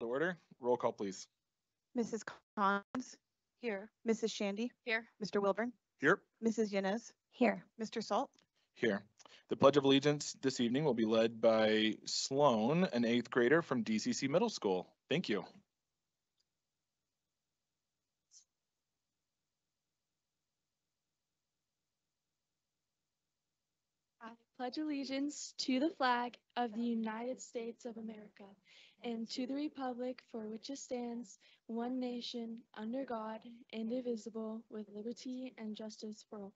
The order, roll call, please. Mrs. Collins, Here. Mrs. Shandy, Here. Mr. Wilburn, Here. Mrs. Yanez, Here. Mr. Salt, Here. The Pledge of Allegiance this evening will be led by Sloan, an eighth grader from DCC Middle School. Thank you. I pledge allegiance to the flag of the United States of America and to the republic for which it stands, one nation, under God, indivisible, with liberty and justice for all.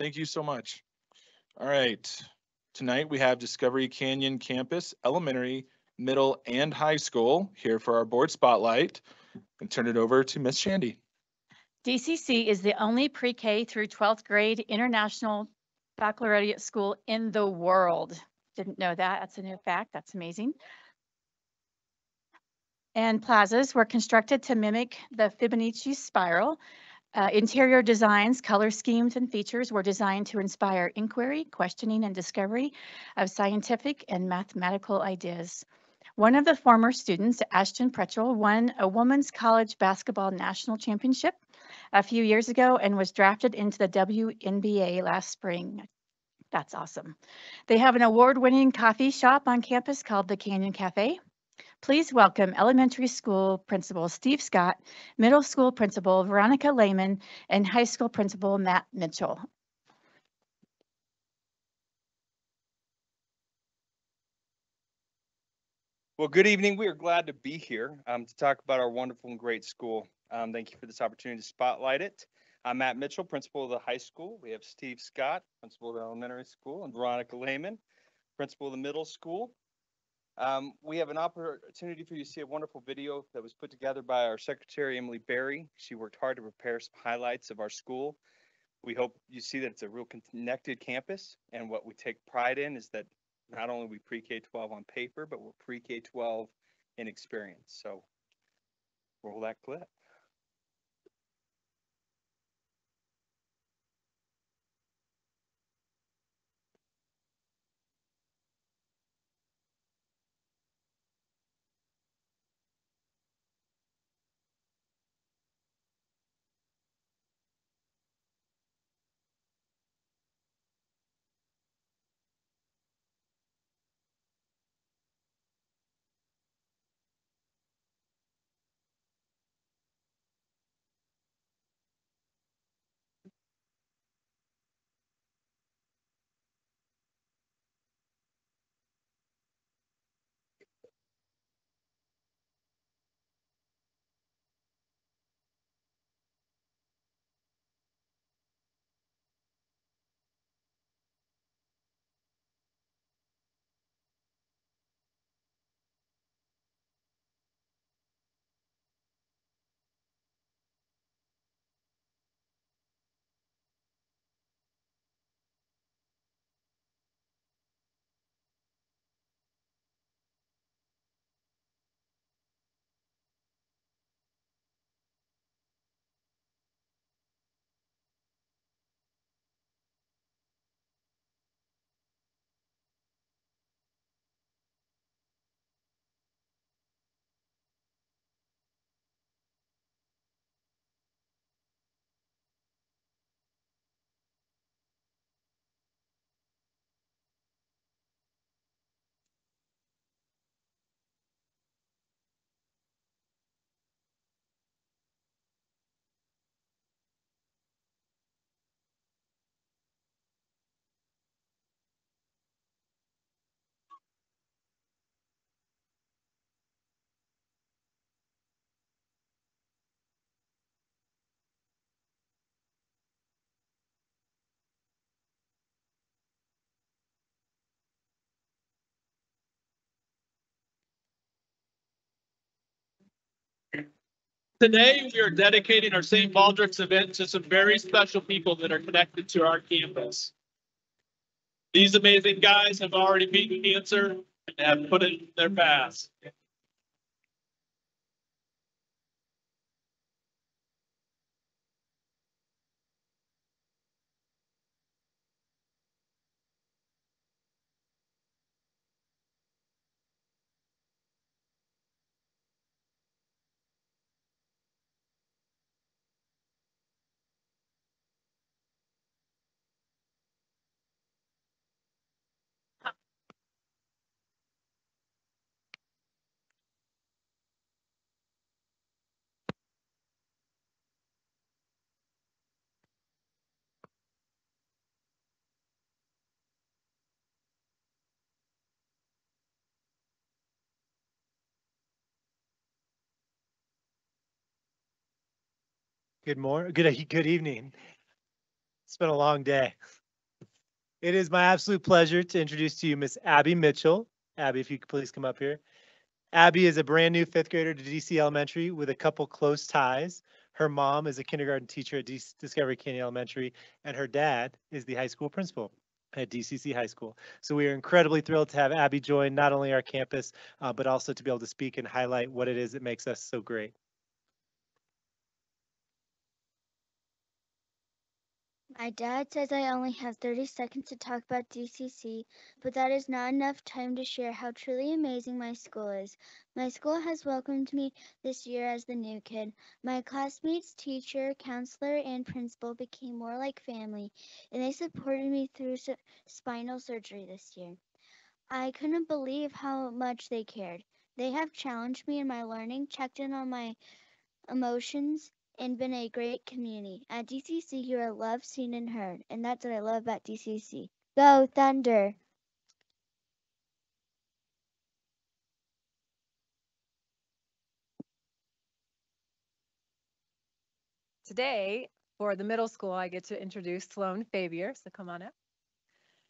Thank you so much. All right. Tonight we have Discovery Canyon Campus Elementary, Middle, and High School here for our board spotlight. And turn it over to Miss Shandy. DCC is the only pre-K through 12th grade international baccalaureate school in the world. Didn't know that. That's a new fact. That's amazing. And plazas were constructed to mimic the Fibonacci spiral. Uh, Interior designs, color schemes, and features were designed to inspire inquiry, questioning, and discovery of scientific and mathematical ideas. One of the former students, Ashten Prechtel, won a women's college basketball national championship a few years ago and was drafted into the WNBA last spring. That's awesome. They have an award-winning coffee shop on campus called the Canyon Cafe. Please welcome elementary school principal Steve Scott, middle school principal Veronica Lehman, and high school principal Matt Mitchell. Well, good evening. We are glad to be here um, to talk about our wonderful and great school. Um, thank you for this opportunity to spotlight it. I'm Matt Mitchell, principal of the high school. We have Steve Scott, principal of the elementary school, and Veronica Lehman, principal of the middle school. Um, we have an opportunity for you to see a wonderful video that was put together by our secretary, Emily Berry. She worked hard to prepare some highlights of our school. We hope you see that it's a real connected campus, and what we take pride in is that not only we pre-K 12 on paper, but we're pre-K 12 in experience. So roll that clip. Today, we are dedicating our St. Baldrick's event to some very special people that are connected to our campus. These amazing guys have already beaten cancer and have put it in their past. Good morning, good, good evening. It's been a long day. It is my absolute pleasure to introduce to you Miss Abby Mitchell. Abby, if you could please come up here. Abby is a brand new fifth grader to DC Elementary with a couple close ties. Her mom is a kindergarten teacher at DC Discovery Canyon Elementary, and her dad is the high school principal at DCC High School. So we are incredibly thrilled to have Abby join not only our campus, uh, but also to be able to speak and highlight what it is that makes us so great. My dad says I only have 30 seconds to talk about DCC, but that is not enough time to share how truly amazing my school is. My school has welcomed me this year as the new kid. My classmates, teacher, counselor, and principal became more like family, and they supported me through s- spinal surgery this year. I couldn't believe how much they cared. They have challenged me in my learning, checked in on my emotions, and been a great community. At DCC, you are loved, seen, and heard, and that's what I love about DCC. Go Thunder! Today, for the middle school, I get to introduce Sloan Fabier, so come on up.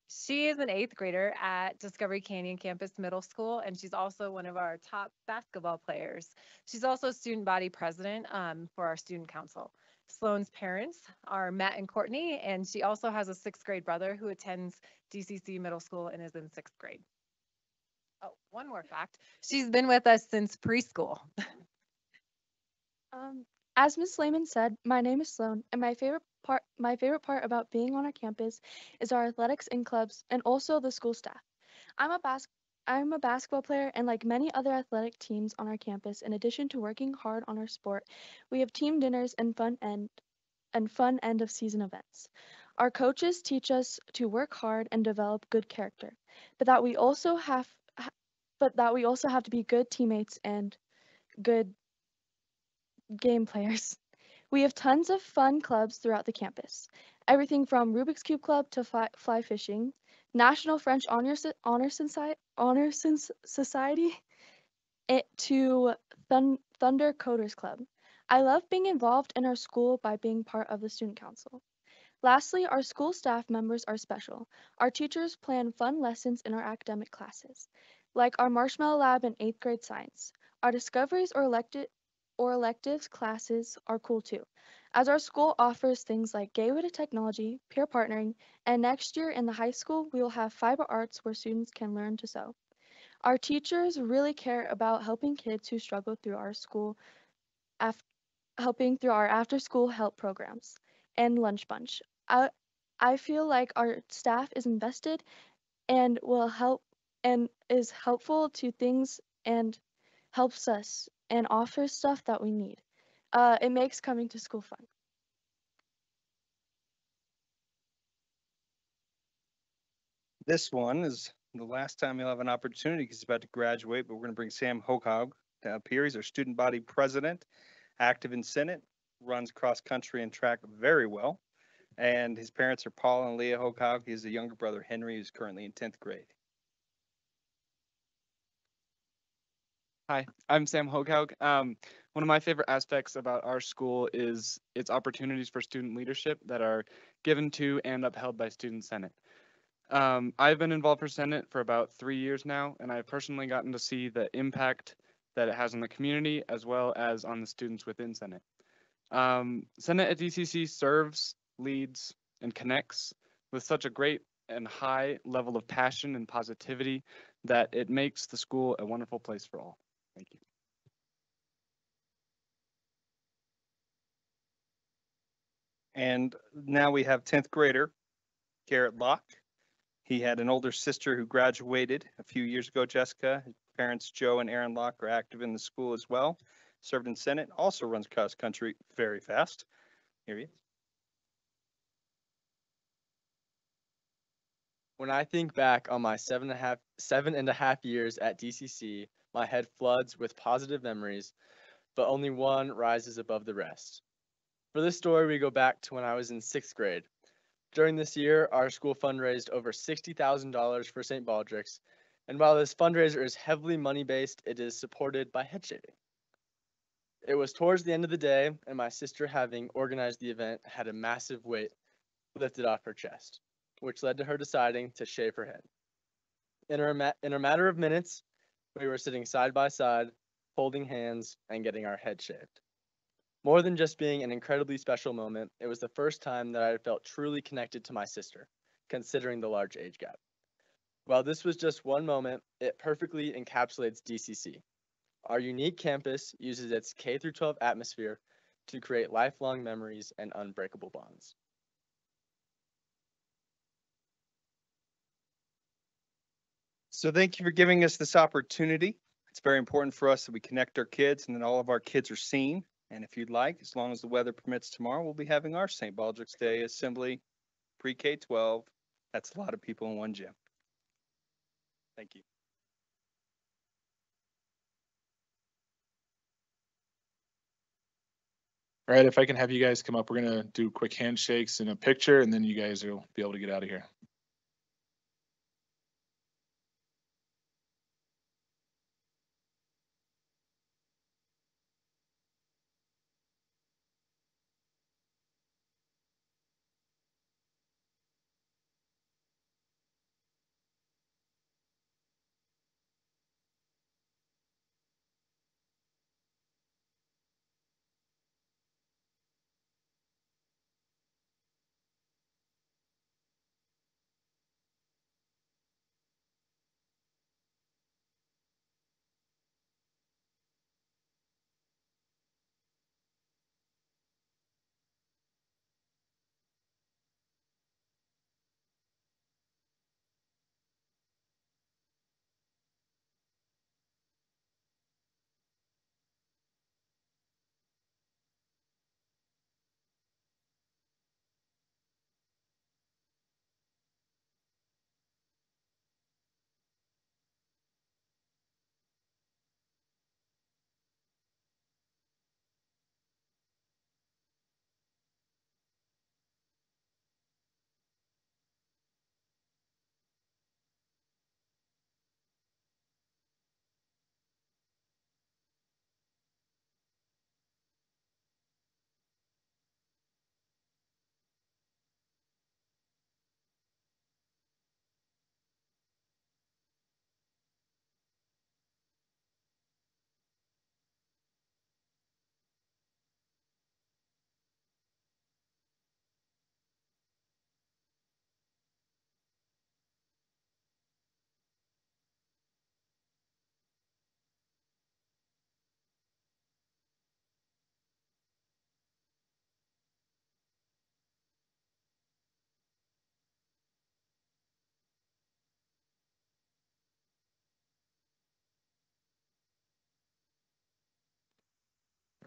She is an eighth grader at Discovery Canyon Campus Middle School, and she's also one of our top basketball players. She's also student body president um, for our student council. Sloan's parents are Matt and Courtney, and she also has a sixth grade brother who attends DCC Middle School and is in sixth grade. Oh, one more fact. She's been with us since preschool. Um, as Ms. Lehman said, my name is Sloan, and my favorite part my favorite part about being on our campus is our athletics and clubs and also the school staff. I'm a bas- I'm a basketball player and like many other athletic teams on our campus, in addition to working hard on our sport, we have team dinners and fun end and fun end of season events. Our coaches teach us to work hard and develop good character, but that we also have but that we also have to be good teammates and good game players. We have tons of fun clubs throughout the campus. Everything from Rubik's Cube Club to fly, fly fishing, National French Honor, Honor, Soci- Honor Society, it, to Thun- Thunder Coders Club. I love being involved in our school by being part of the student council. Lastly, our school staff members are special. Our teachers plan fun lessons in our academic classes, like our Marshmallow Lab in 8th grade science. Our discoveries or elected or electives classes are cool too, as our school offers things like Gateway Technology, peer partnering, and next year in the high school, we will have fiber arts where students can learn to sew. Our teachers really care about helping kids who struggle through our school, helping through our after school help programs and lunch bunch. I, I feel like our staff is invested and will help and is helpful to things and helps us and offers stuff that we need. Uh, it makes coming to school fun. This one is the last time you'll have an opportunity because he's about to graduate, but we're going to bring Sam Hokog up here. He's our student body president, active in Senate, runs cross country and track very well. And his parents are Paul and Leah Hokog. He has a younger brother, Henry, who's currently in 10th grade. Hi, I'm Sam Hogaug. Um, one of my favorite aspects about our school is its opportunities for student leadership that are given to and upheld by Student Senate. Um, I've been involved for Senate for about three years now, and I've personally gotten to see the impact that it has on the community as well as on the students within Senate. Um, Senate at DCC serves, leads, and connects with such a great and high level of passion and positivity that it makes the school a wonderful place for all. Thank you. And now we have 10th grader Garrett Locke. He had an older sister who graduated a few years ago, Jessica. His parents, Joe and Aaron Locke, are active in the school as well. Served in Senate, also runs cross country very fast. Here he is. When I think back on my seven and a half seven and a half years at DCC, my head floods with positive memories, but only one rises above the rest. For this story, we go back to when I was in sixth grade. During this year, our school fundraised over $60,000 for St. Baldrick's, and while this fundraiser is heavily money based, it is supported by head shaving. It was towards the end of the day, and my sister, having organized the event, had a massive weight lifted off her chest, which led to her deciding to shave her head. In a, in a matter of minutes, we were sitting side by side, holding hands, and getting our head shaved. More than just being an incredibly special moment, it was the first time that I had felt truly connected to my sister, considering the large age gap. While this was just one moment, it perfectly encapsulates DCC. Our unique campus uses its K 12 atmosphere to create lifelong memories and unbreakable bonds. So thank you for giving us this opportunity. It's very important for us that we connect our kids and that all of our kids are seen. And if you'd like, as long as the weather permits tomorrow, we'll be having our St. Baldrick's Day Assembly, pre-K twelve. That's a lot of people in one gym. Thank you. All right, if I can have you guys come up, we're gonna do quick handshakes and a picture, and then you guys will be able to get out of here.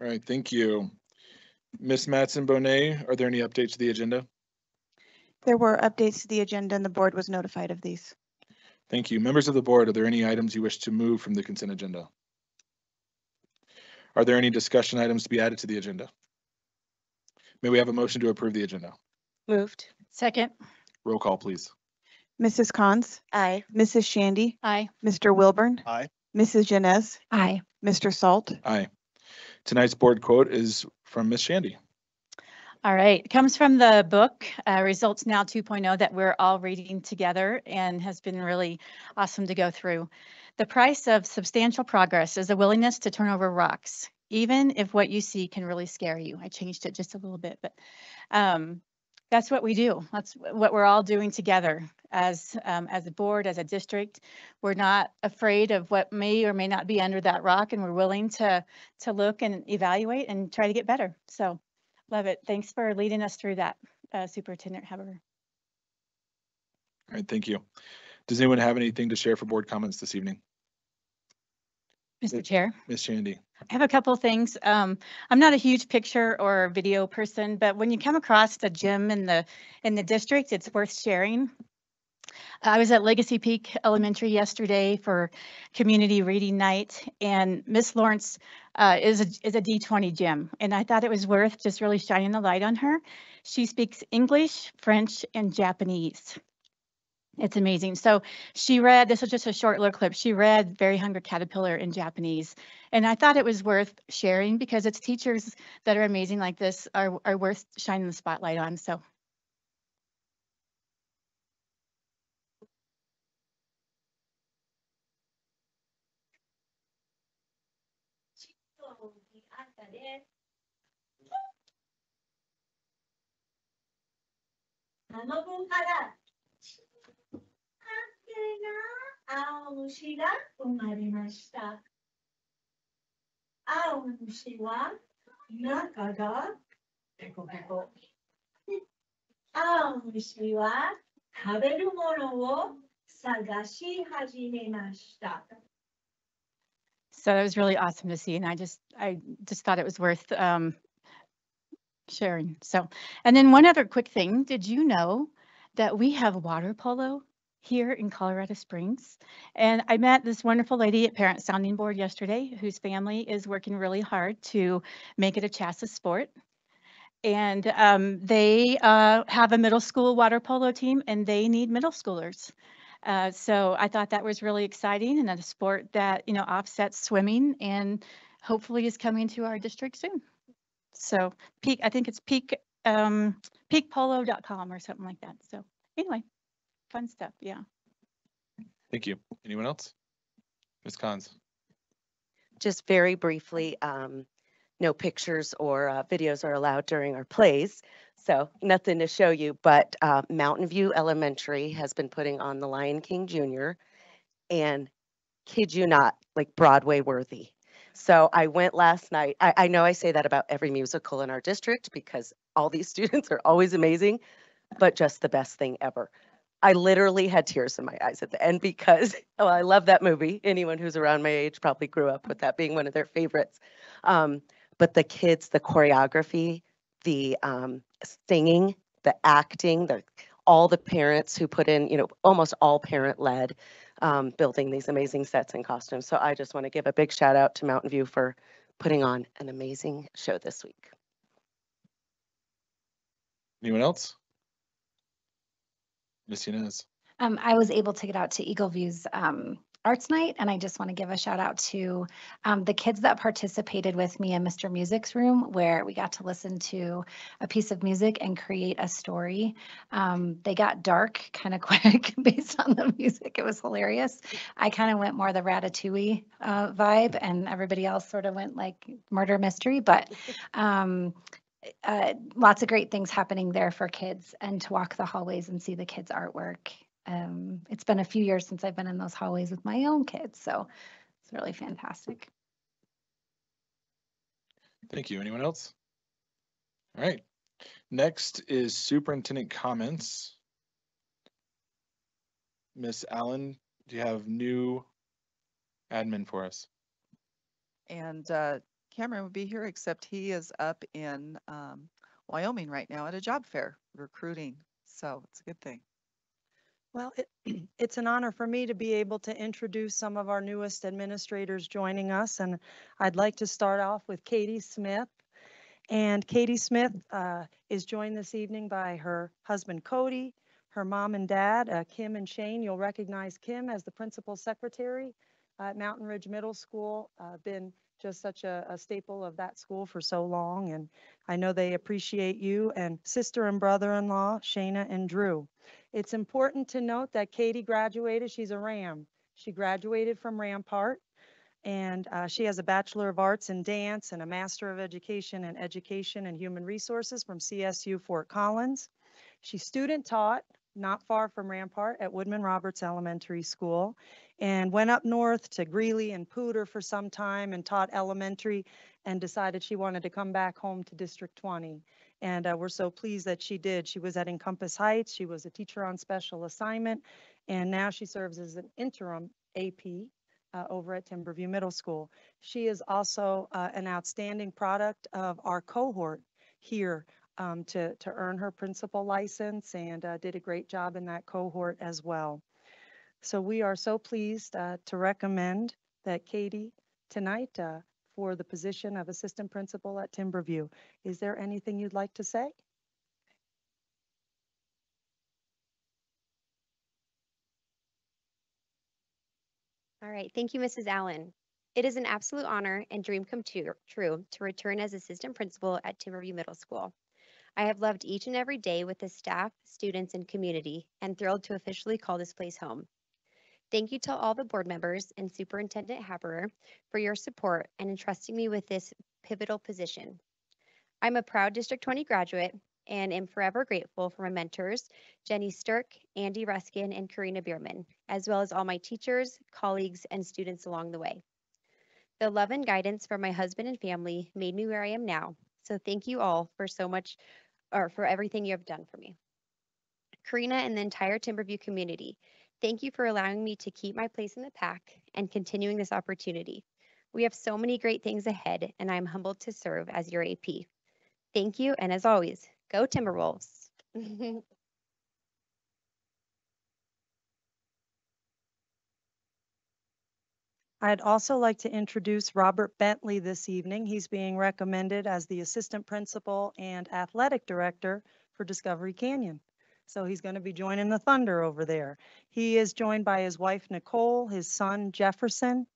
All right, thank you. Ms. Matson Bonet, are there any updates to the agenda? There were updates to the agenda and the board was notified of these. Thank you. Members of the board, are there any items you wish to move from the consent agenda? Are there any discussion items to be added to the agenda? May we have a motion to approve the agenda? Moved. Second. Roll call, please. Mrs. Cons? Aye. Mrs. Shandy? Aye. Mr. Wilburn? Aye. Mrs. Yanez? Aye. Mr. Salt? Aye. Tonight's board quote is from Miss Shandy. All right, it comes from the book, uh, Results Now 2.0 that we're all reading together and has been really awesome to go through. The price of substantial progress is a willingness to turn over rocks, even if what you see can really scare you. I changed it just a little bit, but um, that's what we do. That's what we're all doing together as um, as a board, as a district. We're not afraid of what may or may not be under that rock, and we're willing to to look and evaluate and try to get better. So. Love it. Thanks for leading us through that, uh, Superintendent Haber. All right, thank you. Does anyone have anything to share for board comments this evening? Mr. Chair, Ms. Shandy? I have a couple of things. Um, I'm not a huge picture or video person, but when you come across the gym in the, in the district, it's worth sharing. I was at Legacy Peak Elementary yesterday for community reading night and Miss Lawrence uh, is a, is a D20 gym. And I thought it was worth just really shining the light on her. She speaks English, French, and Japanese. It's amazing. So she read, this was just a short little clip. She read Very Hungry Caterpillar in Japanese. And I thought it was worth sharing because it's teachers that are amazing like this are, are worth shining the spotlight on. So な青虫が生まれました。青虫は中がペコペコ。青虫は食べるものを探し始めました。 So it was really awesome to see, and I just, I just thought it was worth um, sharing. So, and then one other quick thing, did you know that we have water polo Here in Colorado Springs? And I met this wonderful lady at Parent Sounding Board yesterday, whose family is working really hard to make it a CHSAA sport. And um, they uh, have a middle school water polo team, and they need middle schoolers. Uh, so I thought that was really exciting and a sport that, you know, offsets swimming and hopefully is coming to our district soon. So peak, I think it's peak, um, peakpolo.com or something like that. So anyway, fun stuff. Yeah. Thank you. Anyone else? Ms. Cons? just very briefly, um, no pictures or uh, videos are allowed during our plays. So nothing to show you, but uh, Mountain View Elementary has been putting on The Lion King Jr. and kid you not, like Broadway worthy. So I went last night. I, I know I say that about every musical in our district because all these students are always amazing, but just the best thing ever. I literally had tears in my eyes at the end because, oh, I love that movie. Anyone who's around my age probably grew up with that being one of their favorites. Um, but the kids, the choreography, the um, singing, the acting, the all the parents who put in, you know, almost all parent led, um, building these amazing sets and costumes. So I just want to give a big shout out to Mountain View for putting on an amazing show this week. Anyone else? Ms. Yanez? Um, I was able to get out to Eagle View's um, Arts Night, and I just want to give a shout out to um, the kids that participated with me in Mr. Music's room, where we got to listen to a piece of music and create a story. Um, they got dark kind of quick based on the music. It was hilarious. I kind of went more the Ratatouille uh, vibe, and everybody else sort of went like murder mystery, but. Uh, lots of great things happening there for kids and to walk the hallways and see the kids' artwork. Um, it's been a few years since I've been in those hallways with my own kids, so it's really fantastic. Thank you. Anyone else? All right. Next is superintendent comments. Miss Allen, do you have new admin for us? And uh, Cameron would be here, except he is up in um, Wyoming right now at a job fair recruiting. So it's a good thing. Well, it, it's an honor for me to be able to introduce some of our newest administrators joining us. And I'd like to start off with Katie Smith. And Katie Smith uh, is joined this evening by her husband Cody, her mom and dad, uh, Kim and Shane. You'll recognize Kim as the principal secretary at Mountain Ridge Middle School. Uh, been just such a, a staple of that school for so long. And I know they appreciate you and sister and brother-in-law, Shana and Drew. It's important to note that Katie graduated, she's a Ram. She graduated from Rampart and uh, she has a Bachelor of Arts in Dance and a Master of Education in Education and Human Resources from CSU Fort Collins. She student taught not far from Rampart at Woodmen Roberts Elementary School and went up north to Greeley and Poudre for some time and taught elementary and decided she wanted to come back home to District 20. And uh, we're so pleased that she did. She was at Encompass Heights. She was a teacher on special assignment. And now she serves as an interim AP uh, over at Timberview Middle School. She is also uh, an outstanding product of our cohort here um, to, to earn her principal license and uh, did a great job in that cohort as well. So we are so pleased uh, to recommend that Katie tonight uh, for the position of assistant principal at Timberview. Is there anything you'd like to say? All right, thank you, Mrs. Allen. It is an absolute honor and dream come true to return as assistant principal at Timberview Middle School. I have loved each and every day with the staff, students, and community, and thrilled to officially call this place home. Thank you to all the board members and Superintendent Haberer for your support and entrusting me with this pivotal position. I'm a proud District 20 graduate and am forever grateful for my mentors, Jenny Stirk, Andy Ruskin, and Karina Bierman, as well as all my teachers, colleagues, and students along the way. The love and guidance from my husband and family made me where I am now. So thank you all for so much, or for everything you have done for me. Karina and the entire Timberview community, thank you for allowing me to keep my place in the pack and continuing this opportunity. We have so many great things ahead, and I'm humbled to serve as your AP. Thank you, and as always, go Timberwolves. I'd also like to introduce Robert Bentley this evening. He's being recommended as the Assistant Principal and Athletic Director for Discovery Canyon. So he's going to be joining the Thunder over there. He is joined by his wife Nicole, his son Jefferson,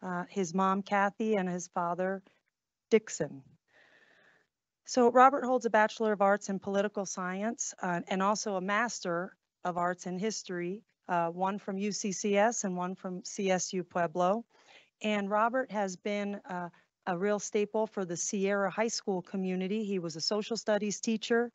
uh, his mom Kathy, and his father Dixon. So Robert holds a Bachelor of Arts in Political Science uh, and also a Master of Arts in History, uh, one from UCCS and one from CSU Pueblo. And Robert has been uh, a real staple for the Sierra High School community. He was a social studies teacher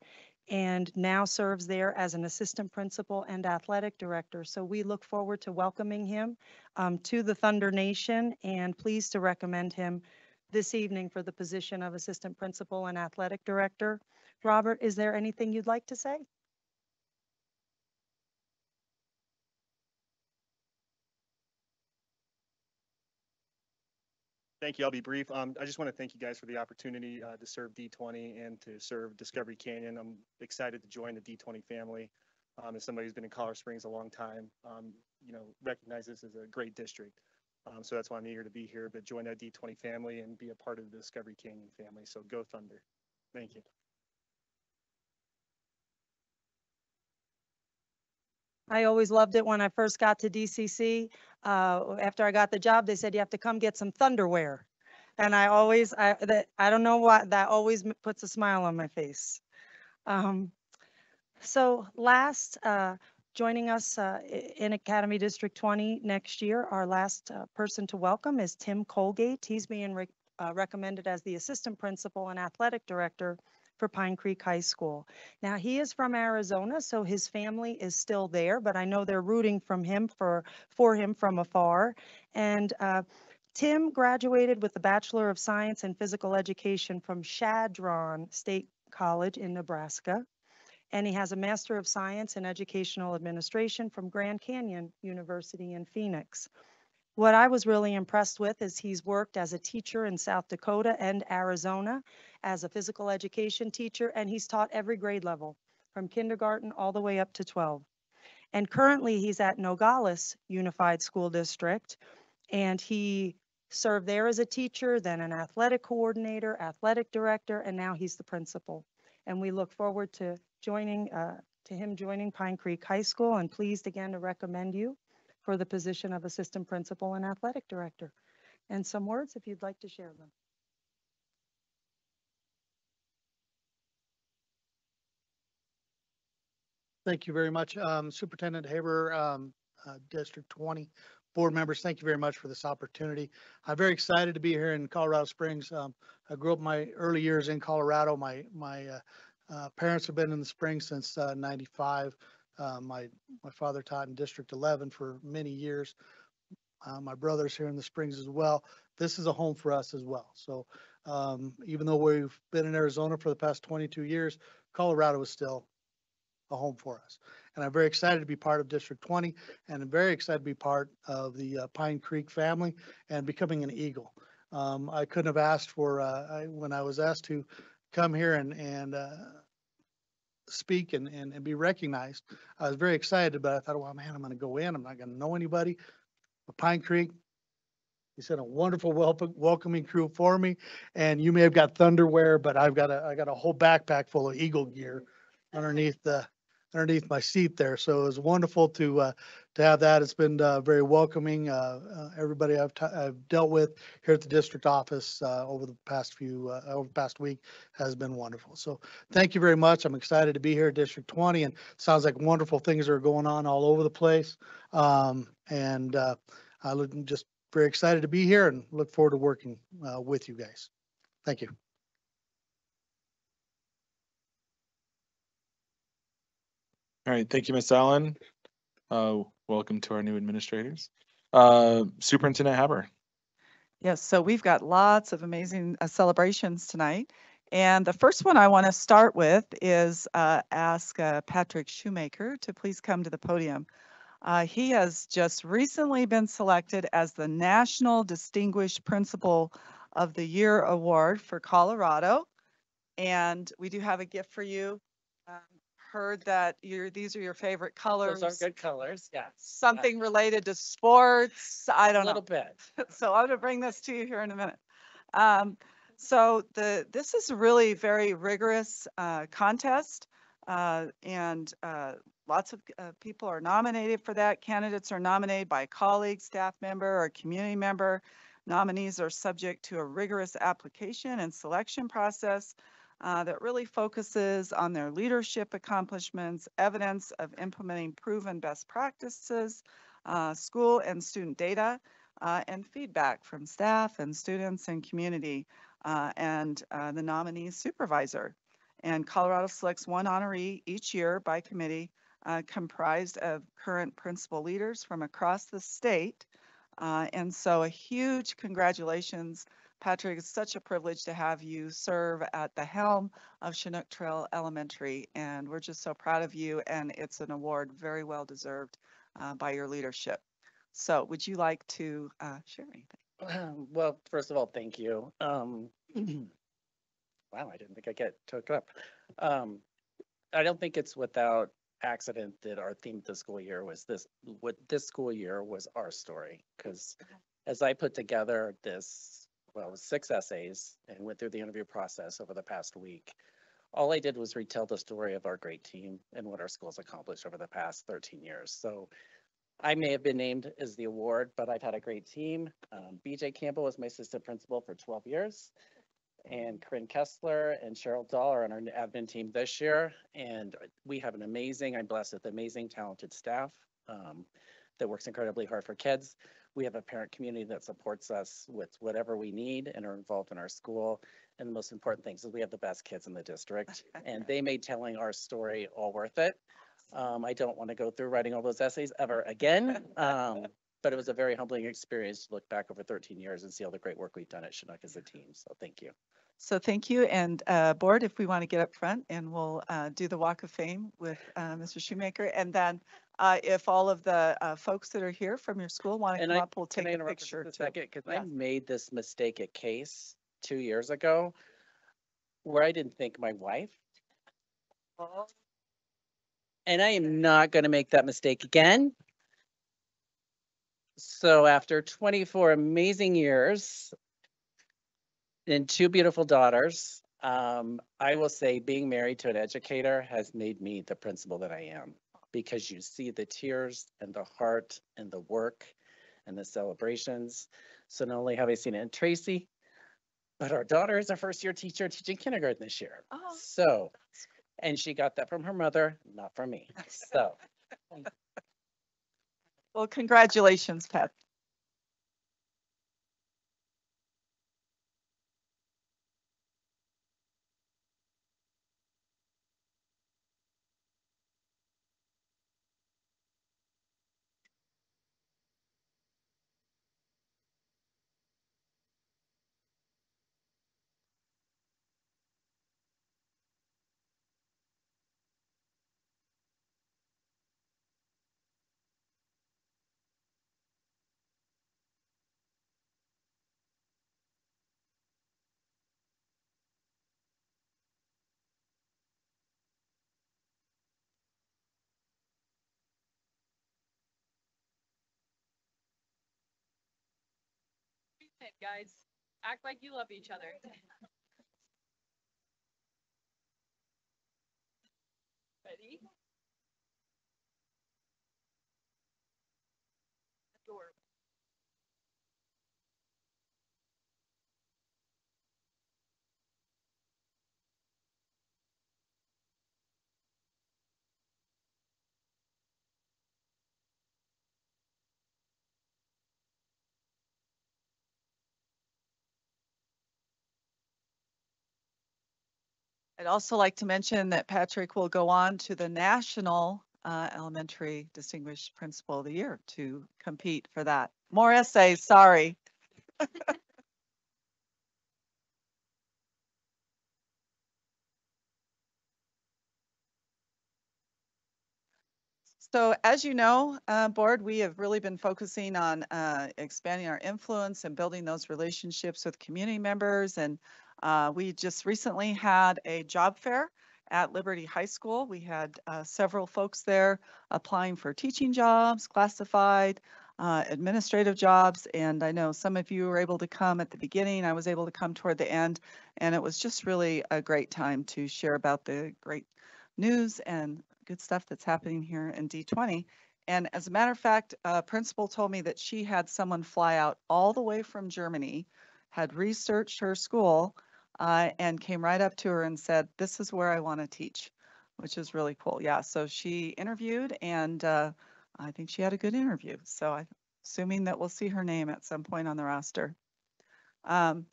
and now serves there as an assistant principal and athletic director. So we look forward to welcoming him um, to the Thunder Nation and pleased to recommend him this evening for the position of assistant principal and athletic director. Robert, is there anything you'd like to say? Thank you. I'll be brief. Um, I just want to thank you guys for the opportunity uh, to serve D20 and to serve Discovery Canyon. I'm excited to join the D20 family. Um, as somebody who's been in Colorado Springs a long time, um, you know, recognize this as a great district. Um, so that's why I'm eager to be here, but join that D20 family and be a part of the Discovery Canyon family. So go Thunder. Thank you. I always loved it when I first got to DCC. Uh, after I got the job, they said you have to come get some Thunderwear. And I always, I, that, I don't know why, that always puts a smile on my face. Um, so last, uh, joining us, uh, in Academy District 20 next year, our last, uh, person to welcome is Tim Colgate. He's being re- uh, recommended as the Assistant Principal and Athletic Director for Pine Creek High School. Now, he is from Arizona, so his family is still there, but I know they're rooting from him for, for him from afar. And uh, Tim graduated with a Bachelor of Science in Physical Education from Chadron State College in Nebraska. And he has a Master of Science in Educational Administration from Grand Canyon University in Phoenix. What I was really impressed with is he's worked as a teacher in South Dakota and Arizona as a physical education teacher, and he's taught every grade level, from kindergarten all the way up to 12. And currently, he's at Nogales Unified School District, and he served there as a teacher, then an athletic coordinator, athletic director, and now he's the principal. And we look forward to joining, uh, to him joining Pine Creek High School, and pleased again to recommend you for the position of assistant principal and athletic director. And some words if you'd like to share them. Thank you very much. Um, Superintendent Haber, um, uh, District 20 board members, thank you very much for this opportunity. I'm very excited to be here in Colorado Springs. Um, I grew up my early years in Colorado. My, my, uh, uh, parents have been in the Springs since, uh, 95. Uh, my, my father taught in District 11 for many years. Uh, my brother's here in the Springs as well. This is a home for us as well. So, um, even though we've been in Arizona for the past 22 years, Colorado is still a home for us. And I'm very excited to be part of District 20 and I'm very excited to be part of the uh, Pine Creek family and becoming an Eagle. Um, I couldn't have asked for, uh, I, when I was asked to come here and, and, uh, speak and, and, and be recognized, I was very excited, but I thought, well, man, I'm going to go in. I'm not going to know anybody. But Pine Creek, he sent a wonderful welcome, welcoming crew for me. And you may have got Thunderwear, but I've got a, I got a whole backpack full of Eagle gear underneath the, underneath my seat there. So it was wonderful to, uh, to have that. It's been, uh, very welcoming. Uh, uh, everybody I've, t- I've dealt with here at the district office, uh, over the past few, uh, over the past week has been wonderful. So thank you very much. I'm excited to be here at District 20 and sounds like wonderful things are going on all over the place. Um, and, I look, just very excited to be here and look forward to working, with you guys. Thank you. All right, thank you, Ms. Allen. Uh, welcome to our new administrators. Uh, Superintendent Haber. Yes, so we've got lots of amazing uh, celebrations tonight. And the first one I want to start with is uh, ask uh, Patrick Shoemaker to please come to the podium. Uh, he has just recently been selected as the National Distinguished Principal of the Year Award for Colorado. And we do have a gift for you. Um, Heard that your, these are your favorite colors. Those are good colors, yes. Something related to sports, I don't know. A know. little bit. So I'm gonna bring this to you here in a minute. Um, so the, this is a really very rigorous, uh, contest. Uh, and, uh, lots of, uh, people are nominated for that. Candidates are nominated by colleague, staff member, or community member. Nominees are subject to a rigorous application and selection process uh, that really focuses on their leadership accomplishments, evidence of implementing proven best practices, uh, school and student data, uh, and feedback from staff and students and community, uh, and uh, the nominee supervisor. And Colorado selects one honoree each year by committee uh, comprised of current principal leaders from across the state. And so a huge congratulations Patrick, it's such a privilege to have you serve at the helm of Chinook Trail Elementary, and we're just so proud of you, and it's an award very well deserved uh, by your leadership. So would you like to uh, share anything? Well, first of all, thank you. Um, wow, I didn't think I get took up. Um, I don't think it's without accident that our theme this school year was this, what this school year was our story. Because as I put together this, well, it was six essays and went through the interview process over the past week. All I did was retell the story of our great team and what our school's accomplished over the past thirteen years. So I may have been named as the award, but I've had a great team. Um, BJ Campbell was my assistant principal for twelve years. And Corinne Kessler and Cheryl Dahl are on our admin team this year. And we have an amazing, I'm blessed with amazing, talented staff um, that works incredibly hard for kids. We have a parent community that supports us with whatever we need and are involved in our school. And the most important thing is we have the best kids in the district and they made telling our story all worth it. Um, I don't want to go through writing all those essays ever again. Um, but it was a very humbling experience to look back over thirteen years and see all the great work we've done at Chinook as a team. So thank you. So thank you, and uh, board, if we want to get up front and we'll uh, do the Walk of Fame with uh, Mr. Shoemaker. And then uh, if all of the uh, folks that are here from your school want to And come I, up, we'll can take I a interrupt for picture. just too. a second? Because I made this mistake at CASE two years ago where I didn't thank my wife. And I am not going to make that mistake again. So after 24 amazing years and two beautiful daughters, um, I will say being married to an educator has made me the principal that I am because you see the tears and the heart and the work and the celebrations. So not only have I seen it in Tracy, but our daughter is a first year teacher teaching kindergarten this year. Oh. So, and she got that from her mother, not from me. So. Well, congratulations, Pat. Guys, act like you love each other. Ready? I'd also like to mention that Patrick will go on to the National uh, Elementary Distinguished Principal of the Year to compete for that. More essays, sorry. So as you know, uh, board, we have really been focusing on uh, expanding our influence and building those relationships with community members. And uh, we just recently had a job fair at Liberty High School. We had uh, several folks there applying for teaching jobs, classified, uh, administrative jobs. And I know some of you were able to come at the beginning. I was able to come toward the end. And it was just really a great time to share about the great news and good stuff that's happening here in D20. And as a matter of fact, a principal told me that she had someone fly out all the way from Germany, had researched her school, uh, and came right up to her and said, "This is where I want to teach," which is really cool. Yeah, so she interviewed, and uh, I think she had a good interview. So I'm assuming that we'll see her name at some point on the roster. Um,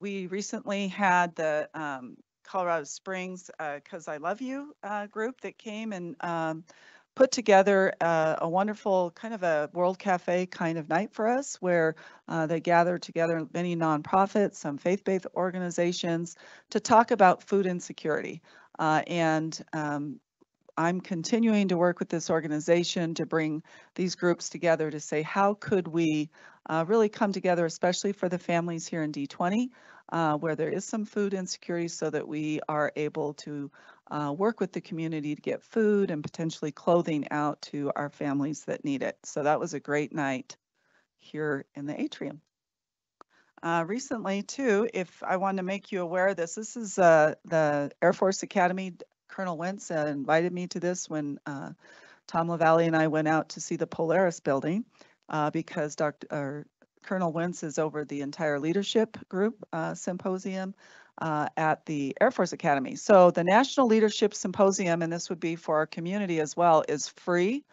we recently had the um, Colorado Springs because I Love You uh, group that came and um, put together uh, a wonderful kind of a World Cafe kind of night for us where uh, they gathered together many nonprofits, some faith-based organizations to talk about food insecurity. Uh, and um, I'm continuing to work with this organization to bring these groups together to say, how could we uh, really come together, especially for the families here in D20, uh, where there is some food insecurity so that we are able to uh, work with the community to get food and potentially clothing out to our families that need it. So that was a great night here in the atrium. Uh, recently too, if I want to make you aware of this, this is uh, the Air Force Academy. Colonel Wentz invited me to this when uh, Tom LaValle and I went out to see the Polaris building uh, because Dr. Colonel Wentz is over the entire leadership group uh, symposium uh, at the Air Force Academy. So the National Leadership Symposium, and this would be for our community as well, is free.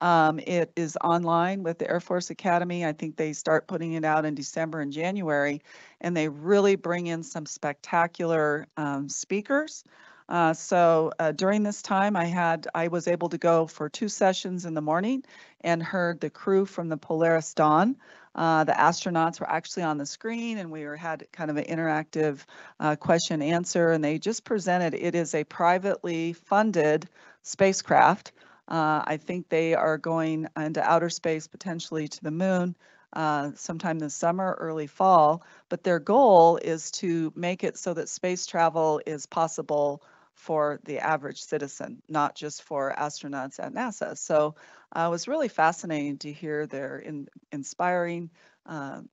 Um, it is online with the Air Force Academy. I think they start putting it out in December and January, and they really bring in some spectacular um, speakers. Uh, so uh, during this time, I had I was able to go for two sessions in the morning and heard the crew from the Polaris Dawn. Uh, the astronauts were actually on the screen, and we were had kind of an interactive uh, question answer. And they just presented it is a privately funded spacecraft. Uh, I think they are going into outer space, potentially to the moon. Uh, sometime this summer, early fall, but their goal is to make it so that space travel is possible for the average citizen, not just for astronauts at NASA. So uh, it was really fascinating to hear their in, inspiring um,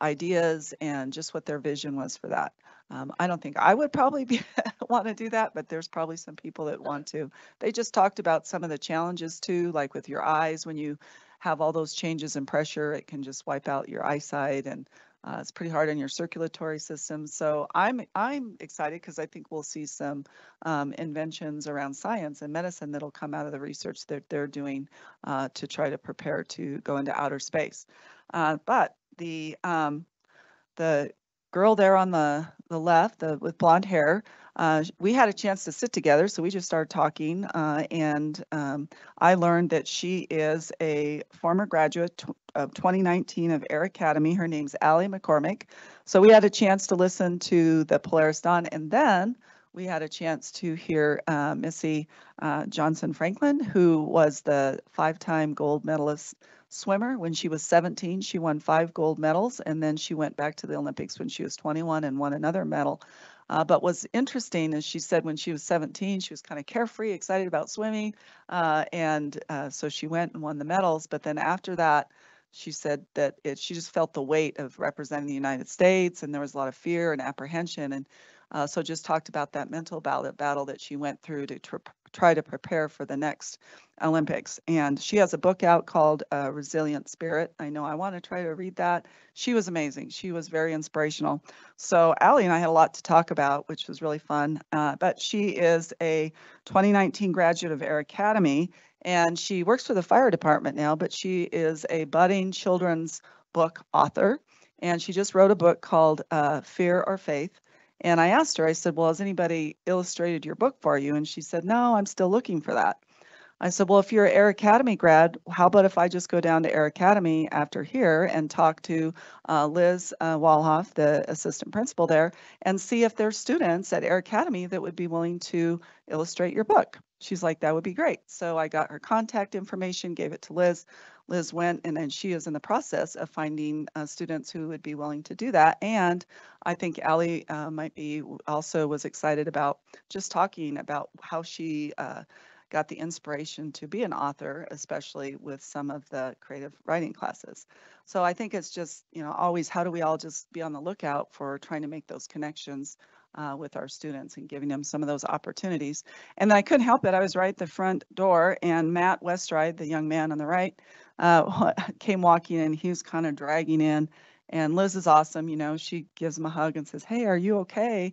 ideas and just what their vision was for that. Um, I don't think I would probably be, want to do that, but there's probably some people that want to. They just talked about some of the challenges too, like with your eyes, when you have all those changes in pressure, it can just wipe out your eyesight and uh, it's pretty hard on your circulatory system. So I'm I'm excited because I think we'll see some um, inventions around science and medicine that'll come out of the research that they're doing uh, to try to prepare to go into outer space. Uh, but the um, the girl there on the the left, the, with blonde hair, uh, we had a chance to sit together, so we just started talking, uh, and um, I learned that she is a former graduate of 2019 of Air Academy. Her name's Allie McCormick. So we had a chance to listen to the Polaris Dawn, and then we had a chance to hear uh, Missy uh, Johnson Franklin, who was the five-time gold medalist swimmer. When she was 17, she won five gold medals, and then she went back to the Olympics when she was 21 and won another medal. Uh, but what's interesting is she said when she was 17, she was kind of carefree, excited about swimming. Uh, and uh, so she went and won the medals. But then after that, she said that it, she just felt the weight of representing the United States and there was a lot of fear and apprehension. And uh, so just talked about that mental battle, battle that she went through to tr- try to prepare for the next Olympics. And she has a book out called uh, Resilient Spirit. I know I want to try to read that. She was amazing. She was very inspirational. So Allie and I had a lot to talk about, which was really fun. Uh, but she is a 2019 graduate of Air Academy, and she works for the fire department now, but she is a budding children's book author. And she just wrote a book called uh, Fear or Faith And I asked her, I said, well, has anybody illustrated your book for you? And she said, no, I'm still looking for that. I said, well, if you're an Air Academy grad, how about if I just go down to Air Academy after here and talk to uh, Liz uh, Walhoff, the assistant principal there, and see if there's students at Air Academy that would be willing to illustrate your book. She's like, that would be great. So I got her contact information, gave it to Liz. Liz went and then she is in the process of finding uh, students who would be willing to do that. And I think Allie uh, might be also was excited about just talking about how she uh, got the inspiration to be an author, especially with some of the creative writing classes. So I think it's just, you know, always how do we all just be on the lookout for trying to make those connections uh, with our students and giving them some of those opportunities. And I couldn't help it. I was right at the front door and Matt Westride, the young man on the right, uh, came walking in. He was kind of dragging in. And Liz is awesome. You know, she gives him a hug and says, Hey, are you okay?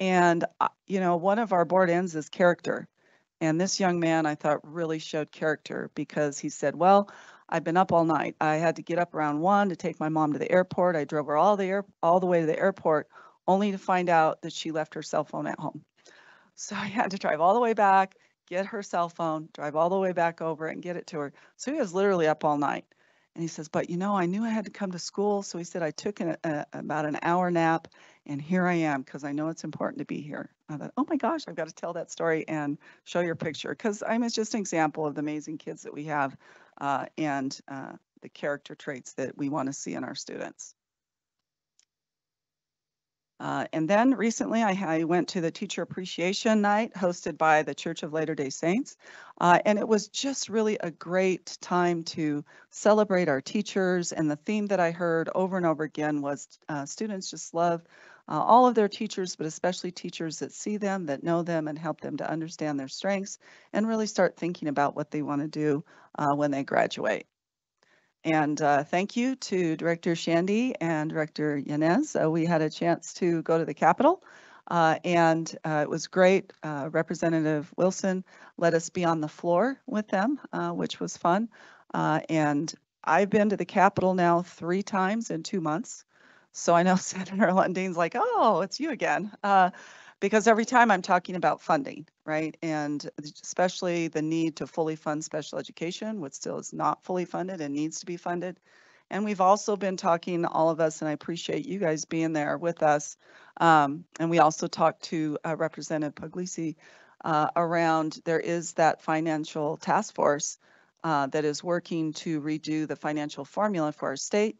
And, uh, you know, one of our board ends is character. And this young man, I thought, really showed character because he said, Well, I've been up all night. I had to get up around one to take my mom to the airport. I drove her all the air, all the way to the airport, only to find out that she left her cell phone at home. So I had to drive all the way back, get her cell phone, drive all the way back over and get it to her. So he was literally up all night. And he says, but you know, I knew I had to come to school. So he said, I took an, a, about an hour nap and here I am because I know it's important to be here. I thought, oh my gosh, I've got to tell that story and show your picture because I'm just an example of the amazing kids that we have uh, and uh, the character traits that we want to see in our students. Uh, and then recently I, I, went to the Teacher Appreciation Night hosted by the Church of Latter-day Saints. Uh, and it was just really a great time to celebrate our teachers. And the theme that I heard over and over again was uh, students just love uh, all of their teachers, but especially teachers that see them, that know them, and help them to understand their strengths and really start thinking about what they want to do uh, when they graduate. And uh, thank you to Director Shandy and Director Yanez. Uh, we had a chance to go to the Capitol uh, and uh, it was great. Uh, Representative Wilson let us be on the floor with them, uh, which was fun. and I've been to the Capitol now three times in two months. So I know Senator Lundeen's like, oh, it's you again because every time I'm talking about funding, right? And especially the need to fully fund special education, which still is not fully funded and needs to be funded. And we've also been talking, all of us, and I appreciate you guys being there with us. Um, and we also talked to uh, Representative Puglisi uh, around there is that financial task force uh, that is working to redo the financial formula for our state.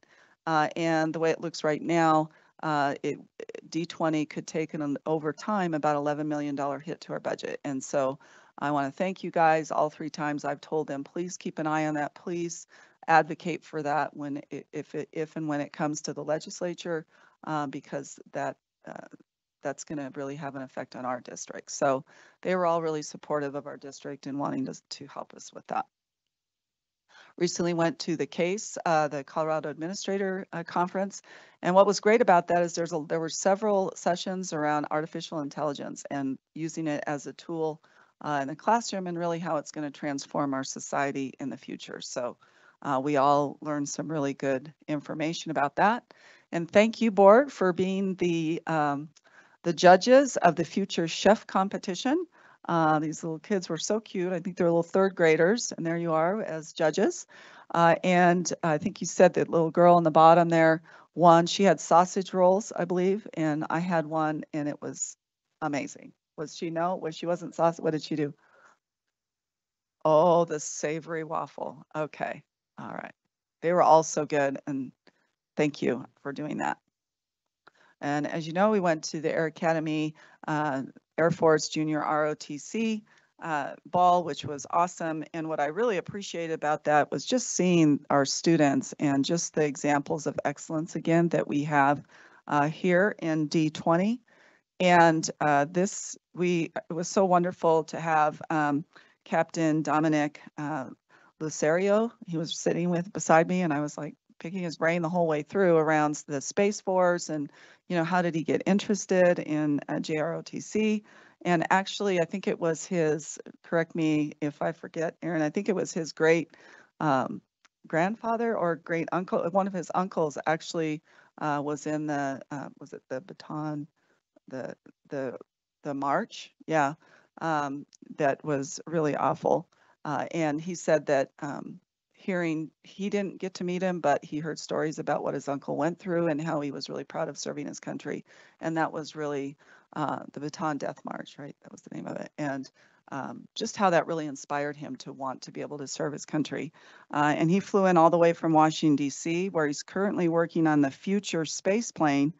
Uh, and the way it looks right now, uh, it, D20 could take an over time about $11 million hit to our budget. And so I want to thank you guys all three times. I've told them, please keep an eye on that. Please advocate for that when, if, it, if and when it comes to the legislature, uh, because that uh, that's going to really have an effect on our district. So they were all really supportive of our district and wanting to, to help us with that recently went to the CASE, uh, the Colorado Administrator uh, Conference. And what was great about that is there's a, there were several sessions around artificial intelligence and using it as a tool uh, in the classroom and really how it's going to transform our society in the future. So uh, we all learned some really good information about that. And thank you, board, for being the um, the judges of the Future Chef competition. Uh, these little kids were so cute. I think they're little third graders, and there you are as judges. Uh, and I think you said that little girl on the bottom there won. She had sausage rolls, I believe, and I had one, and it was amazing. Was she no? Was she wasn't sausage? What did she do? Oh, the savory waffle. Okay, all right. They were all so good, and thank you for doing that. And as you know, we went to the Air Academy uh, Air Force Junior ROTC uh, ball, which was awesome. And what I really appreciated about that was just seeing our students and just the examples of excellence again that we have uh, here in D20. And uh, this, we, it was so wonderful to have um, Captain Dominic uh, Lucerio. He was sitting with beside me and I was like, picking his brain the whole way through around the Space Force and, you know, how did he get interested in uh, JROTC? And actually, I think it was his, correct me if I forget, Aaron, I think it was his great um, grandfather or great uncle, one of his uncles actually uh, was in the, uh, was it the Bataan, the, the, the march, yeah, um, that was really awful. Uh, and he said that, um, hearing, he didn't get to meet him, but he heard stories about what his uncle went through and how he was really proud of serving his country. And that was really, uh, the Bataan Death March, right? That was the name of it. And, um, just how that really inspired him to want to be able to serve his country. Uh, and he flew in all the way from Washington DC, where he's currently working on the future space plane.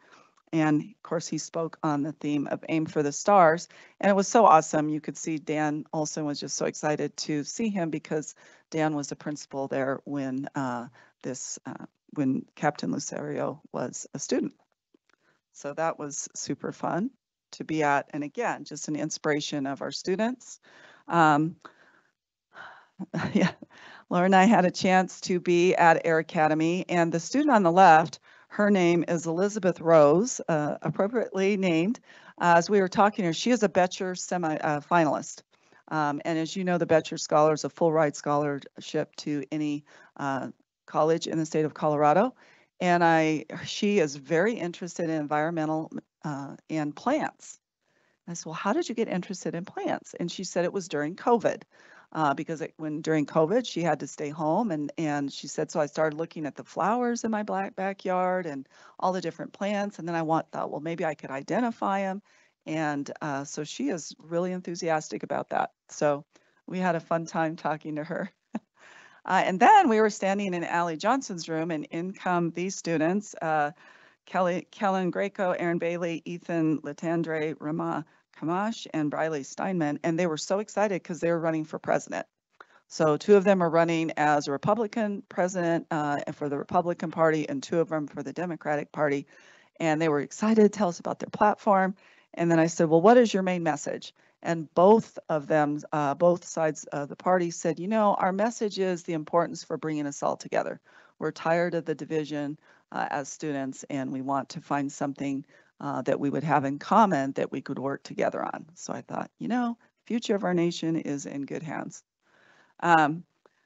And of course, he spoke on the theme of Aim for the Stars. And it was so awesome. You could see Dan Olson was just so excited to see him because Dan was the principal there when uh, this, uh, when Captain Lucerio was a student. So that was super fun to be at. And again, just an inspiration of our students. Um, yeah, Laura and I had a chance to be at Air Academy and the student on the left, her name is Elizabeth Rose, uh, appropriately named. Uh, as we were talking to her, she is a Boettcher semi uh, finalist. Um, and as you know, the Boettcher Scholar is a full ride scholarship to any uh, college in the state of Colorado. And I, she is very interested in environmental uh, and plants. I said, well, how did you get interested in plants? And she said it was during COVID. Uh, because it, when during COVID, she had to stay home and, and she said, so I started looking at the flowers in my black backyard and all the different plants. And then I want, thought, well, maybe I could identify them. And uh, so she is really enthusiastic about that. So we had a fun time talking to her. Uh, and then we were standing in Allie Johnson's room and in come these students, uh, Kelly, Kellen Greco, Aaron Bailey, Ethan Latandre, Rama Kamash, and Briley Steinman. And they were so excited because they were running for president. So two of them are running as a Republican president uh, for the Republican Party and two of them for the Democratic Party. And they were excited to tell us about their platform. And then I said, well, what is your main message? And both of them, uh, both sides of the party said, you know, our message is the importance for bringing us all together. We're tired of the division uh, as students and we want to find something uh, that we would have in common that we could work together on. So I thought, you know, future of our nation is in good hands. Um,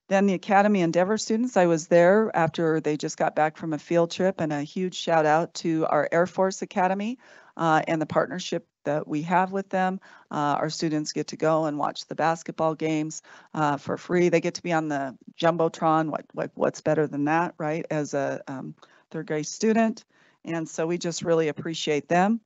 then the Academy Endeavor students, I was there after they just got back from a field trip and a huge shout out to our Air Force Academy uh, and the partnership that we have with them. Uh, our students get to go and watch the basketball games uh, for free. They get to be on the Jumbotron. What, what, what's better than that, right? As a um, third grade student. And so we just really appreciate them.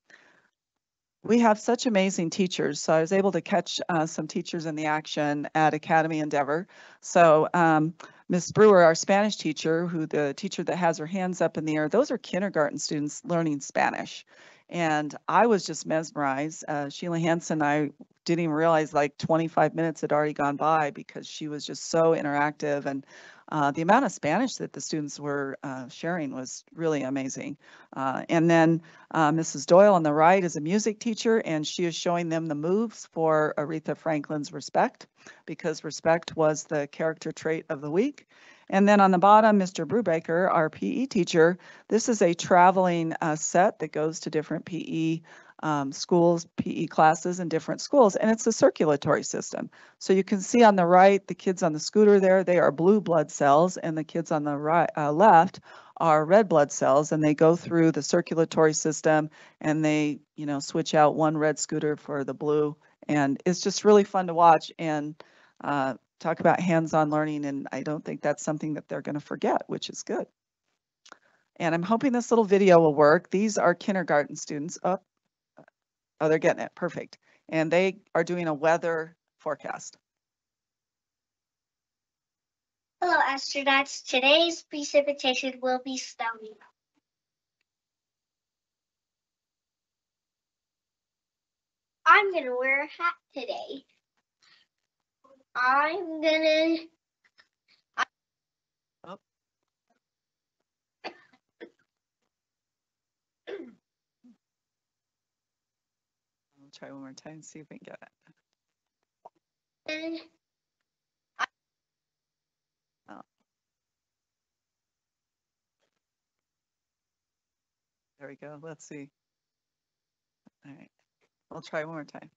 We have such amazing teachers. So I was able to catch uh, some teachers in the action at Academy Endeavor. So um, Miss Brewer, our Spanish teacher, who the teacher that has her hands up in the air, those are kindergarten students learning Spanish. And I was just mesmerized. Uh, Sheila Hansen, I didn't even realize like 25 minutes had already gone by because she was just so interactive and uh, the amount of Spanish that the students were uh, sharing was really amazing. Uh, and then uh, Mrs. Doyle on the right is a music teacher, and she is showing them the moves for Aretha Franklin's Respect, because respect was the character trait of the week. And then on the bottom, Mr. Brubaker, our PE teacher, this is a traveling uh, set that goes to different PE um, schools, PE classes in different schools, and it's a circulatory system. So you can see on the right, the kids on the scooter there, they are blue blood cells, and the kids on the right, uh, left are red blood cells, and they go through the circulatory system, and they, you know, switch out one red scooter for the blue, and it's just really fun to watch and uh, talk about hands-on learning, and I don't think that's something that they're going to forget, which is good. And I'm hoping this little video will work. These are kindergarten students. Oh, Oh, they're getting it. Perfect. And they are doing a weather forecast. Hello, astronauts. Today's precipitation will be snowy. I'm gonna wear a hat today. I'm gonna. Oh. Try one more time, see if we can get it. Oh. There we go. Let's see. All right. We'll try one more time.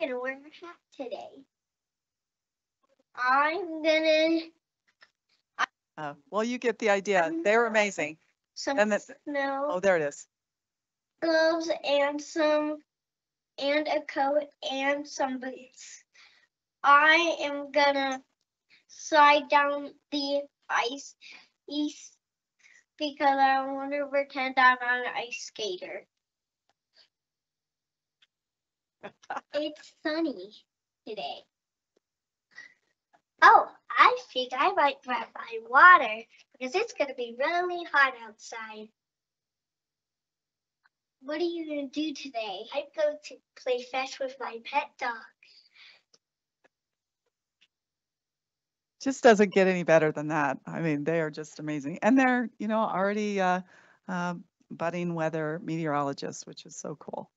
I'm gonna wear a hat today. I'm gonna Uh, well, you get the idea. They're amazing. some And the- snow. Oh, there it is. gloves and some and a coat and some boots. I am gonna slide down the ice east because I want to pretend I'm an ice skater. it's sunny today. Oh, I think I might grab my water because it's going to be really hot outside. What are you going to do today? I'm going to play fetch with my pet dog. just doesn't get any better than that. I mean, they are just amazing. And they're, you know, already uh, uh, budding weather meteorologists, which is so cool.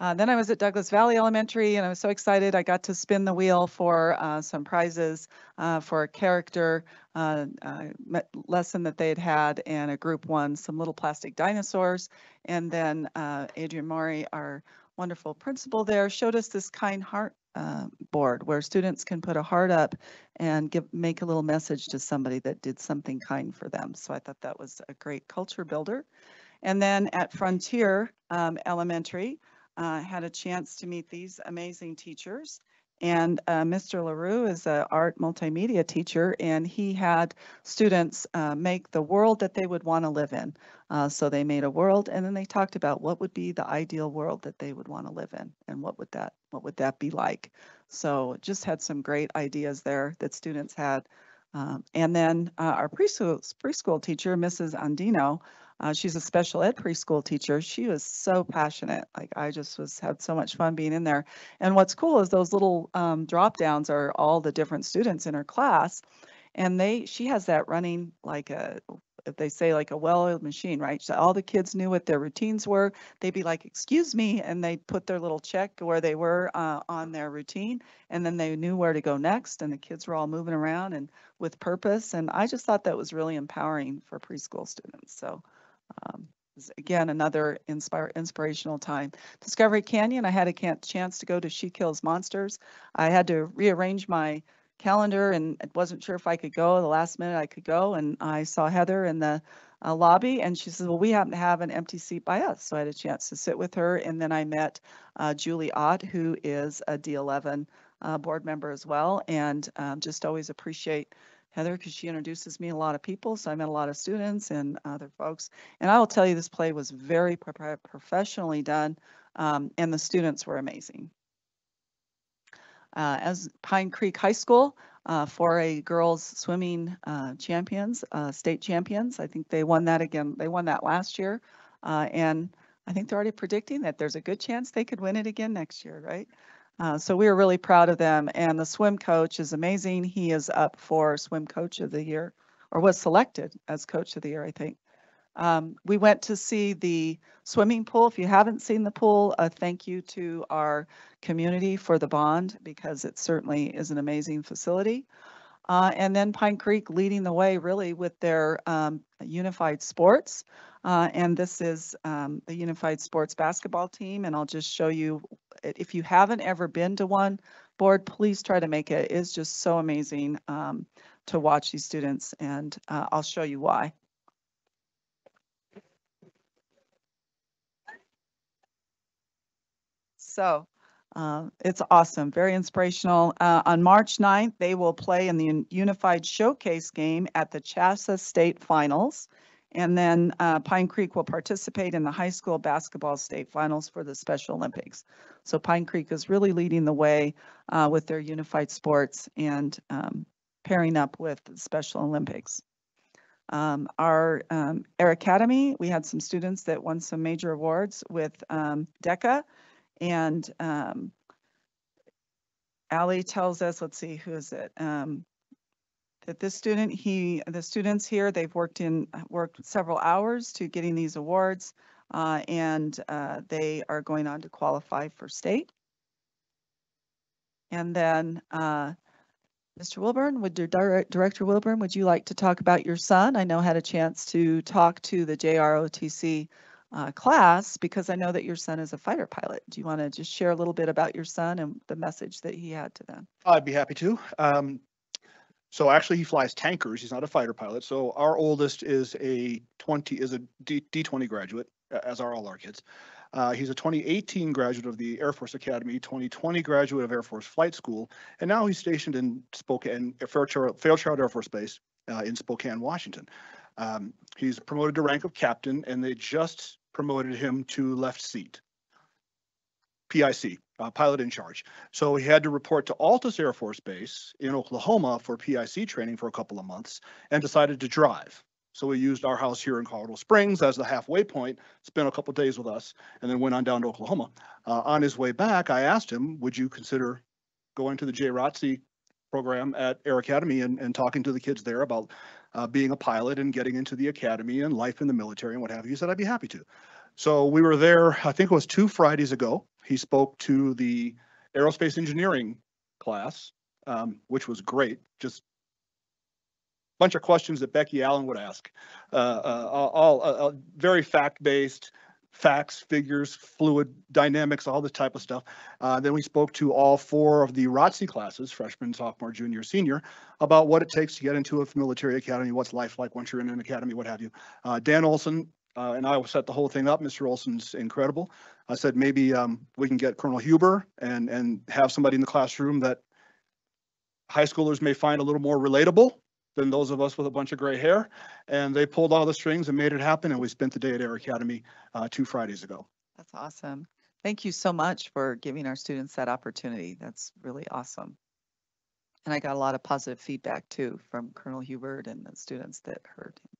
Uh, then I was at Douglas Valley Elementary and I was so excited. I got to spin the wheel for uh, some prizes uh, for a character uh, uh, lesson that they had had and a group won some little plastic dinosaurs. And then uh, Adrian Maury, our wonderful principal there, showed us this kind heart board where students can put a heart up and give make a little message to somebody that did something kind for them. So I thought that was a great culture builder. And then at Frontier um, Elementary, uh, had a chance to meet these amazing teachers. And uh, Mr. LaRue is an art multimedia teacher, and he had students uh, make the world that they would want to live in. Uh, so they made a world, and then they talked about what would be the ideal world that they would want to live in, and what would that what would that be like. So just had some great ideas there that students had. Um, and then uh, our preschool preschool teacher, Mrs. Andino, uh, she's a special ed preschool teacher. She was so passionate. Like I just was had so much fun being in there. And what's cool is those little um, drop downs are all the different students in her class, and they she has that running like a if they say like a well-oiled machine, right? So all the kids knew what their routines were. They'd be like, "Excuse me," and they'd put their little check where they were uh, on their routine, and then they knew where to go next. And the kids were all moving around and with purpose. And I just thought that was really empowering for preschool students. So um, again, another inspire, inspirational time. Discovery Canyon, I had a chance to go to She Kills Monsters. I had to rearrange my calendar and wasn't sure if I could go. The last minute I could go, and I saw Heather in the uh, lobby, and she says, "Well, we happen to have an empty seat by us." So I had a chance to sit with her, and then I met uh, Julie Ott, who is a D11 uh, board member as well, and um, just always appreciate Heather because she introduces me a lot of people. So I met a lot of students and other folks. And I will tell you, this play was very pro- professionally done, um, and the students were amazing. Uh, as Pine Creek High School, uh, for a girls swimming uh, champions, uh, state champions. I think they won that again. They won that last year, uh, and I think they're already predicting that there's a good chance they could win it again next year, right? Uh, so we are really proud of them. And the swim coach is amazing. He is up for swim coach of the year, or was selected as coach of the year, I think. Um, we went to see the swimming pool. If you haven't seen the pool, a thank you to our community for the bond because it certainly is an amazing facility. Uh, and then Pine Creek leading the way really with their um, unified sports. Uh, and this is um, the unified sports basketball team. And I'll just show you if you haven't ever been to one board, please try to make it. It is just so amazing um, to watch these students. And uh, I'll show you why. So uh, it's awesome, very inspirational. Uh, on March 9th, they will play in the Unified Showcase game at the CHSAA State Finals. And then uh, Pine Creek will participate in the high school basketball state finals for the Special Olympics. So Pine Creek is really leading the way uh, with their unified sports and um, pairing up with Special Olympics. Um, our um, Air Academy, we had some students that won some major awards with um, DECA. And um, Ali tells us, let's see, who is it? Um, that this student, he, the students here, they've worked in, worked several hours to getting these awards. Uh, and uh, they are going on to qualify for state. And then uh, Mr. Wilburn, would your dir- Director Wilburn, would you like to talk about your son? I know had a chance to talk to the JROTC uh, class because I know that your son is a fighter pilot. Do you want to just share a little bit about your son and the message that he had to them? I'd be happy to. Um, so actually, he flies tankers. He's not a fighter pilot. So our oldest is a 20 is a D, D20 graduate. as are all our kids. Uh, he's a 2018 graduate of the Air Force Academy, 2020 graduate of Air Force Flight School, and now he's stationed in Spokane, Fairchild, Fairchild Air Force Base uh, in Spokane, Washington. Um, he's promoted to rank of captain, and they just promoted him to left seat. PIC, uh, pilot in charge. So he had to report to Altus Air Force Base in Oklahoma for PIC training for a couple of months and decided to drive. So we used our house here in Colorado Springs as the halfway point, spent a couple days with us, and then went on down to Oklahoma. Uh, on his way back, I asked him, would you consider going to the JROTC program at Air Academy and, and talking to the kids there about uh, being a pilot and getting into the academy and life in the military and what have you. Said, I'd be happy to. So we were there, I think it was two Fridays ago. He spoke to the aerospace engineering class, um, which was great. Just bunch of questions that Becky Allen would ask. Uh, uh, all uh, very fact-based, facts, figures, fluid dynamics, all this type of stuff. Uh, then we spoke to all four of the ROTC classes, freshman, sophomore, junior, senior, about what it takes to get into a military academy, what's life like once you're in an academy, what have you. Uh, Dan Olson uh, and I will set the whole thing up. Mr. Olson's incredible. I said maybe um, we can get Colonel Huber and and have somebody in the classroom that high schoolers may find a little more relatable than those of us with a bunch of gray hair. And they pulled all the strings and made it happen. And we spent the day at Air Academy uh, two Fridays ago. That's awesome. Thank you so much for giving our students that opportunity. That's really awesome. And I got a lot of positive feedback too from Colonel Hubert and the students that heard him.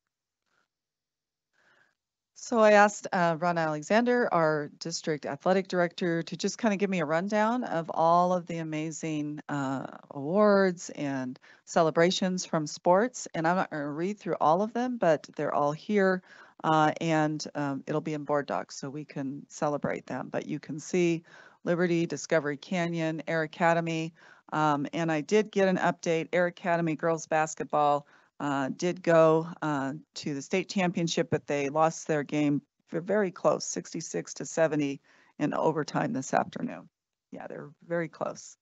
So I asked uh, Ron Alexander, our district athletic director, to just kind of give me a rundown of all of the amazing uh, awards and celebrations from sports. And I'm not going to read through all of them, but they're all here uh, and um, it'll be in board docs so we can celebrate them. But you can see Liberty, Discovery Canyon, Air Academy. Um, and I did get an update, Air Academy girls basketball uh, did go uh, to the state championship, but they lost their game v- very close, 66 to 70 in overtime this afternoon. Yeah, they're very close.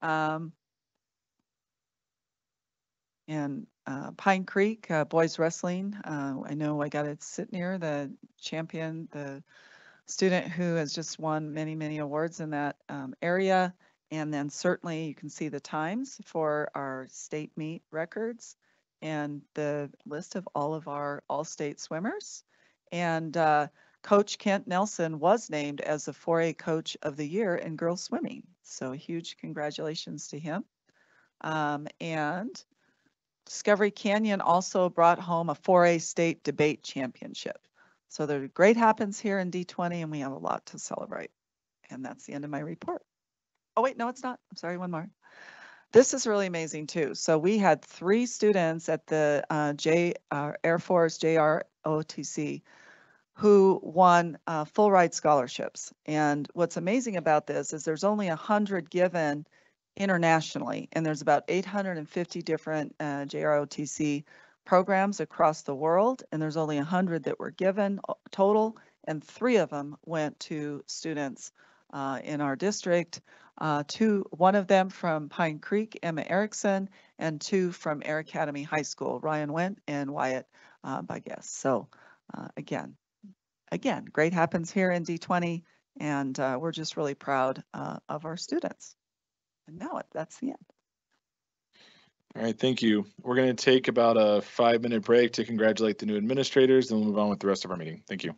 Um, and uh, Pine Creek uh, boys wrestling, uh, I know I got to sit near the champion, the student who has just won many, many awards in that um, area. And then certainly you can see the times for our state meet records and the list of all of our all-state swimmers. And uh, Coach Kent Nelson was named as the 4A Coach of the Year in girls swimming. So huge congratulations to him. Um, and Discovery Canyon also brought home a 4A state debate championship. So the great happens here in D20 and we have a lot to celebrate. And that's the end of my report. Oh, wait, no, it's not. I'm sorry, one more. This is really amazing too. So we had three students at the uh, J uh, Air Force JROTC who won uh, full ride scholarships. And what's amazing about this is there's only 100 given internationally, and there's about 850 different uh, JROTC programs across the world, and there's only 100 that were given uh, total, and three of them went to students uh, in our district uh, two, one of them from Pine Creek, Emma Erickson, and two from Air Academy High School, Ryan Went and Wyatt uh, Baguess. So uh, again, again, great happens here in D20, and uh, we're just really proud uh, of our students. And now that's the end. All right, thank you. We're going to take about a five-minute break to congratulate the new administrators, and we'll move on with the rest of our meeting. Thank you.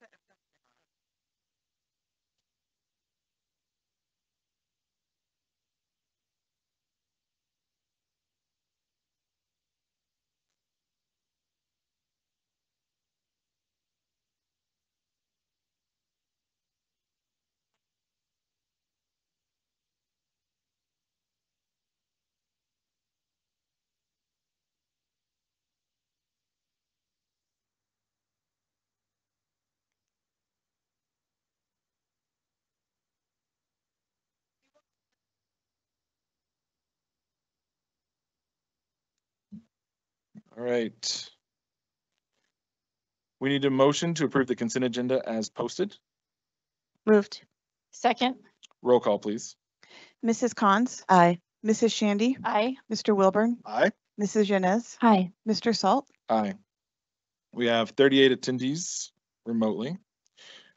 to All right. We need a motion to approve the consent agenda as posted. Moved. Second. Roll call, please. Mrs. Cons? Aye. Mrs. Shandy? Aye. Mr. Wilburn? Aye. Mrs. Yanez, Aye. Mr. Salt? Aye. We have thirty-eight attendees remotely.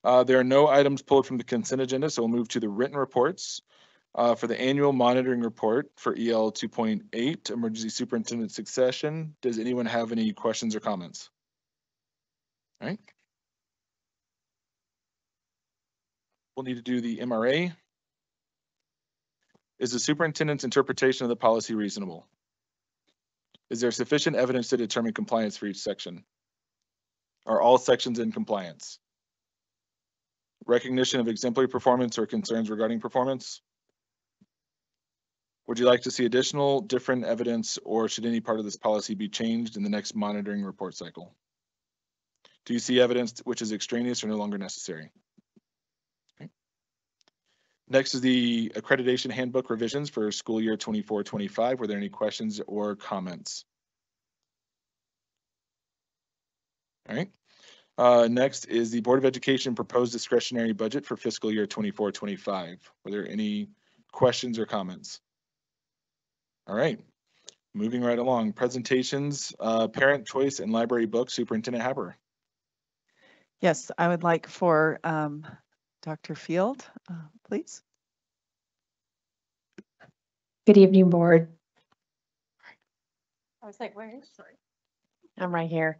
Uh, there are no items pulled from the consent agenda, so we'll move to the written reports. Uh, for the annual monitoring report for EL two point eight, emergency superintendent succession. Does anyone have any questions or comments? All right. We'll need to do the MRA. Is the superintendent's interpretation of the policy reasonable? Is there sufficient evidence to determine compliance for each section? Are all sections in compliance? Recognition of exemplary performance or concerns regarding performance? Would you like to see additional different evidence or should any part of this policy be changed in the next monitoring report cycle? Do you see evidence which is extraneous or no longer necessary? Okay. Next is the accreditation handbook revisions for school year 24-25. Were there any questions or comments? All right. Uh, next is the Board of Education proposed discretionary budget for fiscal year 24-25. Were there any questions or comments? All right, moving right along. Presentations, uh, parent choice and library book, Superintendent Haber. Yes, I would like for um, Dr. Field, uh, please. Good evening, board. I was like, where is, sorry. I'm right here.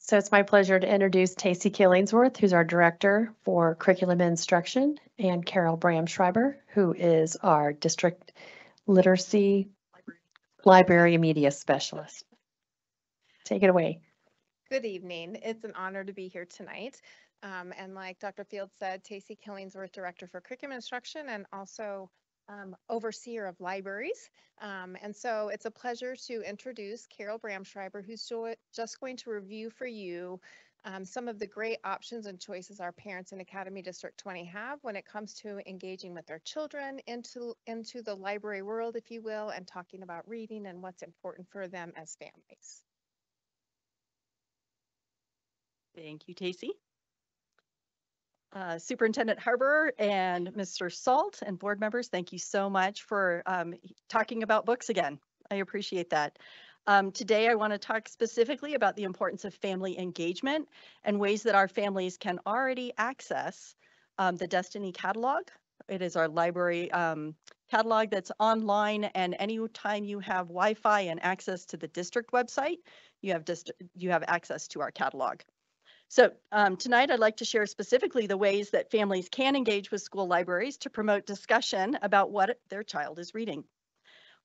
So it's my pleasure to introduce Tacey Killingsworth, who's our Director for Curriculum and Instruction, and Carol Bramschreiber, who is our District Literacy Library Media Specialist. Take it away. Good evening. It's an honor to be here tonight. Um, and like Dr. Field said, Tacey Killingsworth, Director for Curriculum Instruction and also um, Overseer of Libraries. Um, and so it's a pleasure to introduce Carol Bramschreiber, who's just going to review for you um, some of the great options and choices our parents in Academy District 20 have when it comes to engaging with their children into, into the library world, if you will, and talking about reading and what's important for them as families. Thank you, Tacey. Uh, Superintendent Harbour and Mr. Salt and board members, thank you so much for um, talking about books again. I appreciate that. Um, today, I want to talk specifically about the importance of family engagement and ways that our families can already access um, the Destiny catalog. It is our library um, catalog that's online and anytime you have Wi-Fi and access to the district website, you have, dist- you have access to our catalog. So um, tonight I'd like to share specifically the ways that families can engage with school libraries to promote discussion about what their child is reading.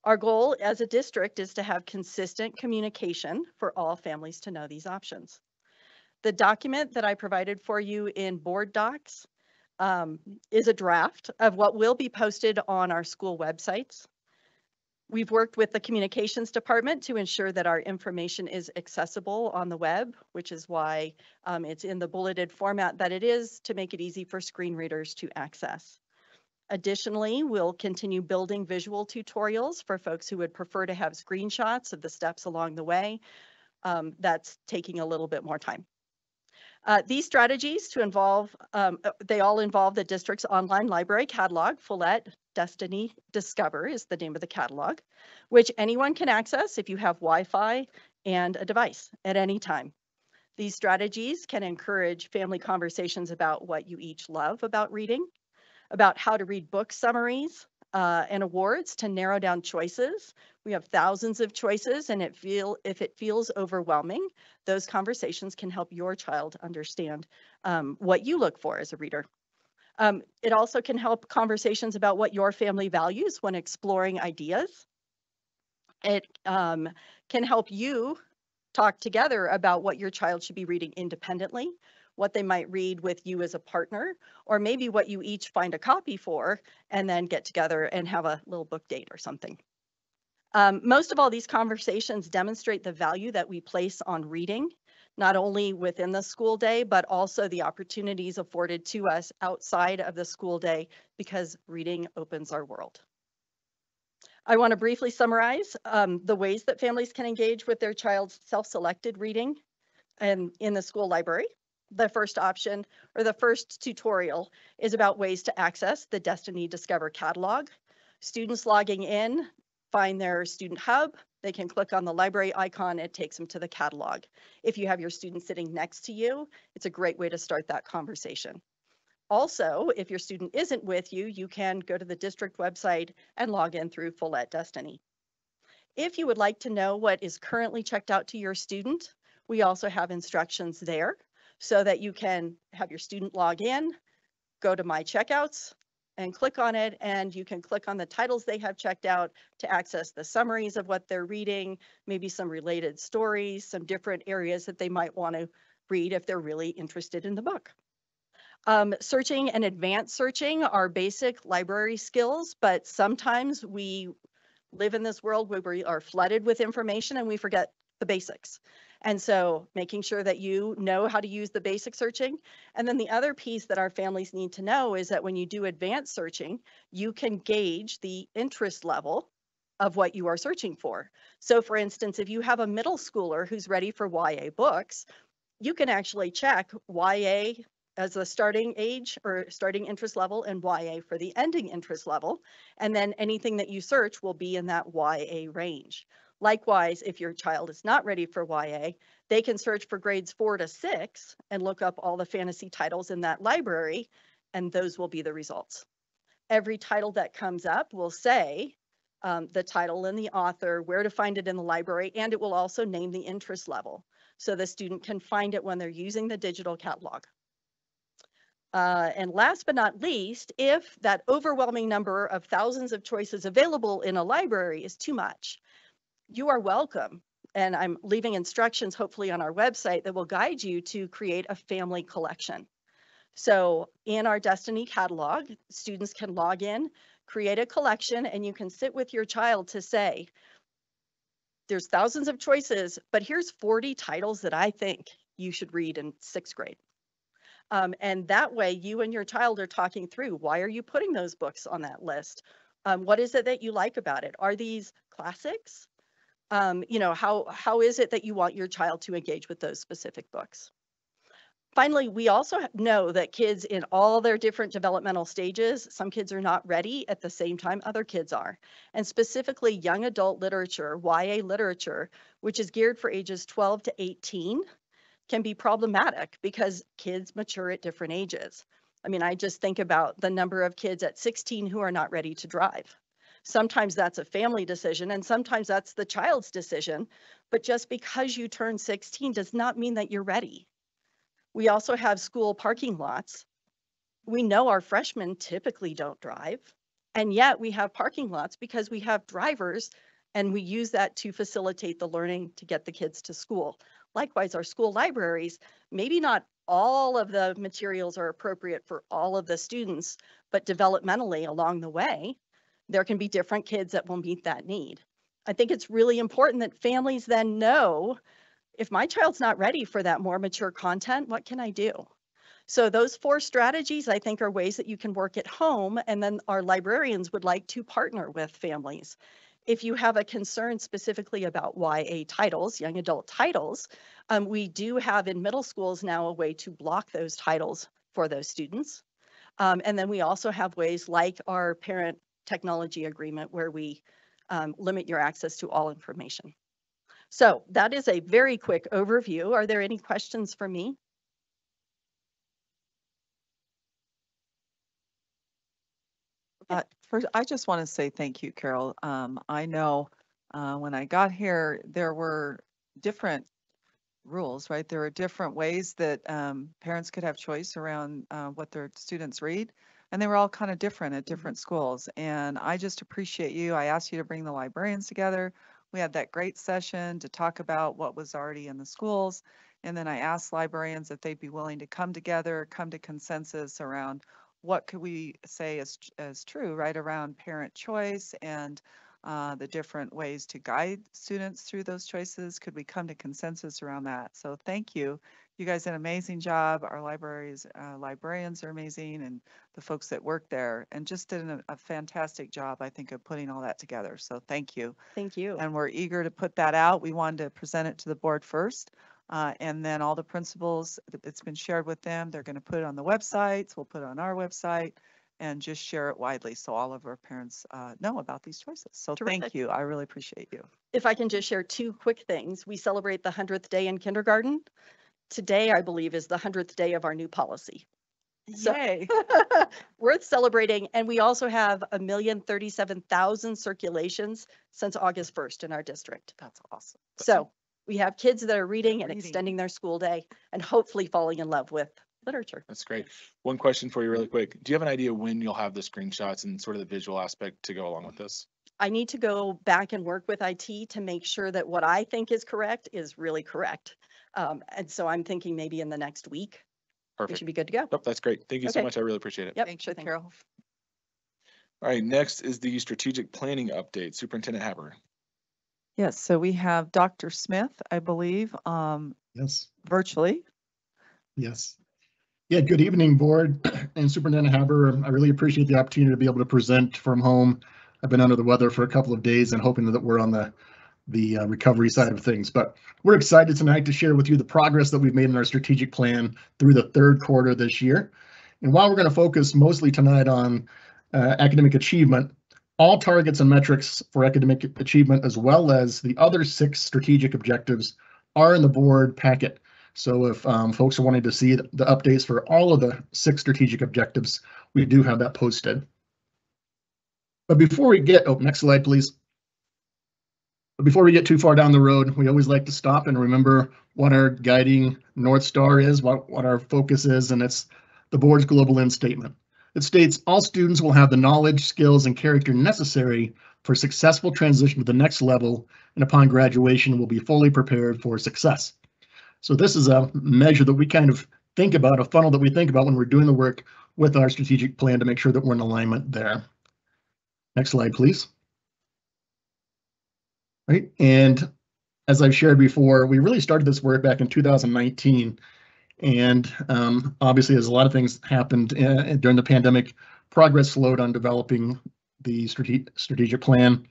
Our goal as a district is to have consistent communication for all families to know these options. The document that I provided for you in board docs um, is a draft of what will be posted on our school websites. We've worked with the communications department to ensure that our information is accessible on the web, which is why um, it's in the bulleted format that it is to make it easy for screen readers to access. Additionally, we'll continue building visual tutorials for folks who would prefer to have screenshots of the steps along the way. Um, that's taking a little bit more time. Uh, these strategies to involve, um, uh, they all involve the district's online library catalog, Follett Destiny Discover is the name of the catalog, which anyone can access if you have Wi-Fi and a device at any time. These strategies can encourage family conversations about what you each love about reading, about how to read book summaries uh, and awards to narrow down choices. We have thousands of choices, and it feel if it feels overwhelming, those conversations can help your child understand um, what you look for as a reader. Um, it also can help conversations about what your family values when exploring ideas. It um, can help you talk together about what your child should be reading independently, what they might read with you as a partner, or maybe what you each find a copy for and then get together and have a little book date or something. Um, most of all, these conversations demonstrate the value that we place on reading, not only within the school day, but also the opportunities afforded to us outside of the school day because reading opens our world. I want to briefly summarize um, the ways that families can engage with their child's self-selected reading and in the school library. The first option or the first tutorial is about ways to access the Destiny Discover catalog. Students logging in find their student hub. They can click on the library icon. It takes them to the catalog. If you have your student sitting next to you, it's a great way to start that conversation. Also, if your student isn't with you, you can go to the district website and log in through Follett Destiny. If you would like to know what is currently checked out to your student, we also have instructions there so that you can have your student log in, go to My Checkouts, and click on it, and you can click on the titles they have checked out to access the summaries of what they're reading, maybe some related stories, some different areas that they might want to read if they're really interested in the book. Um, searching and advanced searching are basic library skills, but sometimes we live in this world where we are flooded with information and we forget the basics. And so making sure that you know how to use the basic searching. And then the other piece that our families need to know is that when you do advanced searching, you can gauge the interest level of what you are searching for. So for instance, if you have a middle schooler who's ready for YA books, you can actually check YA as the starting age or starting interest level and YA for the ending interest level. And then anything that you search will be in that YA range. Likewise, if your child is not ready for YA, they can search for grades four to six and look up all the fantasy titles in that library, and those will be the results. Every title that comes up will say um, the title and the author, where to find it in the library, and it will also name the interest level. So the student can find it when they're using the digital catalog. Uh, and last but not least, if that overwhelming number of thousands of choices available in a library is too much, you are welcome. And I'm leaving instructions hopefully on our website that will guide you to create a family collection. So in our Destiny catalog, students can log in, create a collection, and you can sit with your child to say, there's thousands of choices, but here's 40 titles that I think you should read in sixth grade. Um, and that way you and your child are talking through, why are you putting those books on that list? Um, what is it that you like about it? Are these classics? Um, you know, how, how is it that you want your child to engage with those specific books? Finally, we also know that kids in all their different developmental stages, some kids are not ready at the same time other kids are. And specifically young adult literature, YA literature, which is geared for ages 12 to 18, can be problematic because kids mature at different ages. I mean, I just think about the number of kids at 16 who are not ready to drive. Sometimes that's a family decision and sometimes that's the child's decision. But just because you turn 16 does not mean that you're ready. We also have school parking lots. We know our freshmen typically don't drive. And yet we have parking lots because we have drivers and we use that to facilitate the learning to get the kids to school. Likewise, our school libraries, maybe not all of the materials are appropriate for all of the students, but developmentally along the way, there can be different kids that will meet that need. I think it's really important that families then know if my child's not ready for that more mature content, what can I do? So those four strategies, I think, are ways that you can work at home. And then our librarians would like to partner with families if you have a concern specifically about YA titles, young adult titles, um, we do have in middle schools now a way to block those titles for those students. Um, and then we also have ways like our parent technology agreement where we um, limit your access to all information. So that is a very quick overview. Are there any questions for me? Uh, First, I just want to say thank you, Carol. Um, I know uh, when I got here, there were different rules, right? There are different ways that um, parents could have choice around uh, what their students read. And they were all kind of different at different schools. And I just appreciate you. I asked you to bring the librarians together. We had that great session to talk about what was already in the schools. And then I asked librarians if they'd be willing to come together, come to consensus around what could we say is, as true, right, around parent choice and uh, the different ways to guide students through those choices? Could we come to consensus around that? So thank you. You guys did an amazing job. Our libraries, uh, librarians are amazing and the folks that work there and just did a, a fantastic job, I think, of putting all that together. So thank you. Thank you. And we're eager to put that out. We wanted to present it to the board first. Uh, and then all the principals, it's been shared with them. They're going to put it on the websites. We'll put it on our website and just share it widely so all of our parents uh, know about these choices. So thank you. I really appreciate you. If I can just share two quick things. We celebrate the 100th day in kindergarten. Today, I believe, is the 100th day of our new policy. So- Yay. Worth celebrating. And we also have a million thirty-seven thousand circulations since August 1st in our district. That's awesome. So we have kids that are reading and Reading. extending their school day and hopefully falling in love with literature. That's great. One question for you really quick. Do you have an idea when you'll have the screenshots and sort of the visual aspect to go along with this? I need to go back and work with IT to make sure that what I think is correct is really correct. Um, and so I'm thinking maybe in the next week, we Perfect. should be good to go. Nope, that's great. Thank you so Okay. much. I really appreciate it. Yep. Thank sure you. Carol. All right, next is the strategic planning update. Superintendent Haber. Yes, so we have Dr. Smith, I believe, um, Yes, virtually. yes. Yeah, good evening, Board and Superintendent Haber. I really appreciate the opportunity to be able to present from home. I've been under the weather for a couple of days and hoping that we're on the, the uh, recovery side of things. But we're excited tonight to share with you the progress that we've made in our strategic plan through the third quarter this year. And while we're going to focus mostly tonight on uh, academic achievement, all targets and metrics for academic achievement, as well as the other six strategic objectives, are in the board packet. So if um, folks are wanting to see the updates for all of the six strategic objectives, we do have that posted. But before we get, oh, next slide, please. But before we get too far down the road, we always like to stop and remember what our guiding North Star is, what, what our focus is, and it's the board's global end statement. It states all students will have the knowledge, skills, and character necessary for successful transition to the next level, and upon graduation will be fully prepared for success. So this is a measure that we kind of think about, a funnel that we think about when we're doing the work with our strategic plan to make sure that we're in alignment there. Next slide, please. Right, and as I've shared before, we really started this work back in 2019. And um, obviously, as a lot of things happened uh, during the pandemic, progress slowed on developing the strate- strategic plan.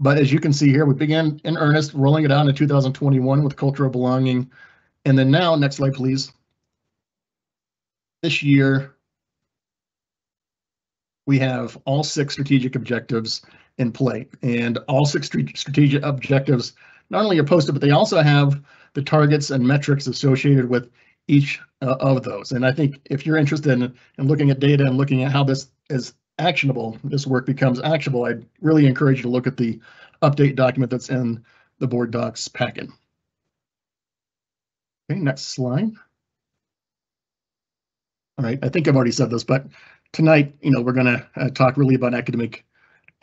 But as you can see here, we began in earnest rolling it out in 2021 with cultural belonging. And then now, next slide, please. This year, we have all six strategic objectives in play. And all six strategic objectives not only are posted, but they also have the targets and metrics associated with each uh, of those. And I think if you're interested in, in looking at data and looking at how this is actionable, this work becomes actionable, I'd really encourage you to look at the update document that's in the board docs packet. Okay, next slide. All right, I think I've already said this, but tonight, you know, we're going to uh, talk really about academic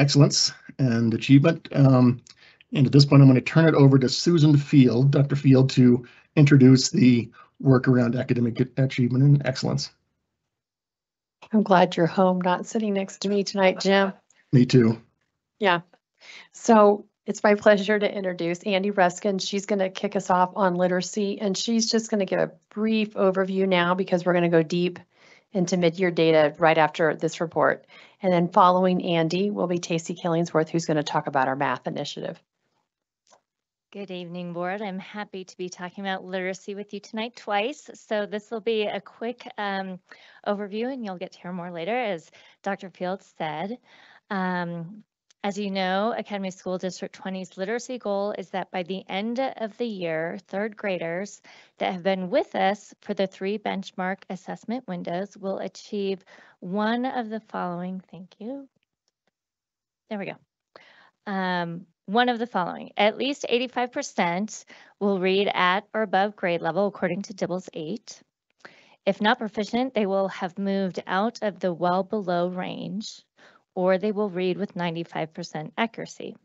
excellence and achievement. Um, and at this point, I'm going to turn it over to Susan Field, Dr. Field, to introduce the work around academic achievement and excellence. I'm glad you're home, not sitting next to me tonight, Jim. Me too. Yeah. So it's my pleasure to introduce Andy Ruskin. She's going to kick us off on literacy, and she's just going to give a brief overview now because we're going to go deep into mid-year data right after this report. And then following Andy will be Tacey Killingsworth, who's going to talk about our math initiative. Good evening, board. I'm happy to be talking about literacy with you tonight twice. So this will be a quick um, overview and you'll get to hear more later, as Dr. Fields said. Um, As you know, Academy School District 20's literacy goal is that by the end of the year, third graders that have been with us for the three benchmark assessment windows will achieve one of the following. Thank you. There we go. Um, one of the following. At least 85% will read at or above grade level according to DIBELS 8. If not proficient, they will have moved out of the well below range or they will read with 95% accuracy.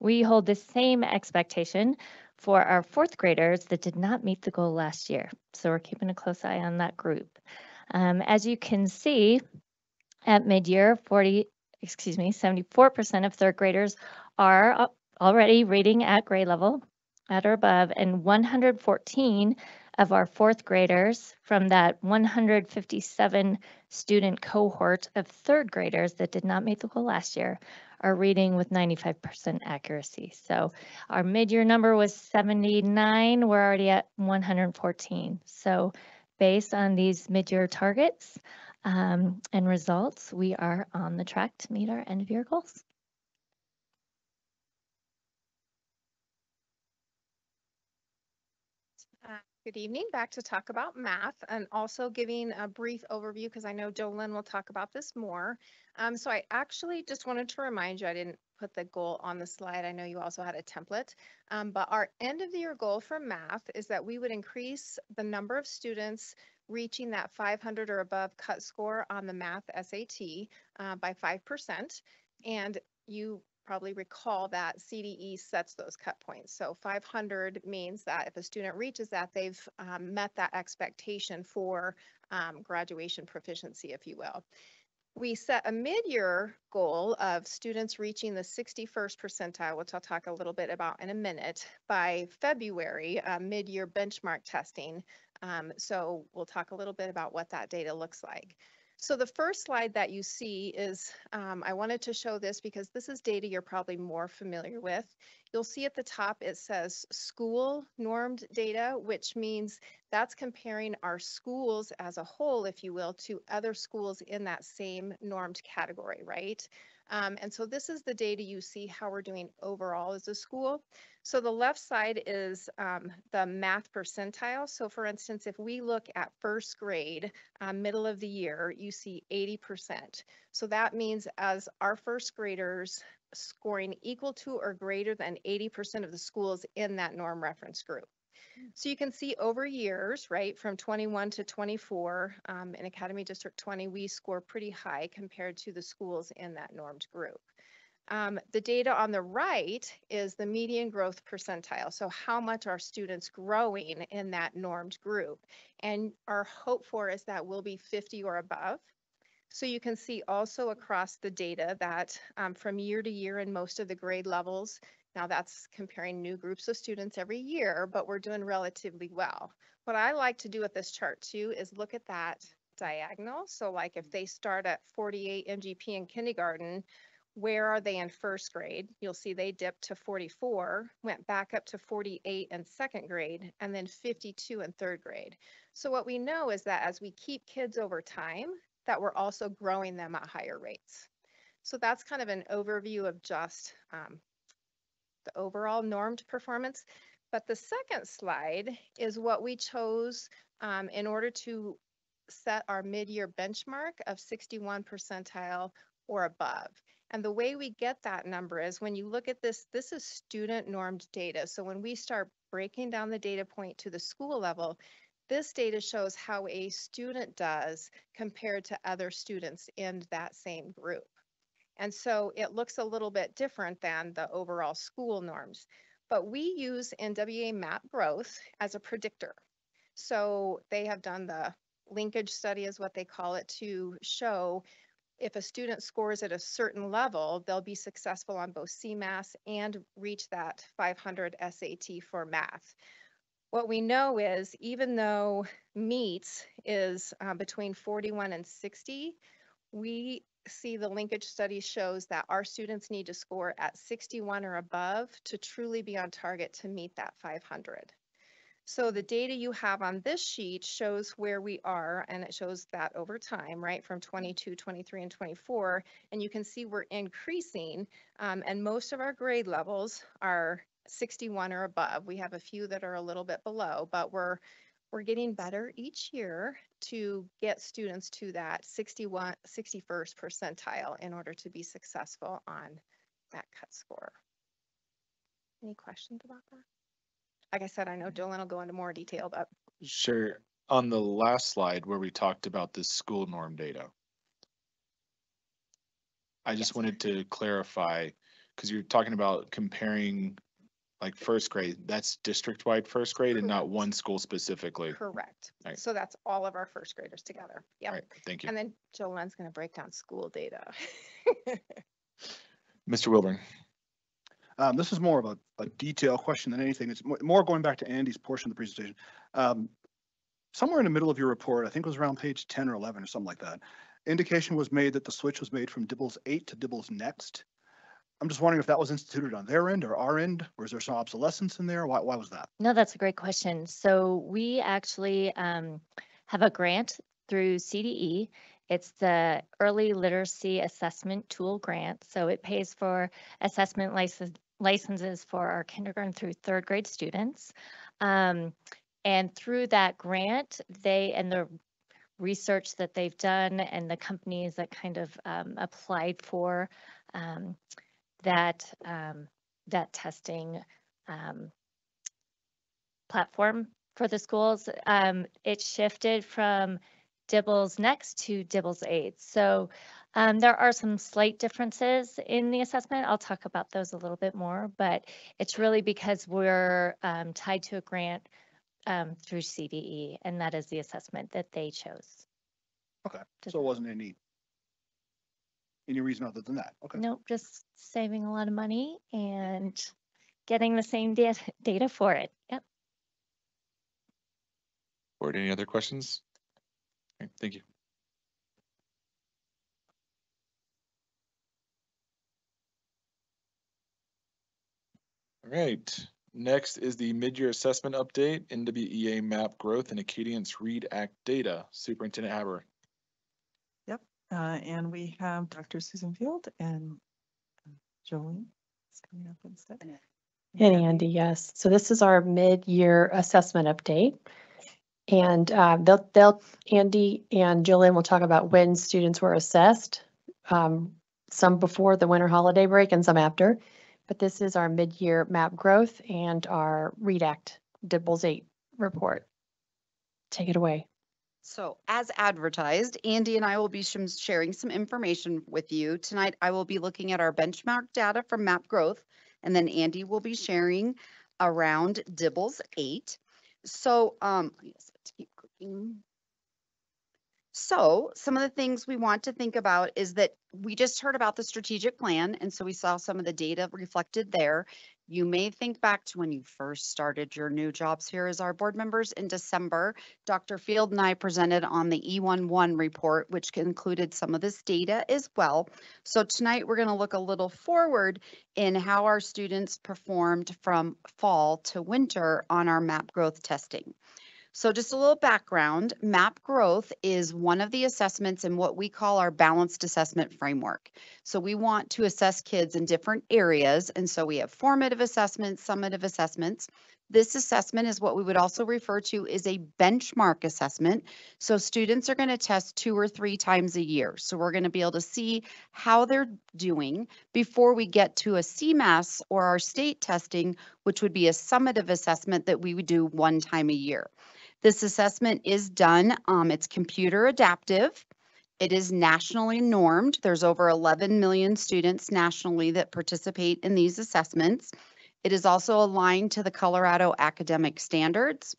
We hold the same expectation for our fourth graders that did not meet the goal last year. So we're keeping a close eye on that group. Um, as you can see, at mid-year, 40, excuse me, 74% of third graders are already reading at grade level, at or above, and 114 of our fourth graders from that 157 student cohort of third graders that did not meet the goal last year are reading with 95% accuracy. So our mid-year number was 79. We're already at 114. So based on these mid-year targets um, and results, we are on the track to meet our end-of-year goals. Good evening. Back to talk about math and also giving a brief overview because I know Jolyn will talk about this more. Um, so I actually just wanted to remind you, I didn't put the goal on the slide. I know you also had a template, um, but our end of the year goal for math is that we would increase the number of students reaching that 500 or above cut score on the math SAT uh, by 5%. And you probably recall that CDE sets those cut points. So 500 means that if a student reaches that, they've um, met that expectation for um, graduation proficiency, if you will. We set a mid-year goal of students reaching the 61st percentile, which I'll talk a little bit about in a minute, by February, uh, mid-year benchmark testing. Um, so we'll talk a little bit about what that data looks like. So the first slide that you see is, um, I wanted to show this because this is data you're probably more familiar with. You'll see at the top it says school normed data, which means that's comparing our schools as a whole, if you will, to other schools in that same normed category, right? Um, and so this is the data you see how we're doing overall as a school. So the left side is um, the math percentile. So for instance, if we look at first grade, um, middle of the year, you see 80%. So that means as our first graders scoring equal to or greater than 80% of the schools in that norm reference group. So you can see over years, right, from 21 to 24, um, in Academy District 20, we score pretty high compared to the schools in that normed group. Um, the data on the right is the median growth percentile. So how much are students growing in that normed group? And our hope for is that we'll be 50 or above. So you can see also across the data that um, from year to year in most of the grade levels, now that's comparing new groups of students every year, but we're doing relatively well. What I like to do with this chart too is look at that diagonal. So like if they start at 48 MGP in kindergarten, where are they in first grade? You'll see they dipped to 44, went back up to 48 in second grade, and then 52 in third grade. So what we know is that as we keep kids over time, that we're also growing them at higher rates. So that's kind of an overview of just um, the overall normed performance. But the second slide is what we chose um, in order to set our mid-year benchmark of 61 percentile or above. And the way we get that number is when you look at this, this is student normed data. So when we start breaking down the data point to the school level, this data shows how a student does compared to other students in that same group. And so it looks a little bit different than the overall school norms. But we use NWEA map growth as a predictor. So they have done the linkage study is what they call it to show if a student scores at a certain level, they'll be successful on both CMAS and reach that 500 SAT for math. What we know is even though MEETS is uh, between 41 and 60, we see the linkage study shows that our students need to score at 61 or above to truly be on target to meet that 500. So the data you have on this sheet shows where we are and it shows that over time, right, from 22, 23, and 24. And you can see we're increasing um, and most of our grade levels are 61 or above. We have a few that are a little bit below, but we're we're getting better each year to get students to that 61, 61st percentile in order to be successful on that cut score. Any questions about that? Like I said, I know mm-hmm. Jolyn will go into more detail, but Sure. On the last slide where we talked about the school norm data. I just wanted to clarify, because you're talking about comparing like first grade, that's district-wide first grade and not one school specifically. correct. Right. So that's all of our first graders together. Yeah. Right, thank you. And then Jolyn's going to break down school data. Mr. Wilburn. Um, this is more of a, a detail question than anything. It's mo- more going back to Andy's portion of the presentation. Um, somewhere in the middle of your report, I think it was around page ten or eleven or something like that, indication was made that the switch was made from DIBELS eight to DIBELS next. I'm just wondering if that was instituted on their end or our end, or is there some obsolescence in there? Why, why was that? No, that's a great question. So we actually um, have a grant through CDE. It's the Early Literacy Assessment Tool Grant. So it pays for assessment license, licenses for our kindergarten through third grade students. Um, and through that grant, they and the research that they've done and the companies that kind of um, applied for um, that um, that testing um, platform for the schools, um, it shifted from DIBELS next to DIBELS 8. So um, there are some slight differences in the assessment. I'll talk about those a little bit more, but it's really because we're um, tied to a grant um, through CDE, and that is the assessment that they chose. Okay, so it wasn't any, any reason other than that? Okay. Nope, just saving a lot of money and getting the same data, data for it. Yep. Board, any other questions? Okay, Thank you. All right, next is the mid-year assessment update, NWEA map growth and Acadience Read Act data. Superintendent Haber. Uh, and we have Dr. Susan Field and uh, Jolene is coming up instead. And Andy, yes. So this is our mid-year assessment update. And uh, they'll, they'll, Andy and Jillian will talk about when students were assessed, um, some before the winter holiday break and some after. But this is our mid-year map growth and our REDACT Dibbles 8 report. Take it away. So as advertised, Andy and I will be sharing some information with you. Tonight, I will be looking at our benchmark data from map growth, and then Andy will be sharing around DIBELS 8. So, um, I let's keep clicking. So some of the things we want to think about is that we just heard about the strategic plan, and so we saw some of the data reflected there. You may think back to when you first started your new jobs here as our board members in December. Dr. Field and I presented on the E11 report, which included some of this data as well. So tonight we're going to look a little forward in how our students performed from fall to winter on our map growth testing. So just a little background, MAP growth is one of the assessments in what we call our balanced assessment framework. So we want to assess kids in different areas. And so we have formative assessments, summative assessments. This assessment is what we would also refer to as a benchmark assessment. So students are going to test two or three times a year. So we're going to be able to see how they're doing before we get to a CMAS or our state testing, which would be a summative assessment that we would do one time a year. This assessment is done, um, it's computer adaptive. It is nationally normed. There's over 11 million students nationally that participate in these assessments. It is also aligned to the Colorado academic standards.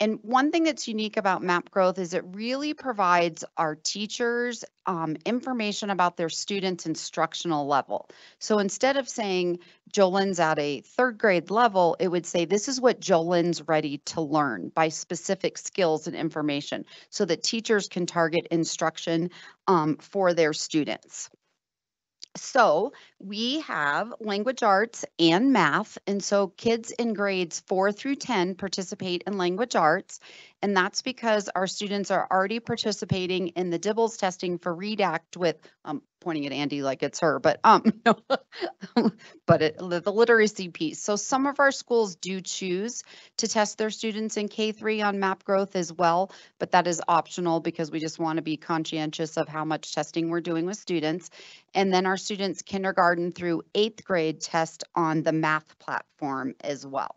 And one thing that's unique about MAP Growth is it really provides our teachers um, information about their students' instructional level. So instead of saying Jolin's at a third grade level, it would say this is what Jolin's ready to learn by specific skills and information so that teachers can target instruction um, for their students. So we have language arts and math. And so kids in grades four through 10 participate in language arts. And that's because our students are already participating in the DIBELS testing for READ Act with, um, pointing at Andy like it's her, but, um, no, but it, the the literacy piece. So some of our schools do choose to test their students in K3 on map growth as well, but that is optional because we just want to be conscientious of how much testing we're doing with students. And then our students kindergarten through eighth grade test on the math platform as well.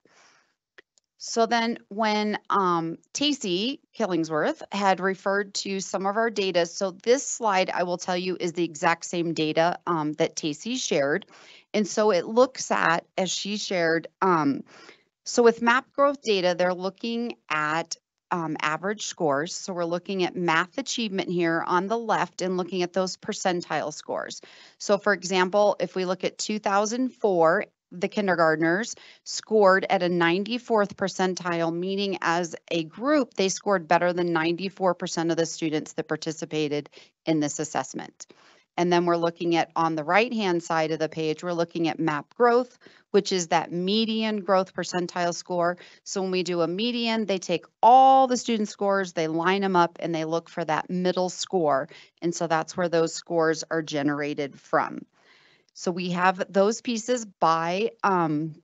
So then when um, Killingsworth had referred to some of our data, so this slide I will tell you is the exact same data um, that Tacey shared. And so it looks at, as she shared, um, so with map growth data, they're looking at um, average scores. So we're looking at math achievement here on the left and looking at those percentile scores. So for example, if we look at 2004 the kindergartners scored at a 94th percentile, meaning as a group, they scored better than 94% of the students that participated in this assessment. And then we're looking at on the right hand side of the page, we're looking at map growth, which is that median growth percentile score. So when we do a median, they take all the student scores, they line them up, and they look for that middle score. And so that's where those scores are generated from. So we have those pieces by um,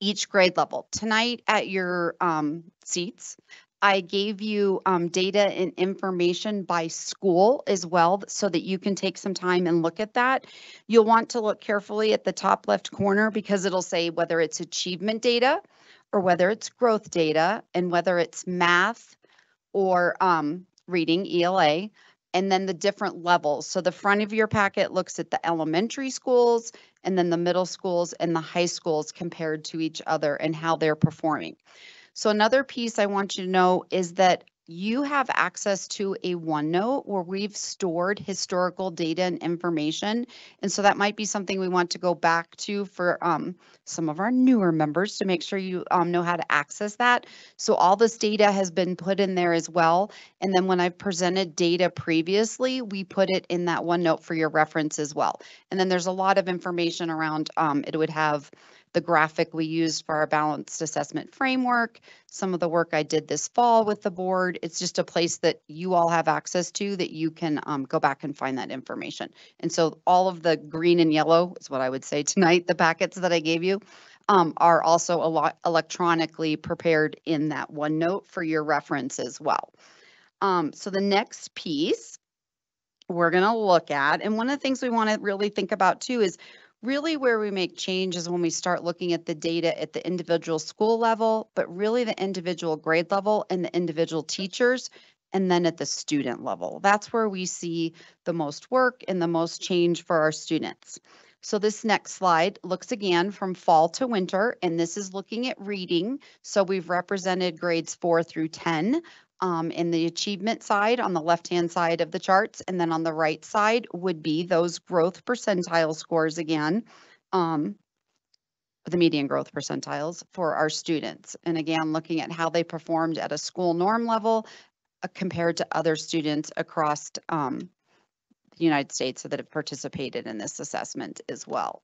each grade level. Tonight at your um, seats, I gave you um, data and information by school as well so that you can take some time and look at that. You'll want to look carefully at the top left corner because it'll say whether it's achievement data or whether it's growth data and whether it's math or um, reading ELA and then the different levels. So the front of your packet looks at the elementary schools and then the middle schools and the high schools compared to each other and how they're performing. So another piece I want you to know is that you have access to a OneNote where we've stored historical data and information. And so that might be something we want to go back to for um, some of our newer members to make sure you um, know how to access that. So all this data has been put in there as well. And then when I've presented data previously, we put it in that OneNote for your reference as well. And then there's a lot of information around, um, it would have the graphic we used for our balanced assessment framework, some of the work I did this fall with the board. It's just a place that you all have access to that you can um, go back and find that information. And so all of the green and yellow is what I would say tonight, the packets that I gave you. Um, are also a lot electronically prepared in that OneNote for your reference as well. Um, so the next piece we're going to look at, and one of the things we want to really think about too is really where we make change is when we start looking at the data at the individual school level, but really the individual grade level and the individual teachers, and then at the student level. That's where we see the most work and the most change for our students. So this next slide looks again from fall to winter, and this is looking at reading. So we've represented grades four through 10 um, in the achievement side on the left-hand side of the charts. And then on the right side would be those growth percentile scores again, um, the median growth percentiles for our students. And again, looking at how they performed at a school norm level uh, compared to other students across um, the United States that have participated in this assessment as well.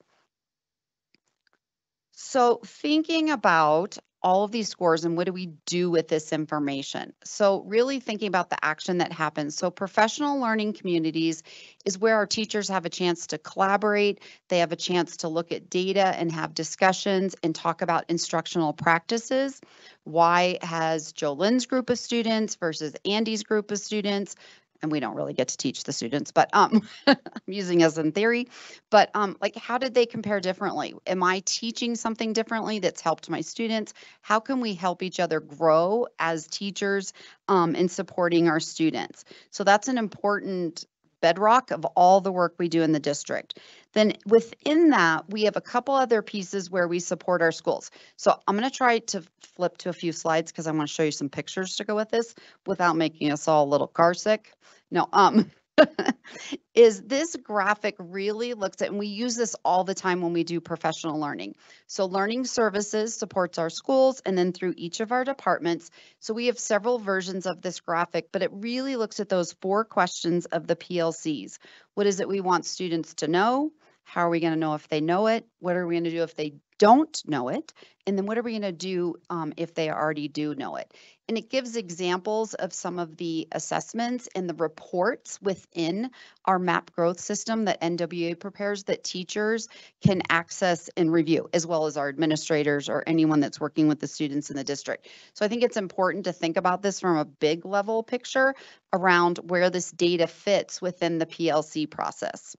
So thinking about all of these scores and what do we do with this information? So really thinking about the action that happens. So professional learning communities is where our teachers have a chance to collaborate. They have a chance to look at data and have discussions and talk about instructional practices. Why has Jolene's group of students versus Andy's group of students? And we don't really get to teach the students, but um, I'm using as in theory. But um, like, how did they compare differently? Am I teaching something differently that's helped my students? How can we help each other grow as teachers um, in supporting our students? So that's an important bedrock of all the work we do in the district. Then within that, we have a couple other pieces where we support our schools. So I'm going to try to flip to a few slides because I want to show you some pictures to go with this without making us all a little car sick. No, um, is this graphic really looks at, and we use this all the time when we do professional learning. So learning services supports our schools and then through each of our departments. So we have several versions of this graphic, but it really looks at those four questions of the PLCs. What is it we want students to know? How are we going to know if they know it? What are we going to do if they don't know it? And then what are we going to do um, if they already do know it? And it gives examples of some of the assessments and the reports within our MAP growth system that NWEA prepares that teachers can access and review, as well as our administrators or anyone that's working with the students in the district. So I think it's important to think about this from a big level picture around where this data fits within the PLC process.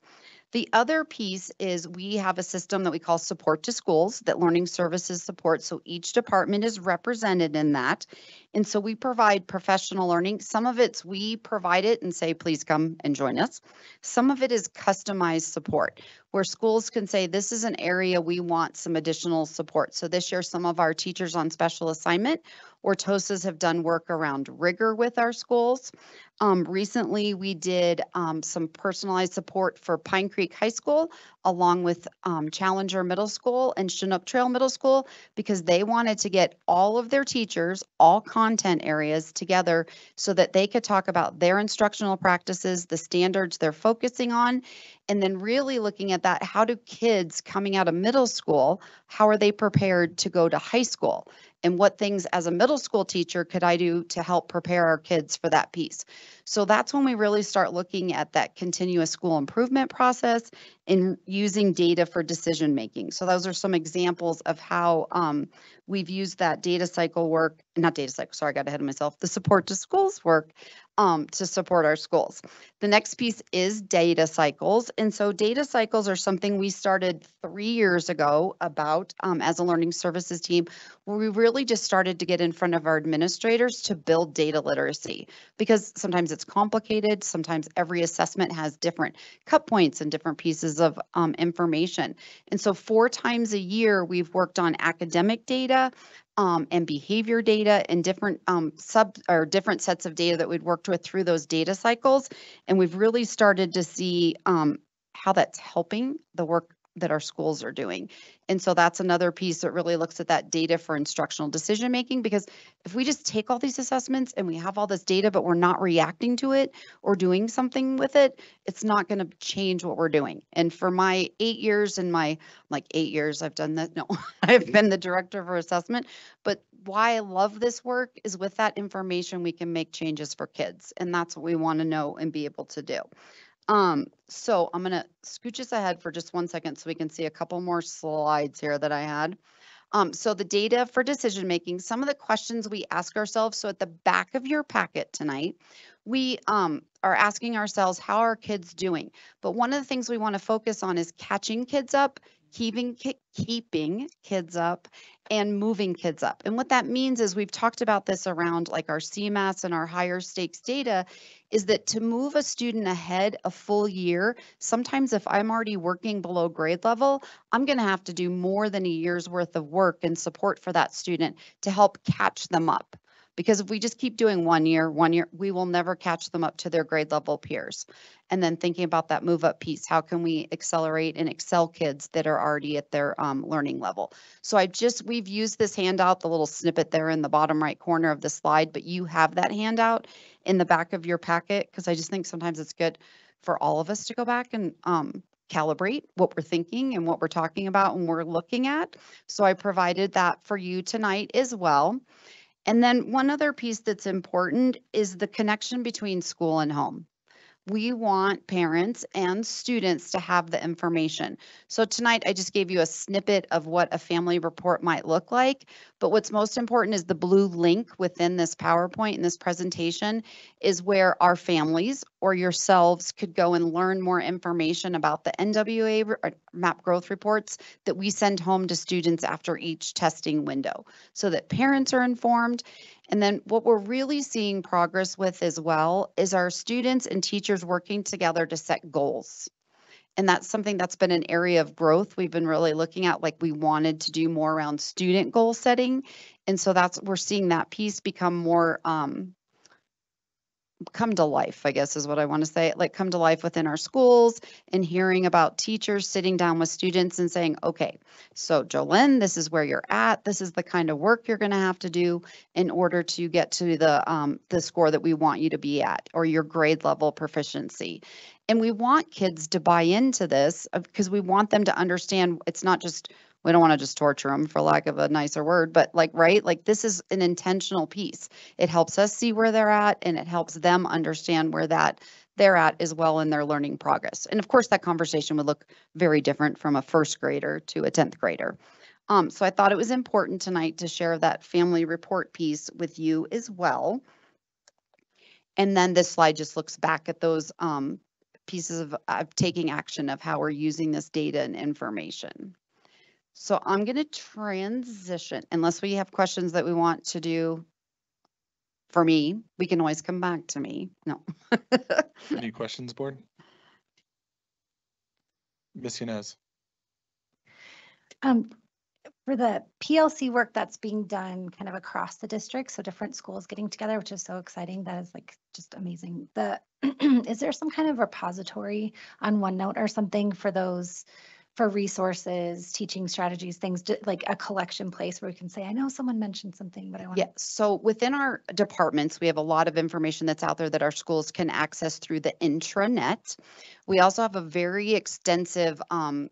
The other piece is we have a system that we call support to schools that learning services support. So each department is represented in that. And so we provide professional learning. Some of it's we provide it and say, please come and join us. Some of it is customized support where schools can say, this is an area we want some additional support. So this year, some of our teachers on special assignment or TOSAs have done work around rigor with our schools. Um, recently, we did um, some personalized support for Pine Creek High School along with um, Challenger Middle School and Chinook Trail Middle School because they wanted to get all of their teachers, all content areas together so that they could talk about their instructional practices, the standards they're focusing on, and then really looking at that, how do kids coming out of middle school, how are they prepared to go to high school? and what things as a middle school teacher could I do to help prepare our kids for that piece. So that's when we really start looking at that continuous school improvement process and using data for decision making. So those are some examples of how um, we've used that data cycle work, not data cycle, sorry, I got ahead of myself, the support to schools work um, to support our schools. The next piece is data cycles. And so data cycles are something we started three years ago about um, as a learning services team, where we really just started to get in front of our administrators to build data literacy because sometimes it's complicated. Sometimes every assessment has different cut points and different pieces of um, information. And so four times a year, we've worked on academic data, um, and behavior data and different um, sub or different sets of data that we'd worked with through those data cycles. And we've really started to see um, how that's helping the work that our schools are doing. And so that's another piece that really looks at that data for instructional decision making because if we just take all these assessments and we have all this data but we're not reacting to it or doing something with it, it's not going to change what we're doing. And for my 8 years and my like 8 years I've done that no, I've mm-hmm. been the director for assessment, but why I love this work is with that information we can make changes for kids and that's what we want to know and be able to do. Um, so I'm gonna scooch us ahead for just one second so we can see a couple more slides here that I had. Um, so the data for decision making, some of the questions we ask ourselves. So at the back of your packet tonight, we um, are asking ourselves, how are kids doing? But one of the things we want to focus on is catching kids up, keeping keeping kids up and moving kids up. And what that means is we've talked about this around like our CMAS and our higher stakes data is that to move a student ahead a full year, sometimes if I'm already working below grade level, I'm going to have to do more than a year's worth of work and support for that student to help catch them up. Because if we just keep doing one year, one year, we will never catch them up to their grade level peers. And then thinking about that move up piece, how can we accelerate and excel kids that are already at their um, learning level? So I just, we've used this handout, the little snippet there in the bottom right corner of the slide, but you have that handout in the back of your packet because I just think sometimes it's good for all of us to go back and um, calibrate what we're thinking and what we're talking about and we're looking at. So I provided that for you tonight as well. And then one other piece that's important is the connection between school and home we want parents and students to have the information. So tonight I just gave you a snippet of what a family report might look like, but what's most important is the blue link within this PowerPoint and this presentation is where our families or yourselves could go and learn more information about the NWEA uh, MAP growth reports that we send home to students after each testing window so that parents are informed and then what we're really seeing progress with as well is our students and teachers working together to set goals. And that's something that's been an area of growth we've been really looking at. Like we wanted to do more around student goal setting. And so that's, we're seeing that piece become more um, come to life, I guess is what I want to say, like come to life within our schools and hearing about teachers sitting down with students and saying, okay, so Jolene, this is where you're at. This is the kind of work you're going to have to do in order to get to the um, the score that we want you to be at or your grade level proficiency. And we want kids to buy into this uh, because we want them to understand it's not just we don't want to just torture them for lack of a nicer word, but like, right? Like this is an intentional piece. It helps us see where they're at and it helps them understand where that they're at as well in their learning progress. And of course, that conversation would look very different from a first grader to a 10th grader. Um, so I thought it was important tonight to share that family report piece with you as well. And then this slide just looks back at those um, pieces of, of taking action of how we're using this data and information. So I'm going to transition, unless we have questions that we want to do for me, we can always come back to me. No. Any questions, board? Ms. Yanez? Um, for the PLC work that's being done kind of across the district, so different schools getting together, which is so exciting. That is like just amazing. The is there some kind of repository on OneNote or something for those for resources, teaching strategies, things ju- like a collection place where we can say, I know someone mentioned something, but I want Yeah, so within our departments, we have a lot of information that's out there that our schools can access through the intranet. We also have a very extensive um,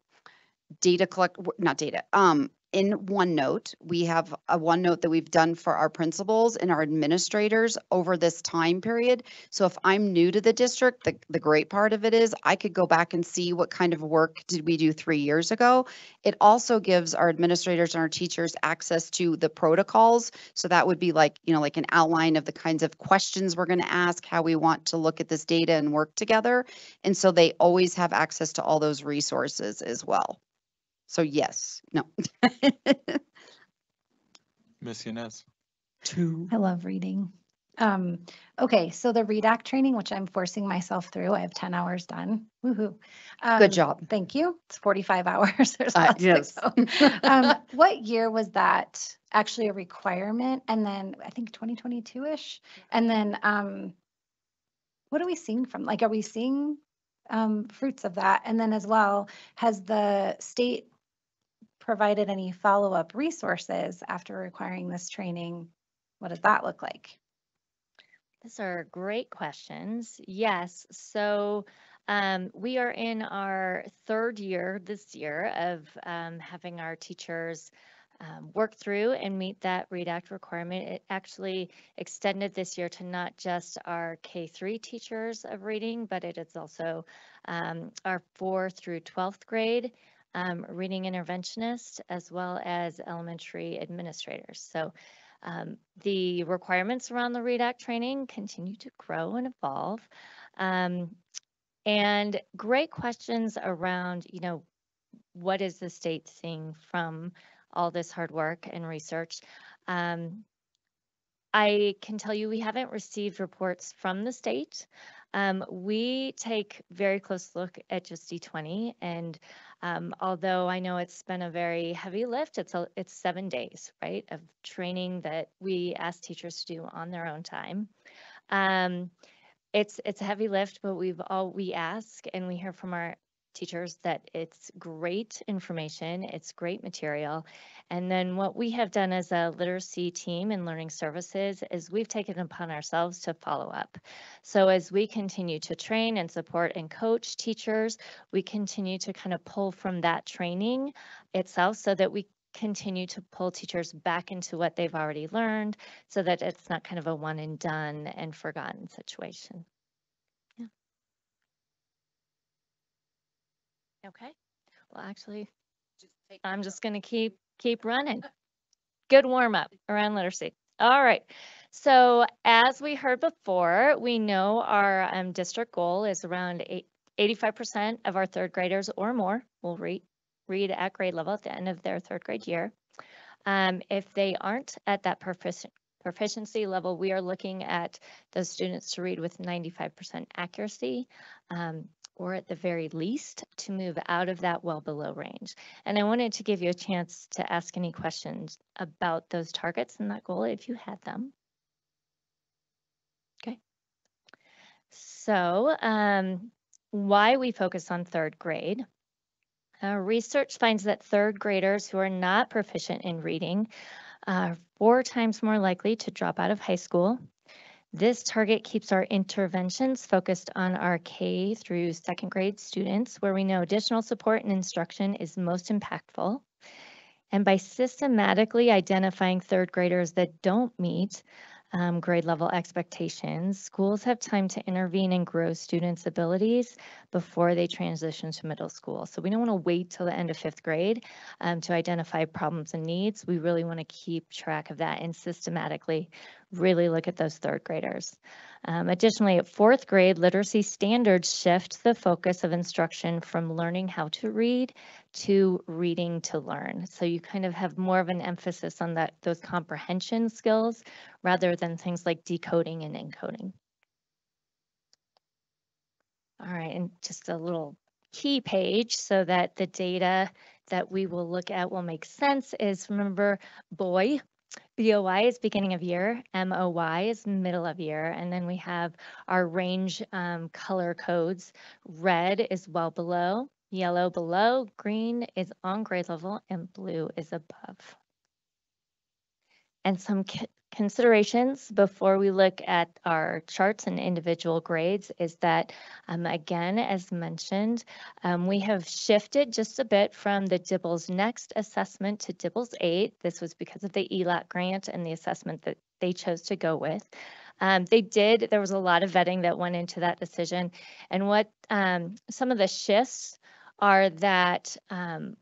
data collect, not data, um, in OneNote, we have a OneNote that we've done for our principals and our administrators over this time period. So if I'm new to the district, the, the great part of it is I could go back and see what kind of work did we do three years ago. It also gives our administrators and our teachers access to the protocols. So that would be like, you know, like an outline of the kinds of questions we're going to ask, how we want to look at this data and work together. And so they always have access to all those resources as well. So yes, no. Ms. Yanez? Two. I love reading. Um, okay, so the READ Act training, which I'm forcing myself through, I have 10 hours done. Woohoo. Um, Good job. Thank you. It's 45 hours. There's Uh, lots to yes. go. um, what year was that actually a requirement? And then I think 2022-ish. And then um, what are we seeing from, like, are we seeing um, fruits of that? And then as well, has the state provided any follow-up resources after requiring this training? What does that look like? These are great questions. Yes, so um, we are in our third year this year of um, having our teachers um, work through and meet that READ Act requirement. It actually extended this year to not just our K3 teachers of reading, but it is also um, our 4 through 12th grade um, reading interventionists as well as elementary administrators. So um, the requirements around the READ Act training continue to grow and evolve. Um, and great questions around, you know, what is the state seeing from all this hard work and research? Um, I can tell you we haven't received reports from the state. Um, we take very close look at just D20 and um, although I know it's been a very heavy lift, it's a, it's seven days, right, of training that we ask teachers to do on their own time. Um, it's it's a heavy lift, but we've all we ask and we hear from our teachers that it's great information, it's great material. And then what we have done as a literacy team and learning services is we've taken upon ourselves to follow up. So as we continue to train and support and coach teachers, we continue to kind of pull from that training itself so that we continue to pull teachers back into what they've already learned so that it's not kind of a one and done and forgotten situation. Okay. Well, actually, I'm just going to keep keep running. Good warm up around literacy. All right. So as we heard before, we know our um, district goal is around 85% of our third graders or more will read read at grade level at the end of their third grade year. Um, if they aren't at that proficiency level, we are looking at those students to read with 95% accuracy, um, or at the very least to move out of that well below range. And I wanted to give you a chance to ask any questions about those targets and that goal if you had them. Okay. So, um, why we focus on third grade. Uh, research finds that third graders who are not proficient in reading are four times more likely to drop out of high school. This target keeps our interventions focused on our K through second grade students, where we know additional support and instruction is most impactful. And by systematically identifying third graders that don't meet um, grade level expectations, schools have time to intervene and grow students' abilities before they transition to middle school. So we don't want to wait till the end of fifth grade um, to identify problems and needs. We really want to keep track of that and systematically really look at those third graders. Um, additionally, at fourth grade, literacy standards shift the focus of instruction from learning how to read to reading to learn. So you kind of have more of an emphasis on that those comprehension skills rather than things like decoding and encoding. All right, and just a little key page so that the data that we will look at will make sense is remember boy BOY is beginning of year, MOY is middle of year, and then we have our range um, color codes. Red is well below, yellow below, green is on grade level, and blue is above. And some considerations before we look at our charts and individual grades is that, um, again, as mentioned, um, we have shifted just a bit from the DIBELS Next assessment to DIBELS 8. This was because of the ELAT grant and the assessment that they chose to go with. Um, they did, there was a lot of vetting that went into that decision. And what um, some of the shifts are that um,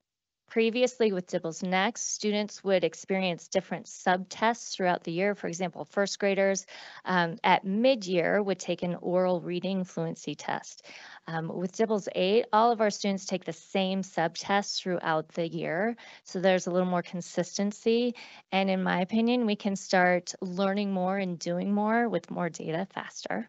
Previously with DIBELS Next, students would experience different subtests throughout the year. For example, first graders um, at mid-year would take an oral reading fluency test. Um, with DIBELS 8, all of our students take the same subtests throughout the year. So there's a little more consistency. And in my opinion, we can start learning more and doing more with more data faster.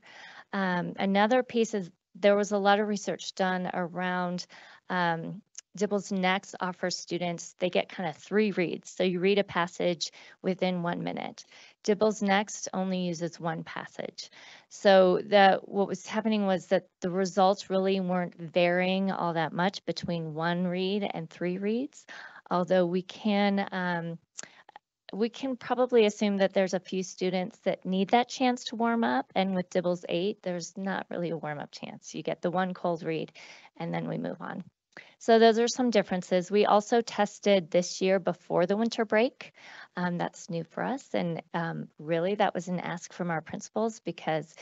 Um, another piece is there was a lot of research done around um, DIBELS Next offers students, they get kind of three reads. So you read a passage within one minute. DIBELS Next only uses one passage. So that what was happening was that the results really weren't varying all that much between one read and three reads, although we can um, we can probably assume that there's a few students that need that chance to warm up. And with DIBELS 8, there's not really a warm up chance. You get the one cold read and then we move on. So those are some differences. We also tested this year before the winter break. Um, that's new for us. And um, really that was an ask from our principals because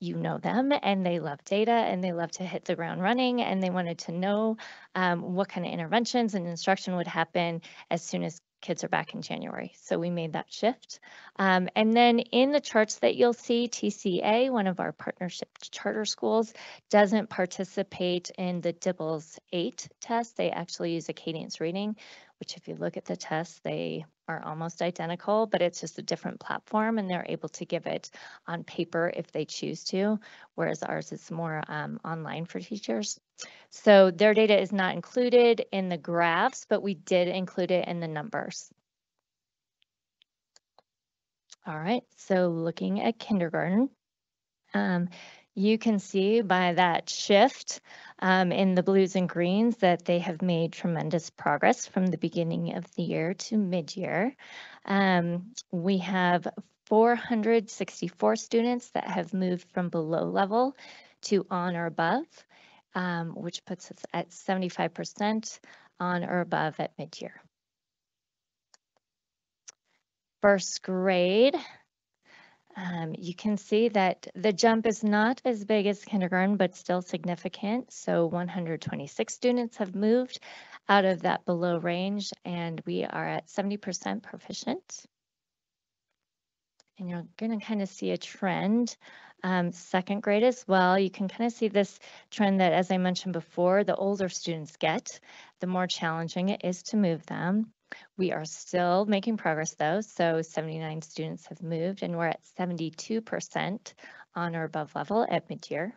you know them and they love data and they love to hit the ground running and they wanted to know um, what kind of interventions and instruction would happen as soon as kids are back in January. So we made that shift. Um, and then in the charts that you'll see, TCA, one of our partnership charter schools, doesn't participate in the DIBELS 8 test. They actually use Acadience reading, which if you look at the test, they are almost identical, but it's just a different platform and they're able to give it on paper if they choose to, whereas ours is more um, online for teachers. So their data is not included in the graphs, but we did include it in the numbers. All right, so looking at kindergarten, um, you can see by that shift um, in the blues and greens that they have made tremendous progress from the beginning of the year to mid-year. Um, we have 464 students that have moved from below level to on or above, um, which puts us at 75% on or above at mid-year. First grade, um, you can see that the jump is not as big as kindergarten, but still significant. So 126 students have moved out of that below range, and we are at 70% proficient. And you're going to kind of see a trend. Um, second grade as well, you can kind of see this trend that, as I mentioned before, the older students get, the more challenging it is to move them. We are still making progress though. So 79 students have moved and we're at 72% on or above level at mid-year.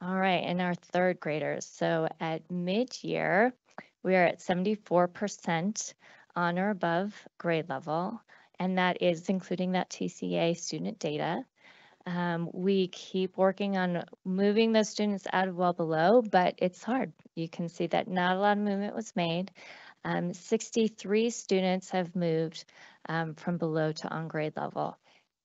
All right, and our third graders. So at mid-year, we are at 74% on or above grade level, and that is including that TCA student data. Um, we keep working on moving those students out of well below, but it's hard. You can see that not a lot of movement was made. Um, 63 students have moved um, from below to on grade level.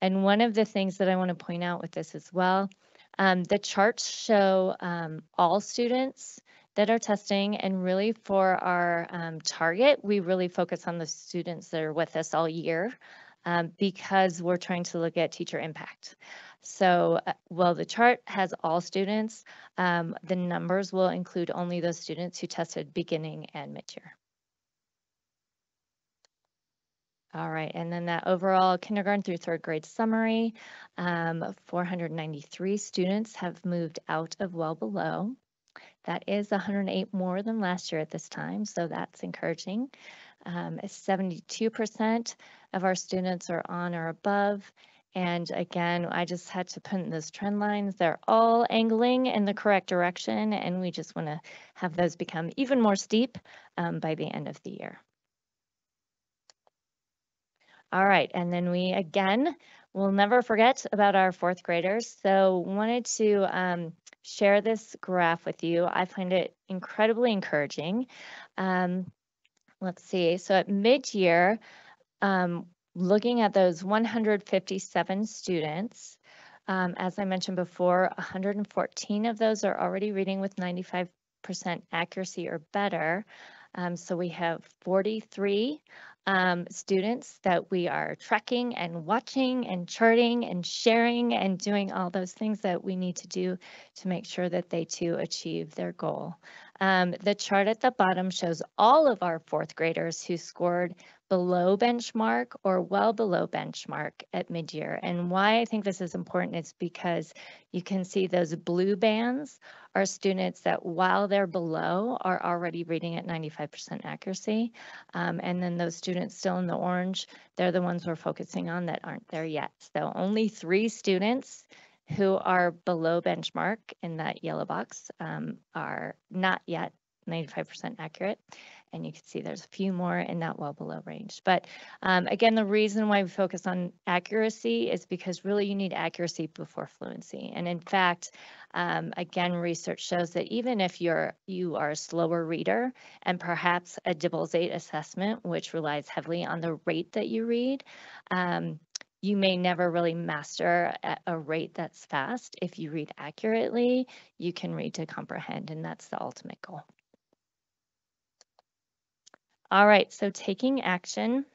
And one of the things that I want to point out with this as well, um, the charts show um, all students that are testing and really for our um, target, we really focus on the students that are with us all year um, because we're trying to look at teacher impact. So uh, while the chart has all students, um, the numbers will include only those students who tested beginning and mid-year. All right, and then that overall kindergarten through third grade summary, um, 493 students have moved out of well below. That is 108 more than last year at this time, so that's encouraging. Um, 72% of our students are on or above. And again, I just had to put in those trend lines. They're all angling in the correct direction, and we just want to have those become even more steep um, by the end of the year. All right, and then we again will never forget about our fourth graders. So wanted to um, share this graph with you. I find it incredibly encouraging. Um, let's see, so at mid-year, um, looking at those 157 students, um, as I mentioned before, 114 of those are already reading with 95% accuracy or better. Um, so we have 43 um, students that we are tracking and watching and charting and sharing and doing all those things that we need to do to make sure that they too achieve their goal. Um, the chart at the bottom shows all of our fourth graders who scored below benchmark or well below benchmark at mid-year. And why I think this is important is because you can see those blue bands are students that while they're below are already reading at 95% accuracy. Um, and then those students still in the orange, they're the ones we're focusing on that aren't there yet. So only three students who are below benchmark in that yellow box um, are not yet 95% accurate. And you can see there's a few more in that well below range. But um, again, the reason why we focus on accuracy is because really you need accuracy before fluency. And in fact, um, again, research shows that even if you're you are a slower reader and perhaps a DIBELS 8 assessment, which relies heavily on the rate that you read, um, you may never really master at a rate that's fast. If you read accurately, you can read to comprehend, and that's the ultimate goal. All right, so taking action.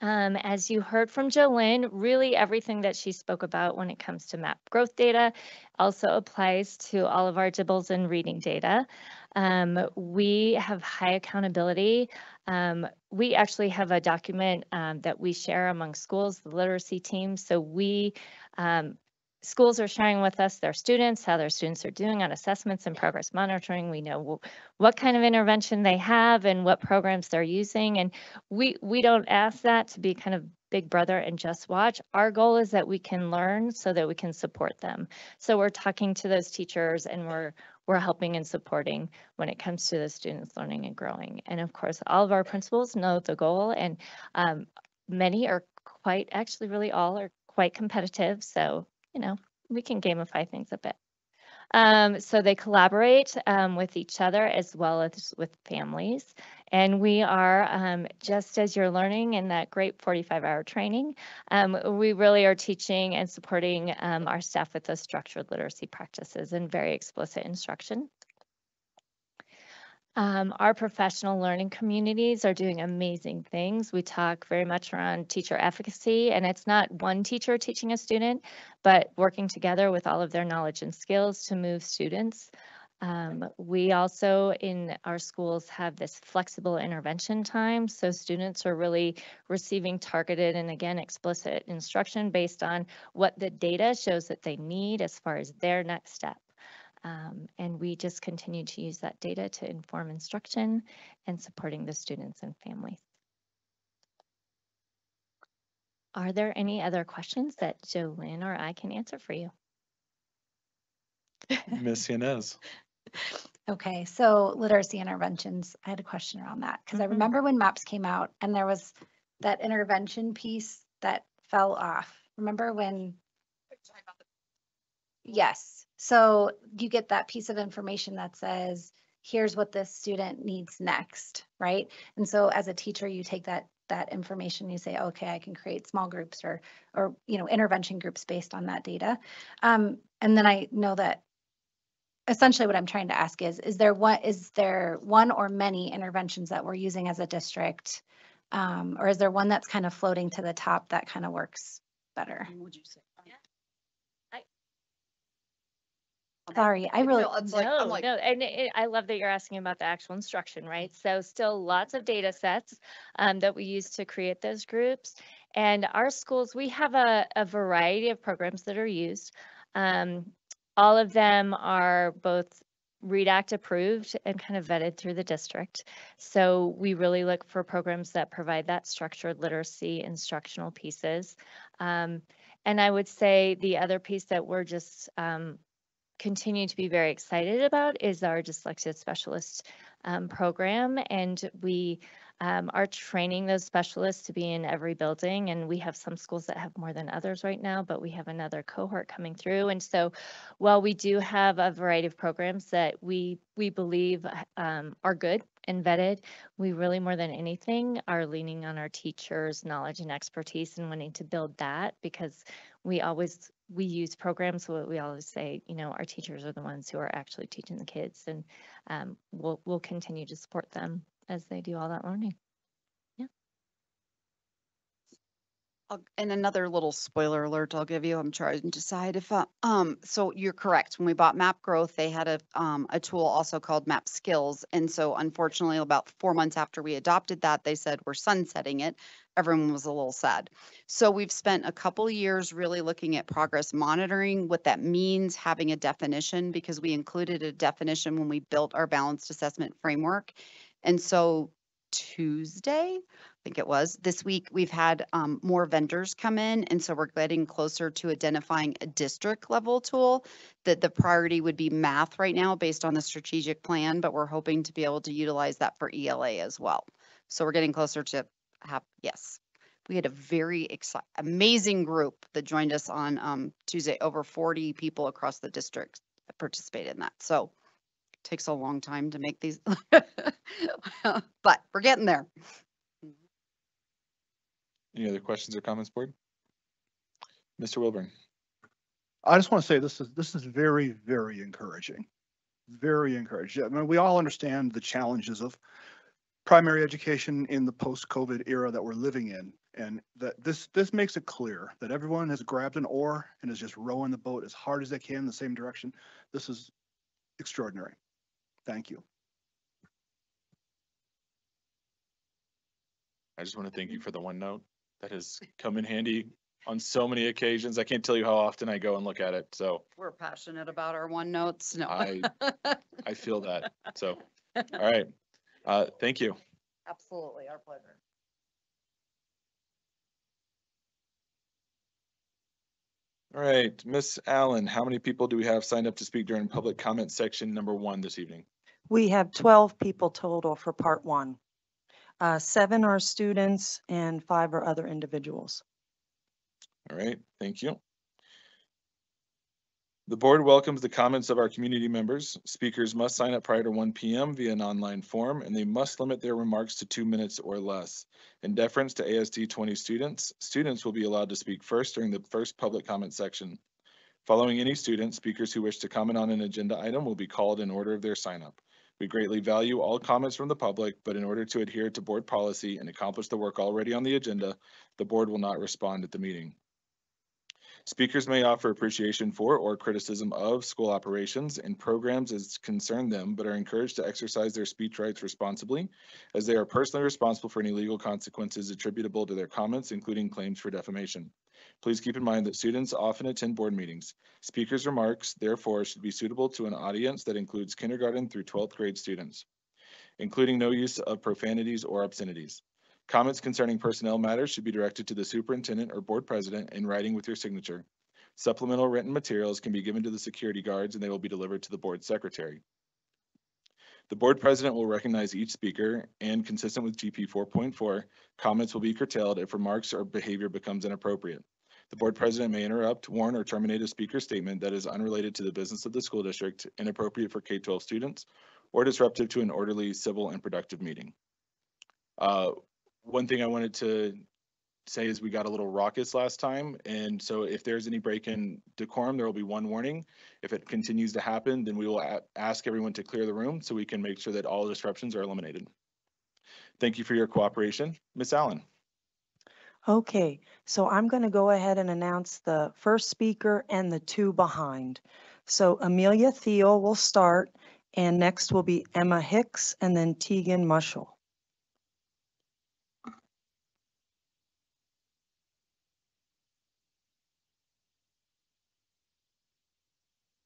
Um, as you heard from Jolynn, really everything that she spoke about when it comes to map growth data also applies to all of our DIBELS and reading data. Um, we have high accountability. Um, we actually have a document um, that we share among schools, the literacy team. So we um, schools are sharing with us their students, how their students are doing on assessments and progress monitoring. We know what kind of intervention they have and what programs they're using. And we, we don't ask that to be kind of big brother and just watch. Our goal is that we can learn so that we can support them. So we're talking to those teachers and we're, we're helping and supporting when it comes to the students learning and growing. And of course, all of our principals know the goal and um, many are quite, actually really all are quite competitive. So you know, we can gamify things a bit. Um, so they collaborate um, with each other as well as with families. And we are, um, just as you're learning in that great 45 hour training, um, we really are teaching and supporting um, our staff with those structured literacy practices and very explicit instruction. Um, our professional learning communities are doing amazing things. We talk very much around teacher efficacy, and it's not one teacher teaching a student, but working together with all of their knowledge and skills to move students. Um, we also in our schools have this flexible intervention time. So students are really receiving targeted and again, explicit instruction based on what the data shows that they need as far as their next step. Um, and we just continue to use that data to inform instruction and supporting the students and families. Are there any other questions that Jolynn or I can answer for you? Miss Yanez. Okay, so literacy interventions, I had a question around that because I Mhm. remember when MAPS came out and there was that intervention piece that fell off. Remember when Yes, so you get that piece of information that says, here's what this student needs next, right? And so as a teacher, you take that, that information, you say, okay, I can create small groups or, or, you know, intervention groups based on that data. Um, and then I know that essentially what I'm trying to ask is, is there one, is there one or many interventions that we're using as a district? Um, or is there one that's kind of floating to the top that kind of works better? Would you say? Sorry, I really, No, no, and it, I love that you're asking about the actual instruction, right? So still lots of data sets um, that we use to create those groups. And our schools, we have a, a variety of programs that are used. Um, all of them are both READ Act approved and kind of vetted through the district. So we really look for programs that provide that structured literacy instructional pieces. Um, and I would say the other piece that we're just um, continue to be very excited about is our dyslexia specialist um, program. And we um, are training those specialists to be in every building. And we have some schools that have more than others right now, but we have another cohort coming through. And so while we do have a variety of programs that we, we believe um, are good and vetted, we really more than anything are leaning on our teachers' knowledge and expertise and wanting to build that because we always we use programs so we always say you know our teachers are the ones who are actually teaching the kids and um, we'll we'll continue to support them as they do all that learning I'll- And another little spoiler alert I'll give you, I'm trying to decide if, uh, um, so you're correct. When we bought Map Growth, they had a, um, a tool also called Map Skills. And so unfortunately, about four months after we adopted that, they said we're sunsetting it. Everyone was a little sad. So we've spent a couple years really looking at progress monitoring, what that means, having a definition, because we included a definition when we built our balanced assessment framework. And so Tuesday, I think it was, this week, we've had um, more vendors come in. And so we're getting closer to identifying a district level tool that the priority would be math right now based on the strategic plan, but we're hoping to be able to utilize that for ELA as well. So we're getting closer to have, yes. We had a very exciting, amazing group that joined us on um, Tuesday. Over 40 people across the district participated in that. So it takes a long time to make these, but we're getting there. Any other questions or comments, board? Mr. Wilburn? I just want to say this is, this is very, very encouraging. Very encouraging. I mean, we all understand the challenges of primary education in the post-COVID era that we're living in. And that this, this makes it clear that everyone has grabbed an oar and is just rowing the boat as hard as they can in the same direction. This is extraordinary. Thank you. I just want to thank you for the OneNote. That has come in handy on so many occasions. I can't tell you how often I go and look at it. So We're passionate about our OneNotes. No. I, I feel that. So, all right. Uh, thank you. Absolutely, our pleasure. All right, Miss Allen, how many people do we have signed up to speak during public comment section number one this evening? We have 12 people total for part one. Uh, Seven are students and five are other individuals. All right, thank you. The board welcomes the comments of our community members. Speakers must sign up prior to one PM via an online form, and they must limit their remarks to two minutes or less. In deference to ASD twenty students, students will be allowed to speak first during the first public comment section. Following any student, speakers who wish to comment on an agenda item will be called in order of their sign up. We greatly value all comments from the public, but in order to adhere to board policy and accomplish the work already on the agenda, the board will not respond at the meeting. Speakers may offer appreciation for or criticism of school operations and programs as concern them, but are encouraged to exercise their speech rights responsibly, as they are personally responsible for any legal consequences attributable to their comments, including claims for defamation. Please keep in mind that students often attend board meetings. Speakers' remarks, therefore, should be suitable to an audience that includes kindergarten through 12th grade students, including no use of profanities or obscenities. Comments concerning personnel matters should be directed to the superintendent or board president in writing with your signature. Supplemental written materials can be given to the security guards and they will be delivered to the board secretary. The board president will recognize each speaker and consistent with GP 4.4, comments will be curtailed if remarks or behavior becomes inappropriate. The board president may interrupt, warn, or terminate a speaker's statement that is unrelated to the business of the school district, inappropriate for K-12 students, or disruptive to an orderly, civil, and productive meeting. Uh, One thing I wanted to say is we got a little raucous last time, and so if there's any break in decorum, there will be one warning. If it continues to happen, then we will ask everyone to clear the room so we can make sure that all disruptions are eliminated. Thank you for your cooperation. Ms. Allen? Okay, so I'm going to go ahead and announce the first speaker and the two behind. So Amelia Thiel will start, and next will be Emma Hicks and then Tegan Mushel.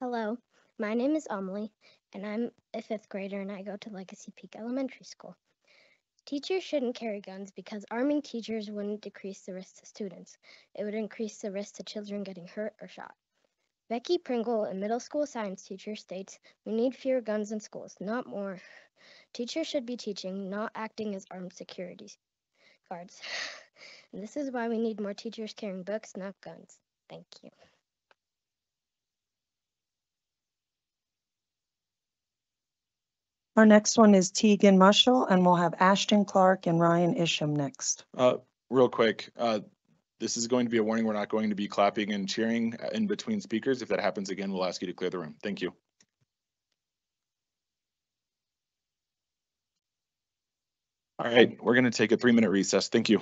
Hello, my name is Emily, and I'm a fifth grader, and I go to Legacy Peak Elementary School. Teachers shouldn't carry guns because arming teachers wouldn't decrease the risk to students. It would increase the risk to children getting hurt or shot. Becky Pringle, a middle school science teacher, states we need fewer guns in schools, not more. Teachers should be teaching, not acting as armed security guards. This is why we need more teachers carrying books, not guns. Thank you. Our next one is Tegan Mushel, and we'll have Ashton Clark and Ryan Isham next. Uh, real quick, uh, this is going to be a warning. We're not going to be clapping and cheering uh, in between speakers. If that happens again, we'll ask you to clear the room. Thank you. All right, we're going to take a three-minute recess. Thank you.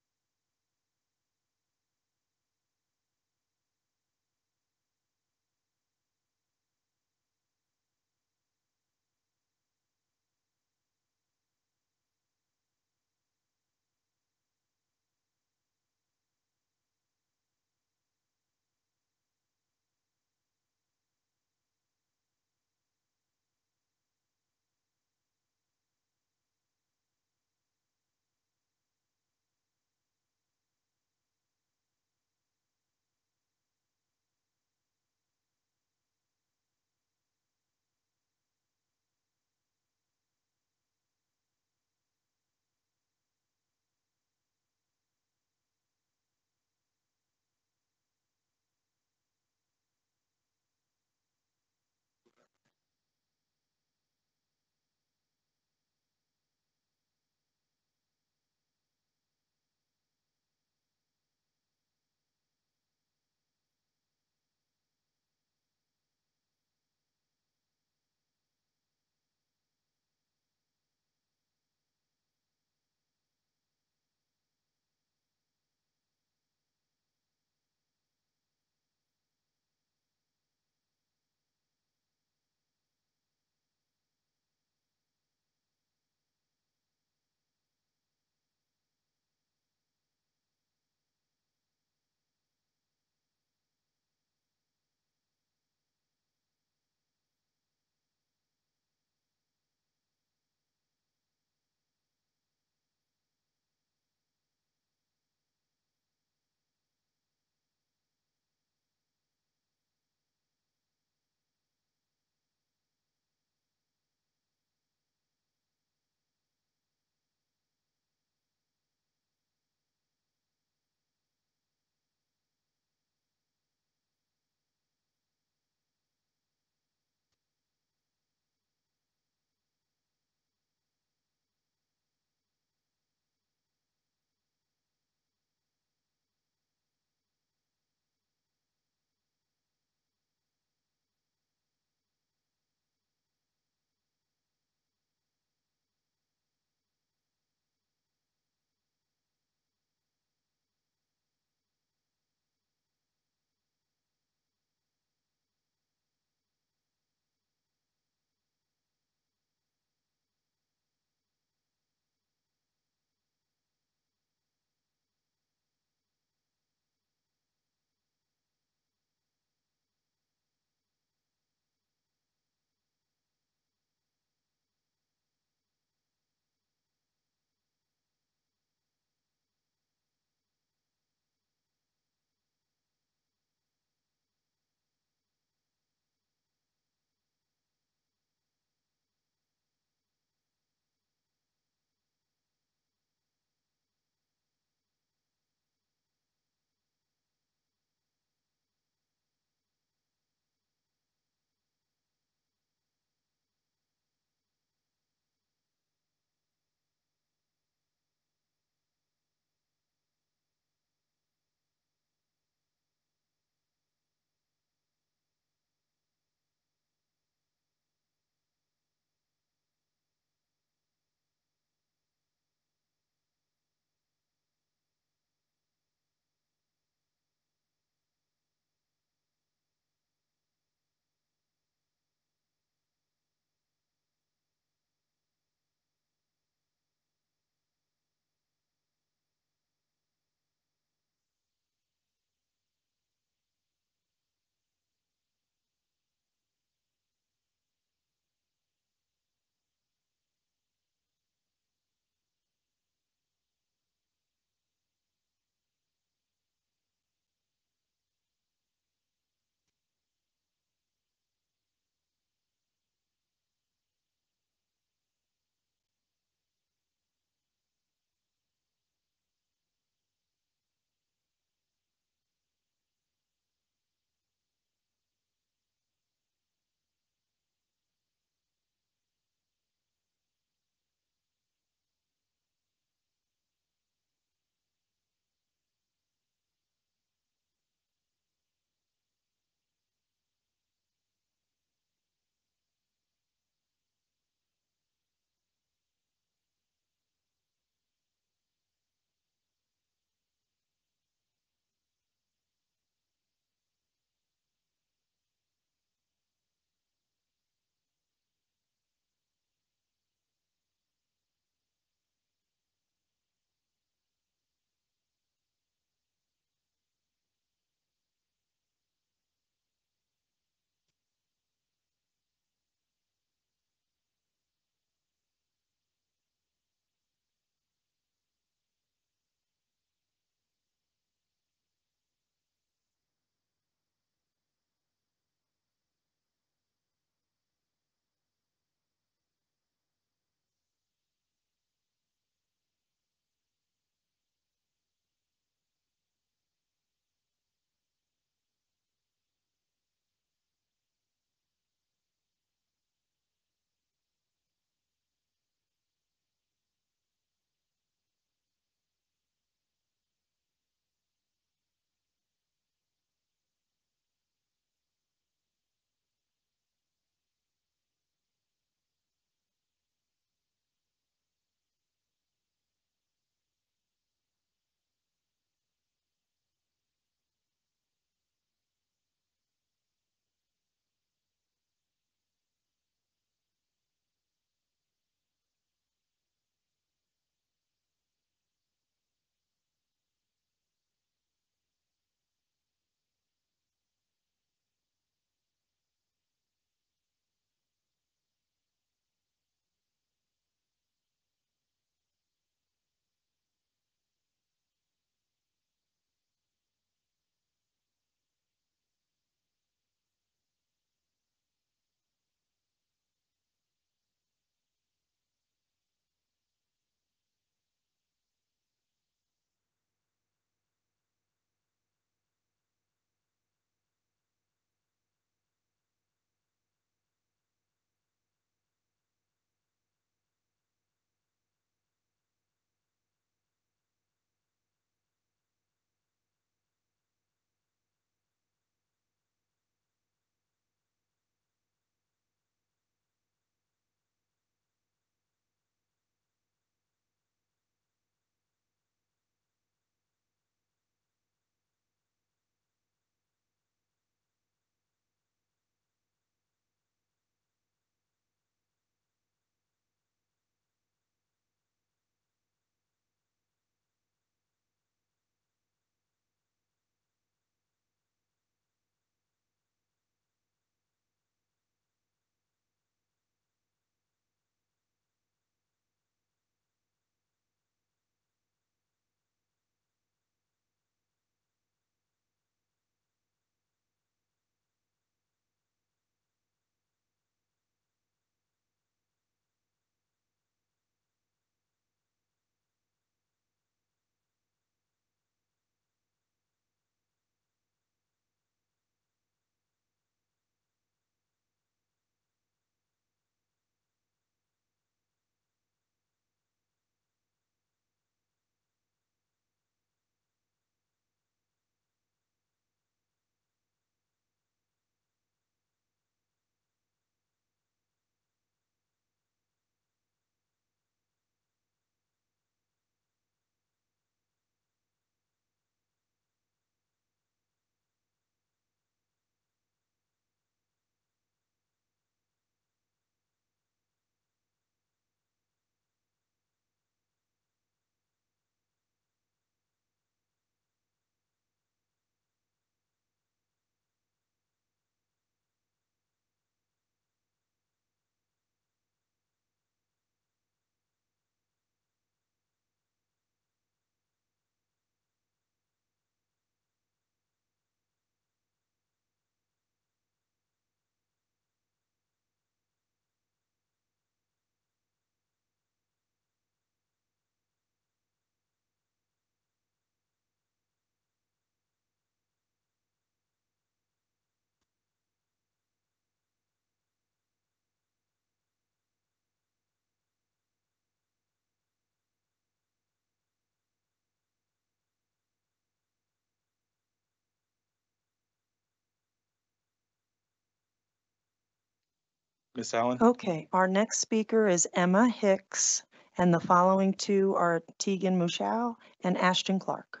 Miss Allen? Okay, our next speaker is Emma Hicks, and the following two are Tegan Mushow and Ashton Clark.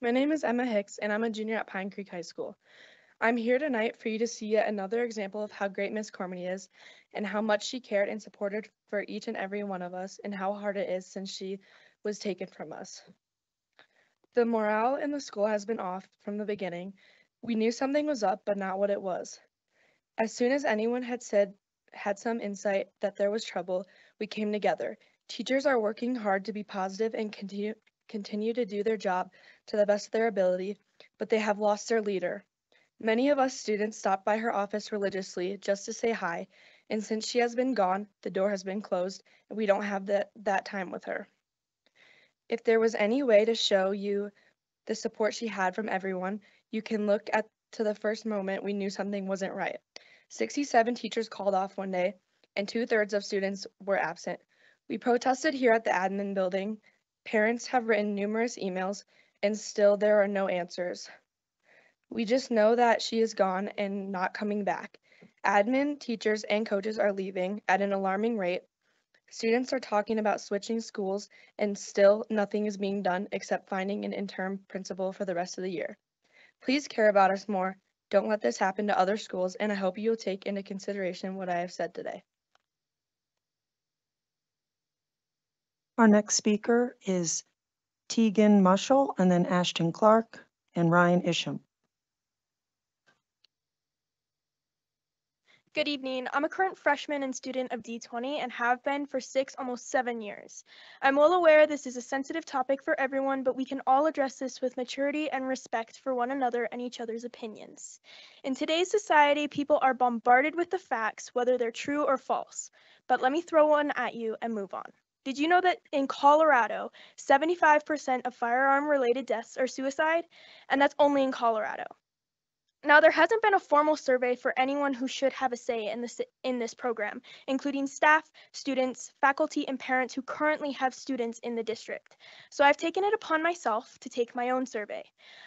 My name is Emma Hicks, and I'm a junior at Pine Creek High School. I'm here tonight for you to see yet another example of how great Miss Cormany is and how much she cared and supported for each and every one of us and how hard it is since she was taken from us. The morale in the school has been off from the beginning. We knew something was up, but not what it was. As soon as anyone had said had some insight that there was trouble, we came together. Teachers are working hard to be positive and continue continue to do their job to the best of their ability, but they have lost their leader. Many of us students stop by her office religiously just to say hi, and since she has been gone, the door has been closed, and we don't have that, that time with her. If there was any way to show you the support she had from everyone, you can look at to the first moment we knew something wasn't right. 67 teachers called off one day, and two thirds of students were absent. We protested here at the admin building. Parents have written numerous emails, and still there are no answers. We just know that she is gone and not coming back. Admin, teachers, and coaches are leaving at an alarming rate. Students are talking about switching schools, and still nothing is being done except finding an interim principal for the rest of the year. Please care about us more. Don't let this happen to other schools, and I hope you will take into consideration what I have said today. Our next speaker is Tegan Mushel, and then Ashton Clark and Ryan Isham. Good evening. I'm a current freshman and student of D20 and have been for six, almost seven years. I'm well aware this is a sensitive topic for everyone, but we can all address this with maturity and respect for one another and each other's opinions. In today's society, people are bombarded with the facts, whether they're true or false. But let me throw one at you and move on. Did you know that in Colorado, 75% of firearm related deaths are suicide? And that's only in Colorado. Now, there hasn't been a formal survey for anyone who should have a say in this, in this program, including staff, students, faculty, and parents who currently have students in the district. So I've taken it upon myself to take my own survey.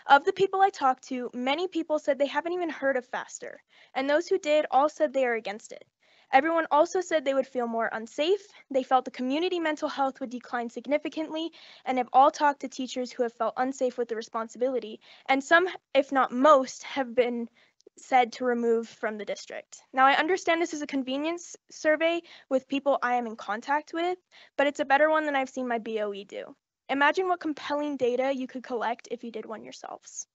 Of the people I talked to, many people said they haven't even heard of FASTER, and those who did all said they are against it. Everyone also said they would feel more unsafe. They felt the community mental health would decline significantly, and have all talked to teachers who have felt unsafe with the responsibility. And some, if not most, have been said to remove from the district. Now, I understand this is a convenience survey with people I am in contact with, but it's a better one than I've seen my BOE do. Imagine what compelling data you could collect if you did one yourselves.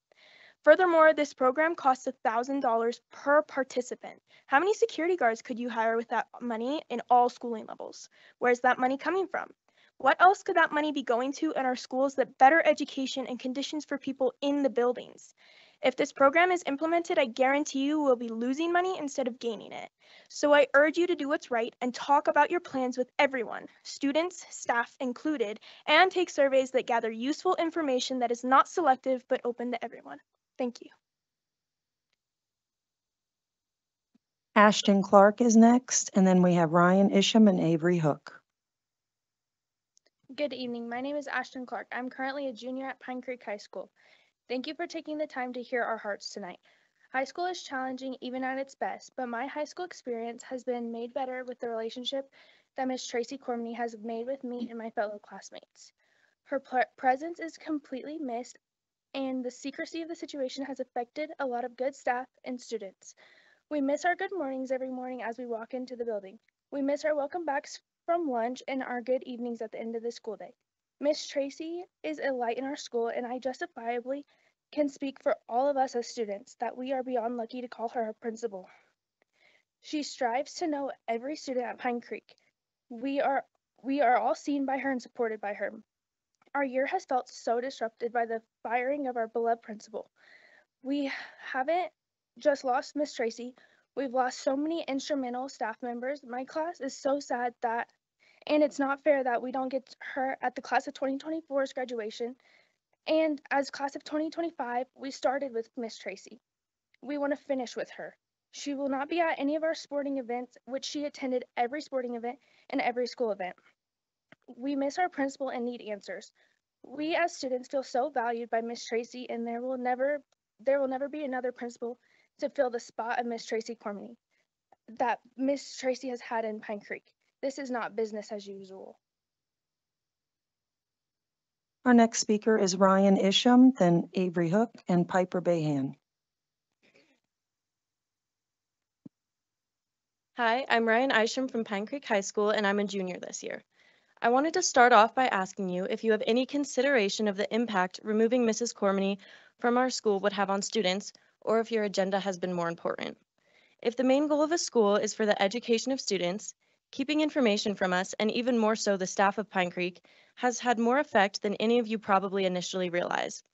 Furthermore, this program costs $1,000 per participant. How many security guards could you hire with that money in all schooling levels? Where's that money coming from? What else could that money be going to in our schools that better education and conditions for people in the buildings? If this program is implemented, I guarantee you we'll be losing money instead of gaining it. So I urge you to do what's right and talk about your plans with everyone, students, staff included, and take surveys that gather useful information that is not selective but open to everyone. Thank you. Ashton Clark is next, and then we have Ryan Isham and Avery Hook. Good evening. My name is Ashton Clark. I'm currently a junior at Pine Creek High School. Thank you for taking the time to hear our hearts tonight. High school is challenging even at its best, but my high school experience has been made better with the relationship that Miss Tracy Cormany has made with me and my fellow classmates. Her presence is completely missed and the secrecy of the situation has affected a lot of good staff and students. We miss our good mornings every morning as we walk into the building. We miss our welcome backs from lunch and our good evenings at the end of the school day. Miss Tracy is a light in our school, and I justifiably can speak for all of us as students that we are beyond lucky to call her our principal. She strives to know every student at Pine Creek. We are we are all seen by her and supported by her. Our year has felt so disrupted by the firing of our beloved principal. We haven't just lost Miss Tracy, we've lost so many instrumental staff members. My class is so sad that, and it's not fair that we don't get her at the class of 2024's graduation. And as class of 2025, we started with Miss Tracy. We want to finish with her. She will not be at any of our sporting events, which she attended every sporting event and every school event. We miss our principal and need answers. We as students feel so valued by Miss Tracy and there will never there will never be another principal to fill the spot of Miss Tracy Cormany that Miss Tracy has had in Pine Creek. This is not business as usual. Our next speaker is Ryan Isham, then Avery Hook and Piper Bayhan. Hi, I'm Ryan Isham from Pine Creek High School, and I'm a junior this year. I wanted to start off by asking you if you have any consideration of the impact removing Mrs. Cormany from our school would have on students, or if your agenda has been more important. If the main goal of a school is for the education of students, keeping information from us, and even more so the staff of Pine Creek, has had more effect than any of you probably initially realize.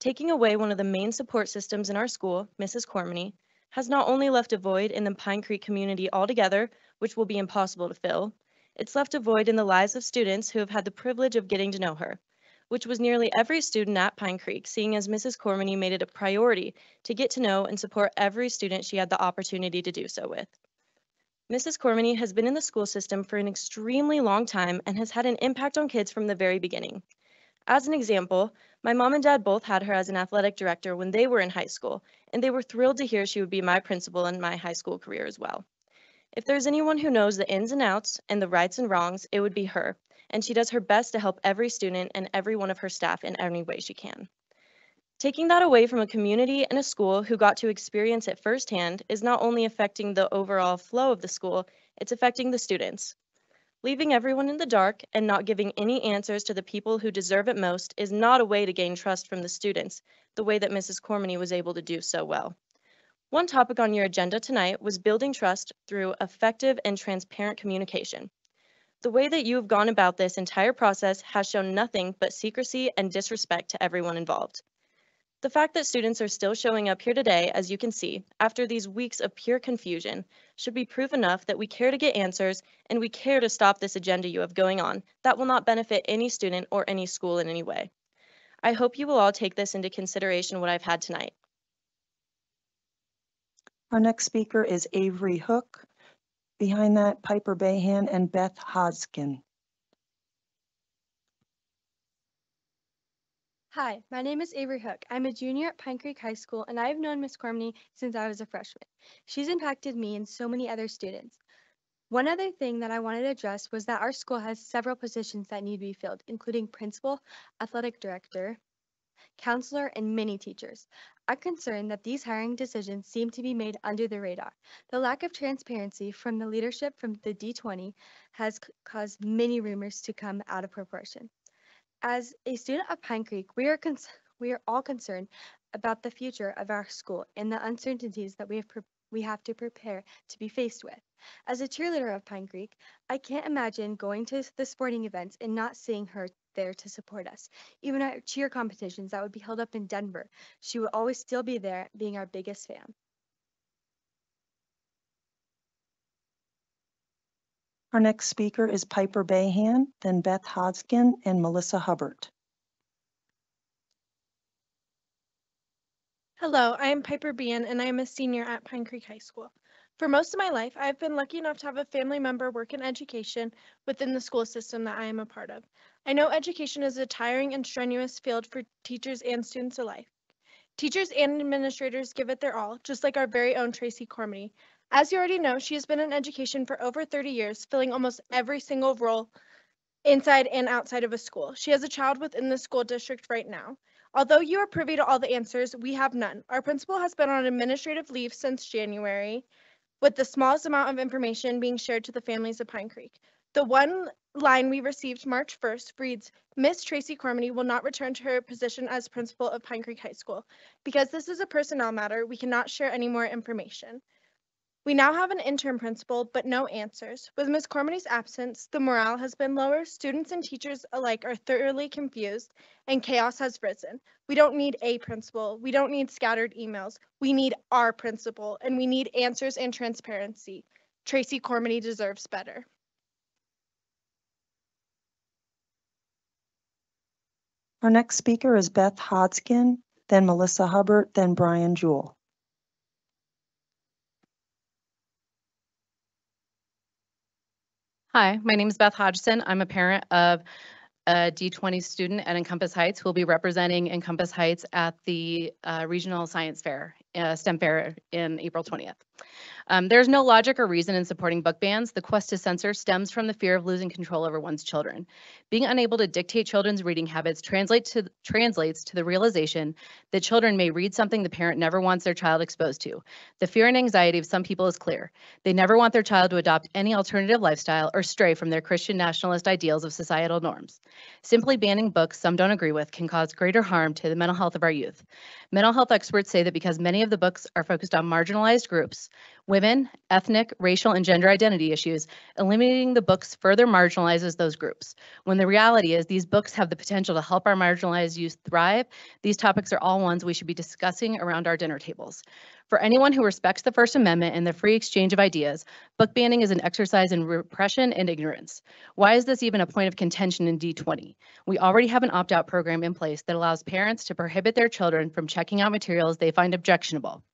Taking away one of the main support systems in our school, Mrs. Cormany, has not only left a void in the Pine Creek community altogether, which will be impossible to fill, it's left a void in the lives of students who have had the privilege of getting to know her, which was nearly every student at Pine Creek, seeing as Mrs. Cormany made it a priority to get to know and support every student she had the opportunity to do so with. Mrs. Cormany has been in the school system for an extremely long time and has had an impact on kids from the very beginning. As an example, my mom and dad both had her as an athletic director when they were in high school, and they were thrilled to hear she would be my principal in my high school career as well. If there's anyone who knows the ins and outs and the rights and wrongs, it would be her, and she does her best to help every student and every one of her staff in any way she can. Taking that away from a community and a school who got to experience it firsthand is not only affecting the overall flow of the school, it's affecting the students. Leaving everyone in the dark and not giving any answers to the people who deserve it most is not a way to gain trust from the students, the way that Mrs. Cormany was able to do so well. One topic on your agenda tonight was building trust through effective and transparent communication. The way that you have gone about this entire process has shown nothing but secrecy and disrespect to everyone involved. The fact that students are still showing up here today, as you can see, after these weeks of pure confusion, should be proof enough that we care to get answers and we care to stop this agenda you have going on that will not benefit any student or any school in any way. I hope you will all take this into consideration what I've had tonight. Our next speaker is Avery Hook. Behind that, Piper Bayhan and Beth Hodgkin. Hi, my name is Avery Hook. I'm a junior at Pine Creek High School, and I've known Miss Cormany since I was a freshman. She's impacted me and so many other students. One other thing that I wanted to address was that our school has several positions that need to be filled, including principal, athletic director, counselor, and many teachers. I'm concerned that these hiring decisions seem to be made under the radar. The lack of transparency from the leadership from the D20 has caused many rumors to come out of proportion. As a student of Pine Creek, we are we are all concerned about the future of our school and the uncertainties that we have we have to prepare to be faced with. As a cheerleader of Pine Creek, I can't imagine going to the sporting events and not seeing her there to support us. Even at cheer competitions that would be held up in Denver, she would always still be there, being our biggest fan. Our next speaker is Piper Bayhan, then Beth Hodgkin and Melissa Hubbard. Hello, I am Piper Bean and I am a senior at Pine Creek High School. For most of my life, I've been lucky enough to have a family member work in education within the school system that I am a part of. I know education is a tiring and strenuous field for teachers and students alike. Teachers and administrators give it their all, just like our very own Tracy Cormany. As you already know, she has been in education for over 30 years, filling almost every single role inside and outside of a school. She has a child within the school district right now. Although you are privy to all the answers, we have none. Our principal has been on administrative leave since January, with the smallest amount of information being shared to the families of Pine Creek. The one line we received March 1st reads, Miss Tracy Cormany will not return to her position as principal of Pine Creek High School. Because this is a personnel matter, we cannot share any more information. We now have an interim principal, but no answers. With Ms. Cormany's absence, the morale has been lower, students and teachers alike are thoroughly confused, and chaos has risen. We don't need a principal. We don't need scattered emails. We need our principal, and we need answers and transparency. Tracy Cormany deserves better. Our next speaker is Beth Hodgkin, then Melissa Hubbard, then Brian Jewell. Hi, my name is Beth Hodgson. I'm a parent of a D20 student at Encompass Heights who will be representing Encompass Heights at the uh, Regional Science Fair, uh, STEM Fair in April 20th. Um, there's no logic or reason in supporting book bans. The quest to censor stems from the fear of losing control over one's children. Being unable to dictate children's reading habits translate to, translates to the realization that children may read something the parent never wants their child exposed to. The fear and anxiety of some people is clear. They never want their child to adopt any alternative lifestyle or stray from their Christian nationalist ideals of societal norms. Simply banning books some don't agree with can cause greater harm to the mental health of our youth. Mental health experts say that because many of the books are focused on marginalized groups, women, ethnic, racial, and gender identity issues, eliminating the books further marginalizes those groups. When the reality is these books have the potential to help our marginalized youth thrive, these topics are all ones we should be discussing around our dinner tables. For anyone who respects the First Amendment and the free exchange of ideas, book banning is an exercise in repression and ignorance. Why is this even a point of contention in D20? We already have an opt-out program in place that allows parents to prohibit their children from checking out materials they find objectionable.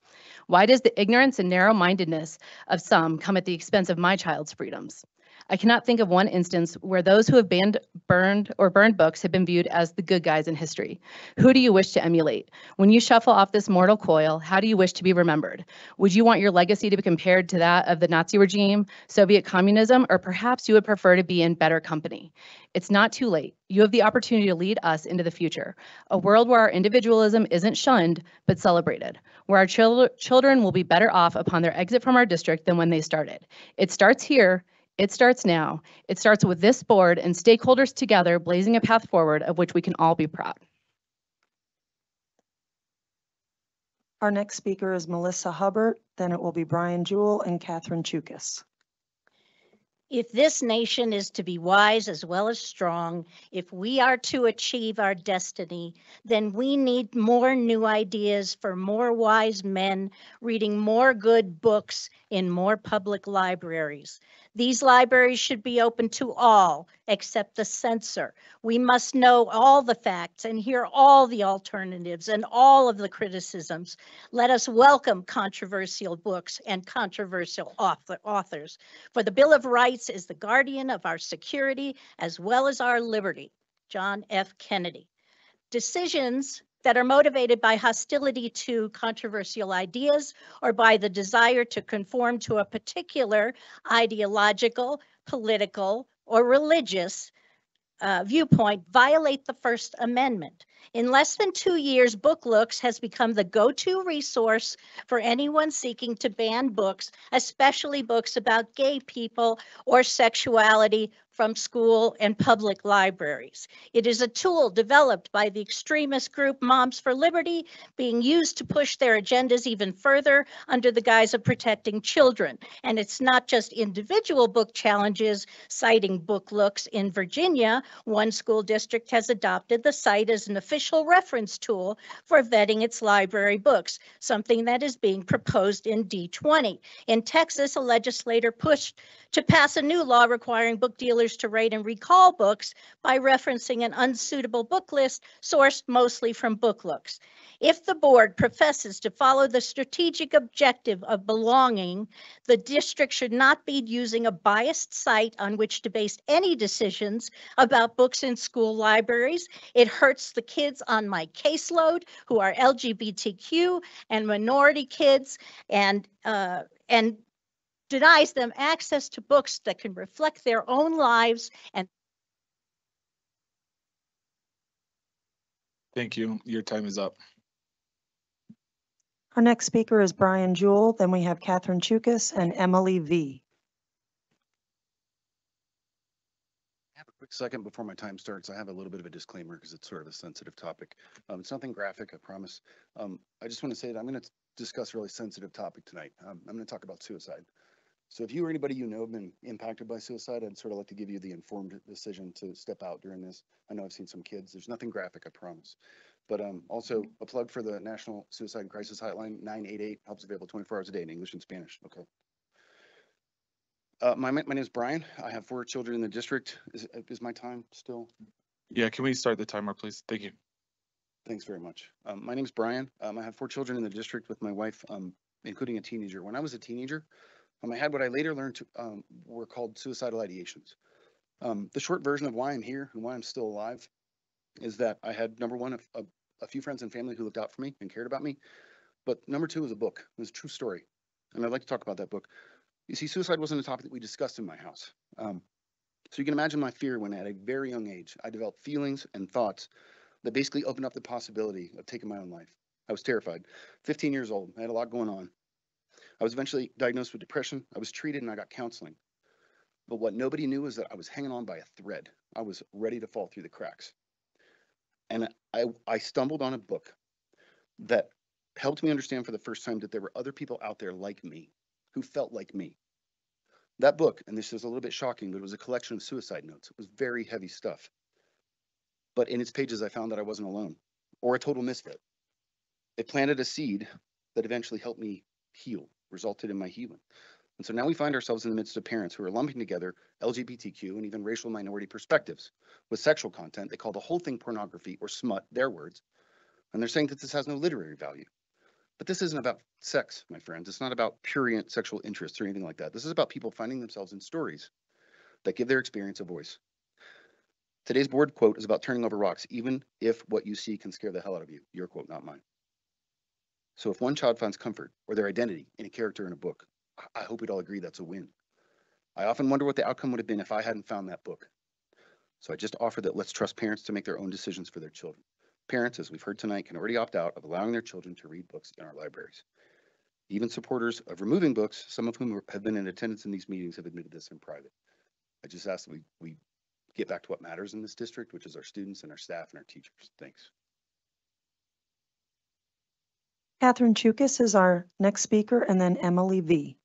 Why does the ignorance and narrow-mindedness of some come at the expense of my child's freedoms? I cannot think of one instance where those who have banned, burned, or burned books have been viewed as the good guys in history. Who do you wish to emulate? When you shuffle off this mortal coil, how do you wish to be remembered? Would you want your legacy to be compared to that of the Nazi regime, Soviet communism, or perhaps you would prefer to be in better company? It's not too late. You have the opportunity to lead us into the future, a world where our individualism isn't shunned, but celebrated, where our chil children will be better off upon their exit from our district than when they started. It starts here, it starts now. It starts with this board and stakeholders together blazing a path forward of which we can all be proud. Our next speaker is Melissa Hubbard, then it will be Brian Jewell and Catherine Chukas. If this nation is to be wise as well as strong, if we are to achieve our destiny, then we need more new ideas for more wise men reading more good books in more public libraries. These libraries should be open to all except the censor. We must know all the facts and hear all the alternatives and all of the criticisms. Let us welcome controversial books and controversial author authors. For the Bill of Rights is the guardian of our security as well as our liberty. John F. Kennedy. Decisions that are motivated by hostility to controversial ideas or by the desire to conform to a particular ideological, political, or religious uh, viewpoint violate the First Amendment. In less than two years, BookLooks has become the go-to resource for anyone seeking to ban books, especially books about gay people or sexuality from school and public libraries. It is a tool developed by the extremist group Moms for Liberty being used to push their agendas even further under the guise of protecting children. And it's not just individual book challenges citing BookLooks in Virginia. One school district has adopted the site as an official reference tool for vetting its library books, something that is being proposed in D20. In Texas, a legislator pushed to pass a new law requiring book dealers to rate and recall books by referencing an unsuitable book list sourced mostly from BookLooks. If the board professes to follow the strategic objective of belonging, the district should not be using a biased site on which to base any decisions about books in school libraries. It hurts the kids on my caseload who are LGBTQ and minority kids and uh, and denies them access to books that can reflect their own lives and Thank you. Your time is up. Our next speaker is Brian Jewell, then we have Catherine Chukas and Emily V. Have a quick second before my time starts. I have a little bit of a disclaimer because it's sort of a sensitive topic. Um, it's nothing graphic, I promise. Um, I just want to say that I'm going to discuss a really sensitive topic tonight. Um, I'm going to talk about suicide. So if you or anybody you know have been impacted by suicide, I'd sort of like to give you the informed decision to step out during this. I know I've seen some kids. There's nothing graphic, I promise. But um, also a plug for the National Suicide Crisis Hotline, 988, helps available 24 hours a day in English and Spanish. Okay. Uh, my, my name is Brian. I have four children in the district. Is, is my time still? Yeah, can we start the timer, please? Thank you. Thanks very much. Um, my name is Brian. Um, I have four children in the district with my wife, um, including a teenager. When I was a teenager, um, I had what I later learned to, um, were called suicidal ideations. Um, the short version of why I'm here and why I'm still alive is that I had number one, a, a, a few friends and family who looked out for me and cared about me. But number two was a book. It was a true story. And I'd like to talk about that book. You see, suicide wasn't a topic that we discussed in my house. Um, so you can imagine my fear when at a very young age, I developed feelings and thoughts that basically opened up the possibility of taking my own life. I was terrified. 15 years old, I had a lot going on. I was eventually diagnosed with depression. I was treated and I got counseling. But what nobody knew is that I was hanging on by a thread. I was ready to fall through the cracks. And I, I stumbled on a book that helped me understand for the first time that there were other people out there like me who felt like me. That book, and this is a little bit shocking, but it was a collection of suicide notes. It was very heavy stuff. But in its pages, I found that I wasn't alone or a total misfit. It planted a seed that eventually helped me heal, resulted in my healing. And so now we find ourselves in the midst of parents who are lumping together LGBTQ and even racial minority perspectives with sexual content. They call the whole thing pornography or smut, their words. And they're saying that this has no literary value. But this isn't about sex, my friends. It's not about purient sexual interests or anything like that. This is about people finding themselves in stories that give their experience a voice. Today's board quote is about turning over rocks, even if what you see can scare the hell out of you. Your quote, not mine. So if one child finds comfort or their identity in a character in a book, I hope we'd all agree that's a win. I often wonder what the outcome would have been if I hadn't found that book. So I just offer that let's trust parents to make their own decisions for their children. Parents, as we've heard tonight, can already opt out of allowing their children to read books in our libraries. Even supporters of removing books, some of whom have been in attendance in these meetings, have admitted this in private. I just ask that we, we get back to what matters in this district, which is our students and our staff and our teachers. Thanks. Catherine Chukas is our next speaker, and then Emily V.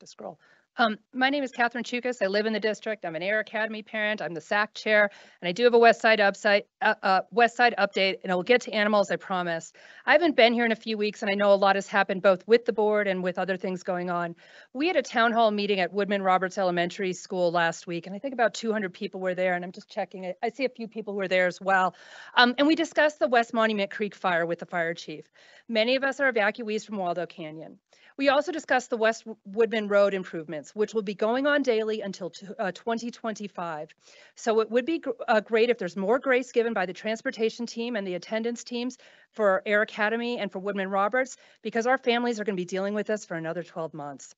to scroll. Um, my name is Catherine Chukas. I live in the district. I'm an Air Academy parent. I'm the SAC chair, and I do have a West Side upside, uh, uh, West Side update, and I will get to animals, I promise. I haven't been here in a few weeks, and I know a lot has happened both with the board and with other things going on. We had a town hall meeting at Woodmen Roberts Elementary School last week, and I think about 200 people were there, and I'm just checking it. I see a few people who were there as well. Um, and we discussed the West Monument Creek fire with the fire chief. Many of us are evacuees from Waldo Canyon. We also discussed the West Woodmen Road improvements, which will be going on daily until uh, 2025. So it would be gr uh, great if there's more grace given by the transportation team and the attendance teams for Air Academy and for Woodmen Roberts, because our families are going to be dealing with this for another 12 months.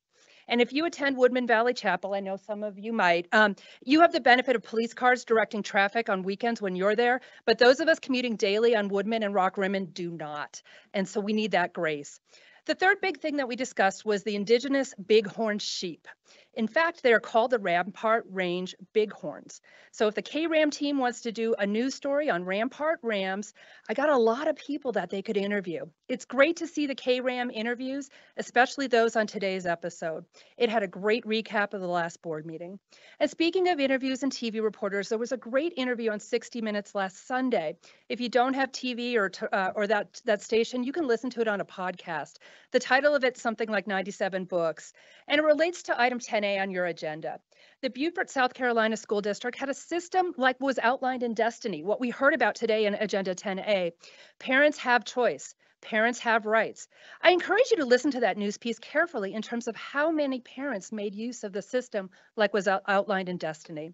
And if you attend Woodmen Valley Chapel, I know some of you might, um, you have the benefit of police cars directing traffic on weekends when you're there, but those of us commuting daily on Woodmen and Rockrimmon do not. And so we need that grace. The third big thing that we discussed was the indigenous bighorn sheep. In fact, they are called the Rampart Range Bighorns. So if the K-Ram team wants to do a news story on Rampart Rams, I got a lot of people that they could interview. It's great to see the K-Ram interviews, especially those on today's episode. It had a great recap of the last board meeting. And speaking of interviews and TV reporters, there was a great interview on 60 Minutes last Sunday. If you don't have TV or, uh, or that, that station, you can listen to it on a podcast. The title of it's something like 97 books, and it relates to item 10A on your agenda. The Beaufort, South Carolina School District had a system like was outlined in Destiny, what we heard about today in Agenda 10A. Parents have choice. Parents have rights. I encourage you to listen to that news piece carefully in terms of how many parents made use of the system like was out outlined in Destiny.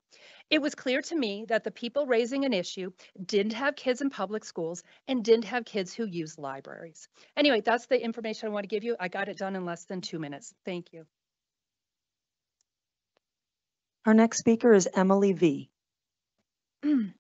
It was clear to me that the people raising an issue didn't have kids in public schools and didn't have kids who use libraries. Anyway, that's the information I want to give you. I got it done in less than two minutes. Thank you. Our next speaker is Emily V.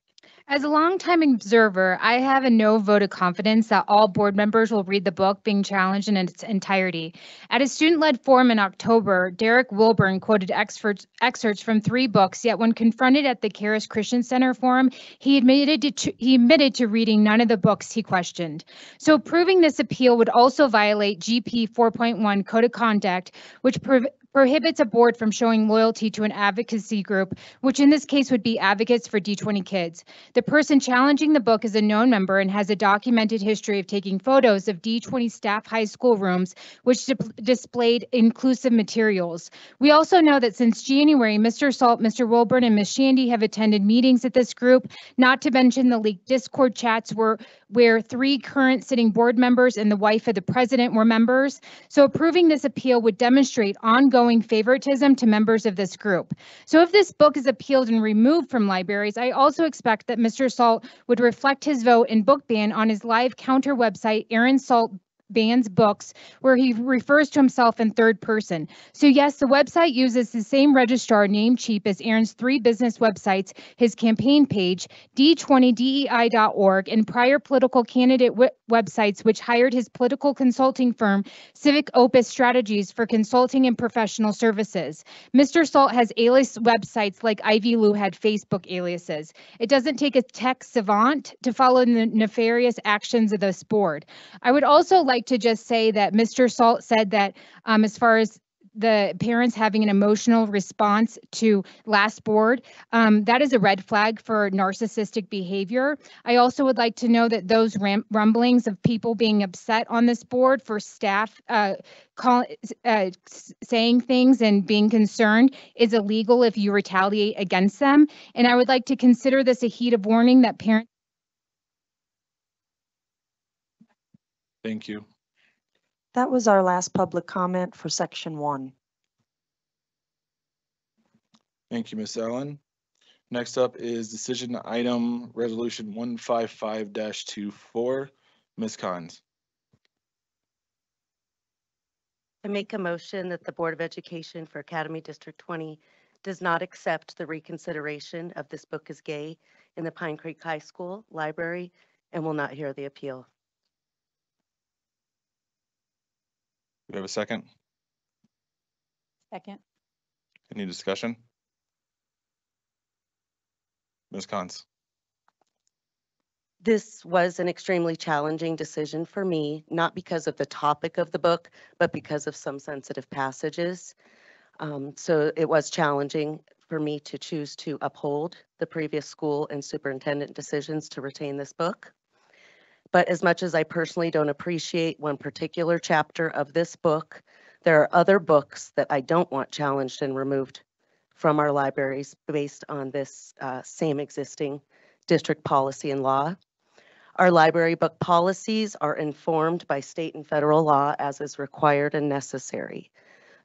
As a longtime observer, I have a no vote of confidence that all board members will read the book being challenged in its entirety. At a student-led forum in October, Derek Wilburn quoted excerpts, excerpts from three books, yet when confronted at the Charis Christian Center forum, he admitted to, he admitted to reading none of the books he questioned. So approving this appeal would also violate GP 4.1 Code of Conduct, which prohibits a board from showing loyalty to an advocacy group, which in this case would be Advocates for D20 Kids. The person challenging the book is a known member and has a documented history of taking photos of D20 staff high school rooms, which di displayed inclusive materials. We also know that since January, Mr. Salt, Mr. Wilburn, and Ms. Shandy have attended meetings at this group, not to mention the leaked Discord chats where where three current sitting board members and the wife of the president were members. So approving this appeal would demonstrate ongoing favoritism to members of this group. So if this book is appealed and removed from libraries, I also expect that Mr. Salt would reflect his vote in book ban on his live counter website, Aaron Salt bans books where he refers to himself in third person. So yes, the website uses the same registrar Namecheap as Aaron's three business websites, his campaign page, d20dei.org, and prior political candidate websites which hired his political consulting firm, Civic Opus Strategies, for consulting and professional services. Mr. Salt has alias websites like Ivy Liu had Facebook aliases. It doesn't take a tech savant to follow the nefarious actions of this board. I would also like to just say that Mr. Salt said that um, as far as the parents having an emotional response to last board, um, that is a red flag for narcissistic behavior. I also would like to know that those ram- rumblings of people being upset on this board for staff uh, call, uh, saying things and being concerned is illegal if you retaliate against them. And I would like to consider this a heat of warning that parents Thank you. That was our last public comment for section one. Thank you, Ms. Allen. Next up is decision item resolution one five five 24 Ms. Collins. I make a motion that the Board of Education for Academy District 20 does not accept the reconsideration of This Book is Gay in the Pine Creek High School Library and will not hear the appeal. We have a second? Second. Any discussion? Ms. Collins. This was an extremely challenging decision for me, not because of the topic of the book, but because of some sensitive passages. Um, so it was challenging for me to choose to uphold the previous school and superintendent decisions to retain this book. But as much as I personally don't appreciate one particular chapter of this book, there are other books that I don't want challenged and removed from our libraries based on this uh, same existing district policy and law. Our library book policies are informed by state and federal law as is required and necessary.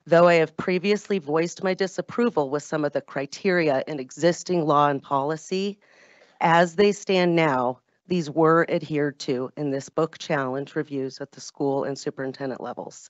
Though I have previously voiced my disapproval with some of the criteria in existing law and policy, as they stand now, these were adhered to in this book challenge reviews at the school and superintendent levels.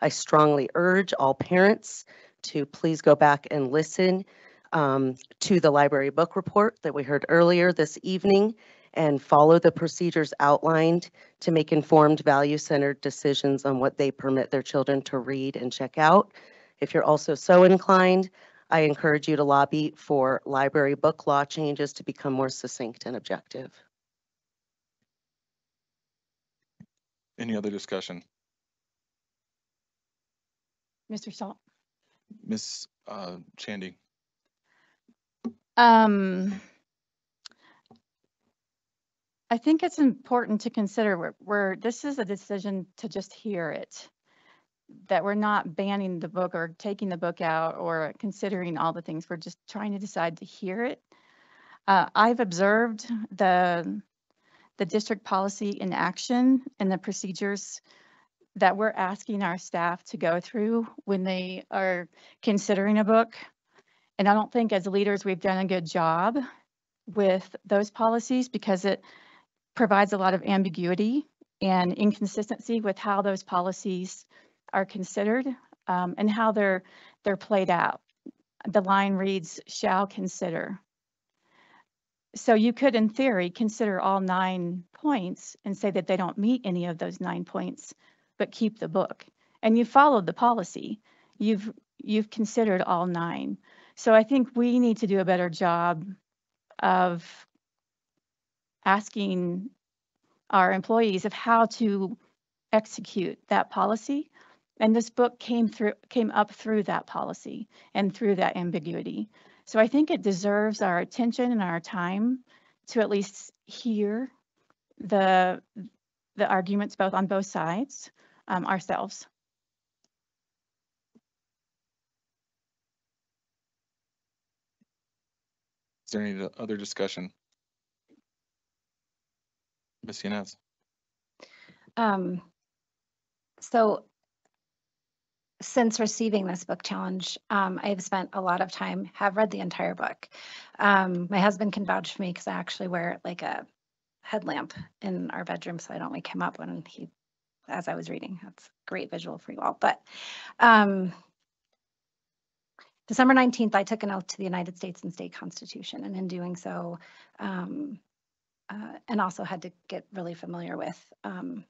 I strongly urge all parents to please go back and listen um, to the library book report that we heard earlier this evening and follow the procedures outlined to make informed value-centered decisions on what they permit their children to read and check out. If you're also so inclined, I encourage you to lobby for library book law changes to become more succinct and objective. Any other discussion? Mr. Salt. Ms. uh, Shandy. Um, I think it's important to consider where, where this is a decision to just hear it. That we're not banning the book or taking the book out or considering all the things. We're just trying to decide to hear it. Uh, I've observed the, the district policy in action and the procedures that we're asking our staff to go through when they are considering a book. And I don't think as leaders, we've done a good job with those policies because it provides a lot of ambiguity and inconsistency with how those policies are considered um, and how they're they're played out. The line reads, shall consider. So you could, in theory, consider all nine points and say that they don't meet any of those nine points, but keep the book. And you followed the policy. You've you've considered all nine. So I think we need to do a better job of asking our employees of how to execute that policy. And this book came through came up through that policy and through that ambiguity. So I think it deserves our attention and our time to at least hear the the arguments both on both sides um, ourselves. Is there any other discussion? Ms. Yanez. Um, so since receiving this book challenge, um, I've spent a lot of time, have read the entire book. Um, my husband can vouch for me because I actually wear like a headlamp in our bedroom so I don't wake him up when he, as I was reading. That's great visual for you all. But um, December 19th, I took an oath to the United States and state constitution. And in doing so, um, uh, and also had to get really familiar with um,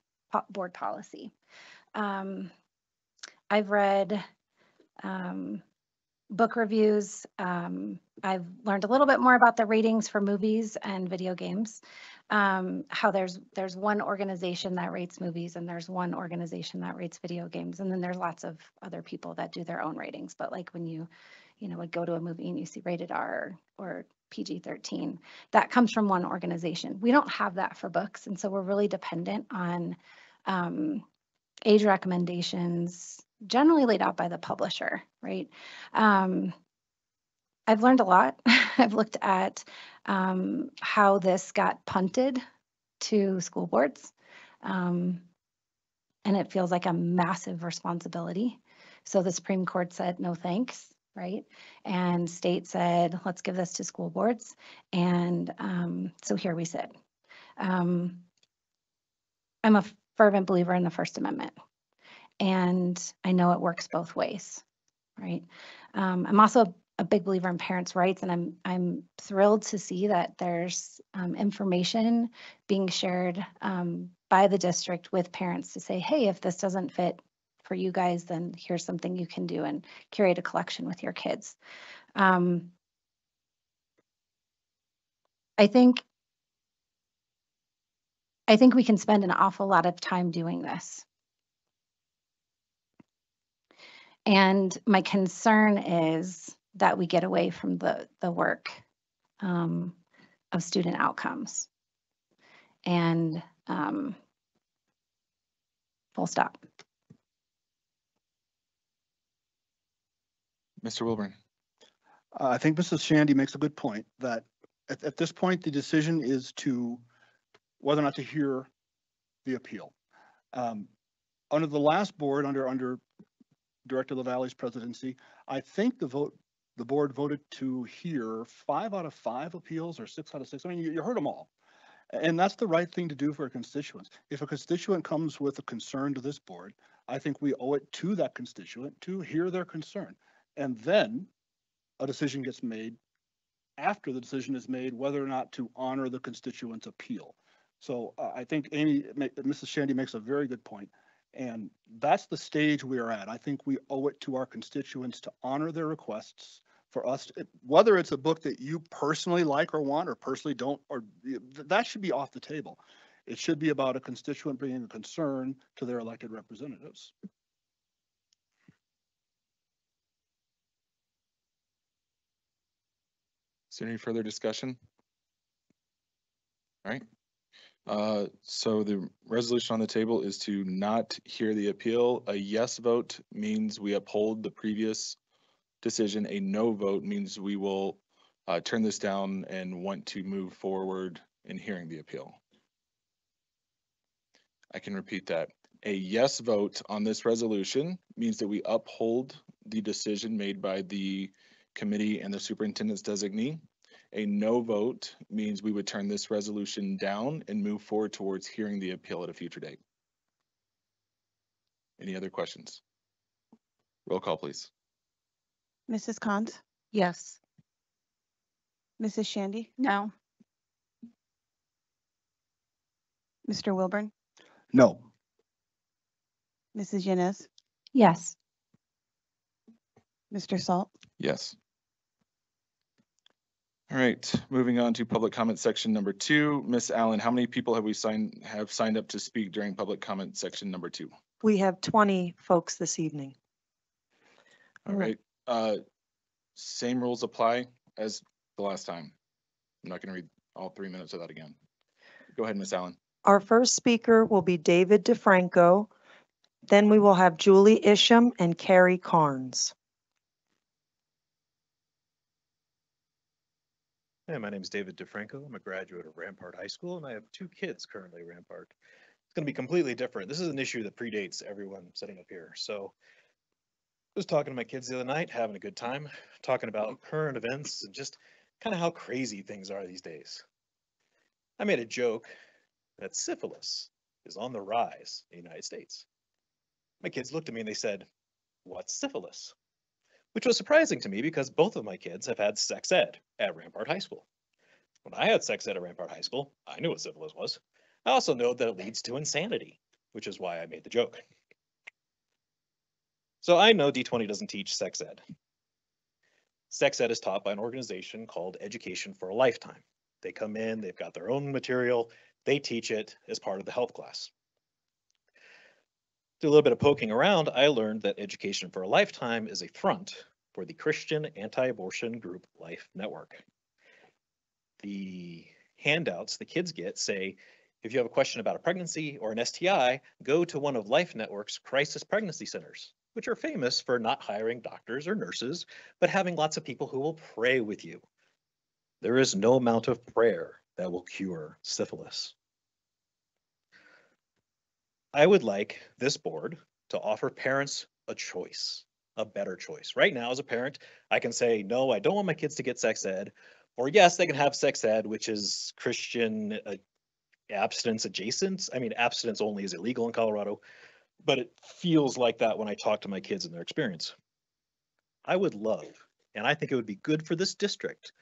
board policy. Um, I've read um, book reviews. Um, I've learned a little bit more about the ratings for movies and video games. Um, how there's there's one organization that rates movies and there's one organization that rates video games, and then there's lots of other people that do their own ratings. But like when you, you know, would go to a movie and you see rated R or PG-13, that comes from one organization. We don't have that for books, and so we're really dependent on um, age recommendations generally laid out by the publisher, right? Um, I've learned a lot. I've looked at um, how this got punted to school boards. Um, and it feels like a massive responsibility. So the Supreme Court said, no thanks, right? And state said, let's give this to school boards. And um, so here we sit. Um, I'm a fervent believer in the First Amendment. And I know it works both ways, right? Um, I'm also a big believer in parents' rights, and I'm I'm thrilled to see that there's um, information being shared um, by the district with parents to say, hey, if this doesn't fit for you guys, then here's something you can do and curate a collection with your kids. Um, I think I think we can spend an awful lot of time doing this. And my concern is that we get away from the, the work um, of student outcomes. And um, full stop. Mr. Wilburn. Uh, I think Mrs. Shandy makes a good point that at, at this point, the decision is to whether or not to hear the appeal. Um, Under the last board, under, under Director LaValle's presidency, I think the vote, the board voted to hear five out of five appeals or six out of six. I mean, you, you heard them all. And that's the right thing to do for a constituent. If a constituent comes with a concern to this board, I think we owe it to that constituent to hear their concern. And then a decision gets made after the decision is made whether or not to honor the constituent's appeal. So uh, I think Amy, Mrs. Shandy makes a very good point. And that's the stage we are at. I think we owe it to our constituents to honor their requests for us, to- whether it's a book that you personally like or want or personally don't, or that should be off the table. It should be about a constituent bringing a concern to their elected representatives. Is there any further discussion? All right. Uh, so the resolution on the table is to not hear the appeal. A yes vote means we uphold the previous decision. A no vote means we will uh, turn this down and want to move forward in hearing the appeal. I can repeat that. A yes vote on this resolution means that we uphold the decision made by the committee and the superintendent's designee. A no vote means we would turn this resolution down and move forward towards hearing the appeal at a future date. Any other questions? Roll call, please. Mrs. Cons? Yes. Mrs. Shandy? No. Mr. Wilburn? No. Mrs. Yanez? Yes. Mr. Salt? Yes. All right, moving on to public comment section number two. Miss Allen, how many people have we signed, have signed up to speak during public comment section number two? We have 20 folks this evening. All right, uh, same rules apply as the last time. I'm not gonna read all three minutes of that again. Go ahead, Miss Allen. Our first speaker will be David DeFranco. Then we will have Julie Isham and Carrie Carnes. Hey, my name is David DeFranco. I'm a graduate of Rampart High School and I have two kids currently at Rampart. It's going to be completely different. This is an issue that predates everyone sitting up here. So I was talking to my kids the other night, having a good time, talking about current events and just kind of how crazy things are these days. I made a joke that syphilis is on the rise in the United States. My kids looked at me and they said, What's syphilis? Which was surprising to me because both of my kids have had sex ed at Rampart High School. When I had sex ed at Rampart High School, I knew what syphilis was. I also know that it leads to insanity, which is why I made the joke. So I know D20 doesn't teach sex ed. Sex ed is taught by an organization called Education for a Lifetime. They come in, they've got their own material, they teach it as part of the health class. Through a little bit of poking around, I learned that Education for a Lifetime is a front for the Christian anti-abortion group Life Network. The handouts the kids get say, if you have a question about a pregnancy or an STI, go to one of Life Network's crisis pregnancy centers, which are famous for not hiring doctors or nurses, but having lots of people who will pray with you. There is no amount of prayer that will cure syphilis. I would like this board to offer parents a choice, a better choice. Right now, as a parent, I can say, no, I don't want my kids to get sex ed, or yes, they can have sex ed, which is Christian uh, abstinence adjacent. I mean, abstinence only is illegal in Colorado, but it feels like that when I talk to my kids and their experience. I would love, and I think it would be good for this district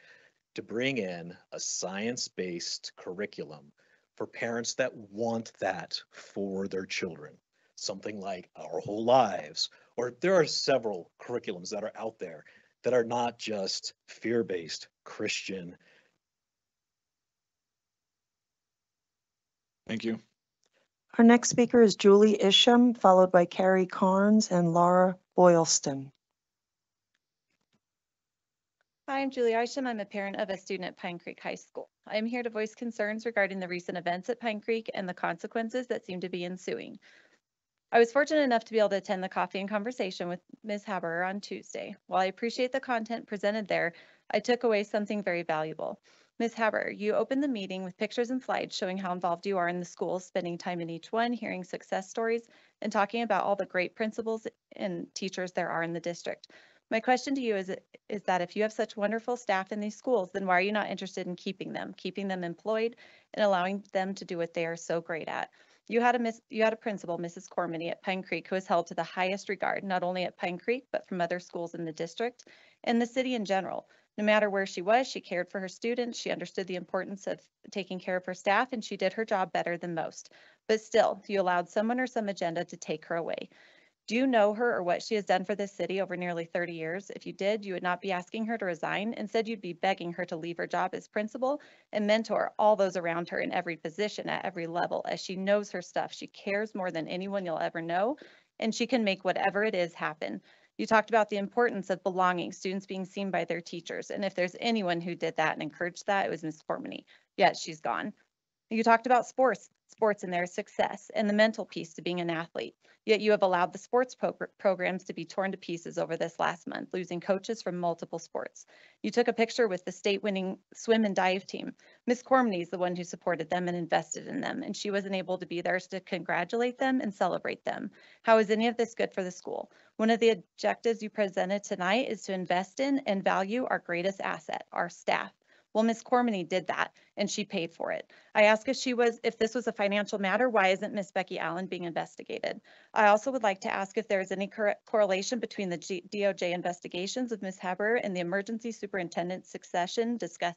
to bring in a science-based curriculum for parents that want that for their children. Something like Our Whole Lives, or there are several curriculums that are out there that are not just fear-based Christian. Thank you. Our next speaker is Julie Isham, followed by Carrie Carnes and Laura Boylston. Hi, I'm Julie Isham. I'm a parent of a student at Pine Creek High School. I am here to voice concerns regarding the recent events at Pine Creek and the consequences that seem to be ensuing. I was fortunate enough to be able to attend the coffee and conversation with Ms. Haber on Tuesday. While I appreciate the content presented there, I took away something very valuable. Ms. Haber, you opened the meeting with pictures and slides showing how involved you are in the schools, spending time in each one, hearing success stories, and talking about all the great principals and teachers there are in the district. My question to you is, is that if you have such wonderful staff in these schools, then why are you not interested in keeping them, keeping them employed and allowing them to do what they are so great at? You had a miss, you had a principal, Mrs. Cormany at Pine Creek, who was held to the highest regard, not only at Pine Creek, but from other schools in the district and the city in general. No matter where she was, she cared for her students. She understood the importance of taking care of her staff and she did her job better than most. But still, you allowed someone or some agenda to take her away. Do you know her or what she has done for this city over nearly 30 years? If you did, you would not be asking her to resign. Instead, you'd be begging her to leave her job as principal and mentor all those around her in every position at every level as she knows her stuff. She cares more than anyone you'll ever know, and she can make whatever it is happen. You talked about the importance of belonging, students being seen by their teachers. And if there's anyone who did that and encouraged that, it was Ms. Cormany. Yet she's gone. You talked about sports, sports and their success and the mental piece to being an athlete. Yet you have allowed the sports pro- programs to be torn to pieces over this last month, losing coaches from multiple sports. You took a picture with the state winning swim and dive team. Miss Cormany is the one who supported them and invested in them, and she wasn't able to be there to congratulate them and celebrate them. How is any of this good for the school? One of the objectives you presented tonight is to invest in and value our greatest asset, our staff. Well, Miss Cormany did that and she paid for it. I asked if she was, if this was a financial matter, why isn't Miss Becky Allen being investigated? I also would like to ask if there is any cor- correlation between the G- DOJ investigations of Miss Haber and the emergency superintendent succession discussed.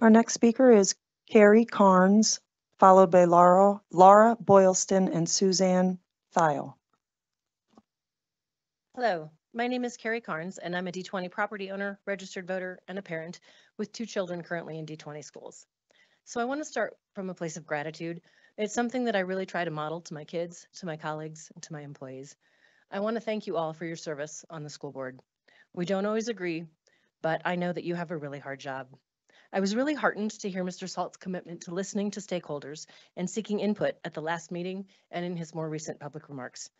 Our next speaker is Carrie Carnes, followed by Laura, Laura Boylston and Suzanne Thiel. Hello, my name is Carrie Carnes, and I'm a D20 property owner, registered voter, and a parent with two children currently in D20 schools. So I want to start from a place of gratitude. It's something that I really try to model to my kids, to my colleagues, and to my employees. I want to thank you all for your service on the school board. We don't always agree, but I know that you have a really hard job. I was really heartened to hear Mr. Salt's commitment to listening to stakeholders and seeking input at the last meeting and in his more recent public remarks.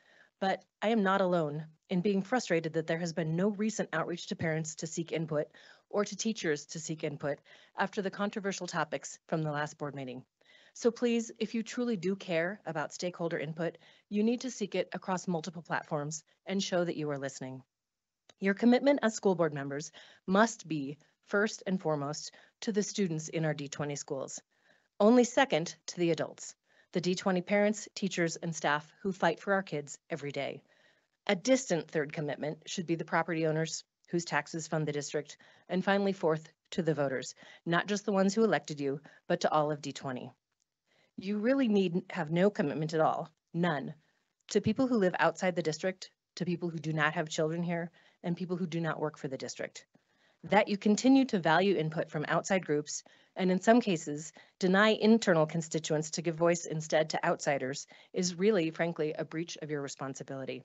But I am not alone in being frustrated that there has been no recent outreach to parents to seek input or to teachers to seek input after the controversial topics from the last board meeting. So please, if you truly do care about stakeholder input, you need to seek it across multiple platforms and show that you are listening. Your commitment as school board members must be first and foremost to the students in our D20 schools. Only second to the adults, the D20 parents, teachers, and staff who fight for our kids every day. A distant third commitment should be the property owners whose taxes fund the district. And finally, fourth, to the voters, not just the ones who elected you, but to all of D20. You really need have no commitment at all, none, to people who live outside the district, to people who do not have children here, and people who do not work for the district. That you continue to value input from outside groups, and in some cases, deny internal constituents to give voice instead to outsiders is really, frankly, a breach of your responsibility.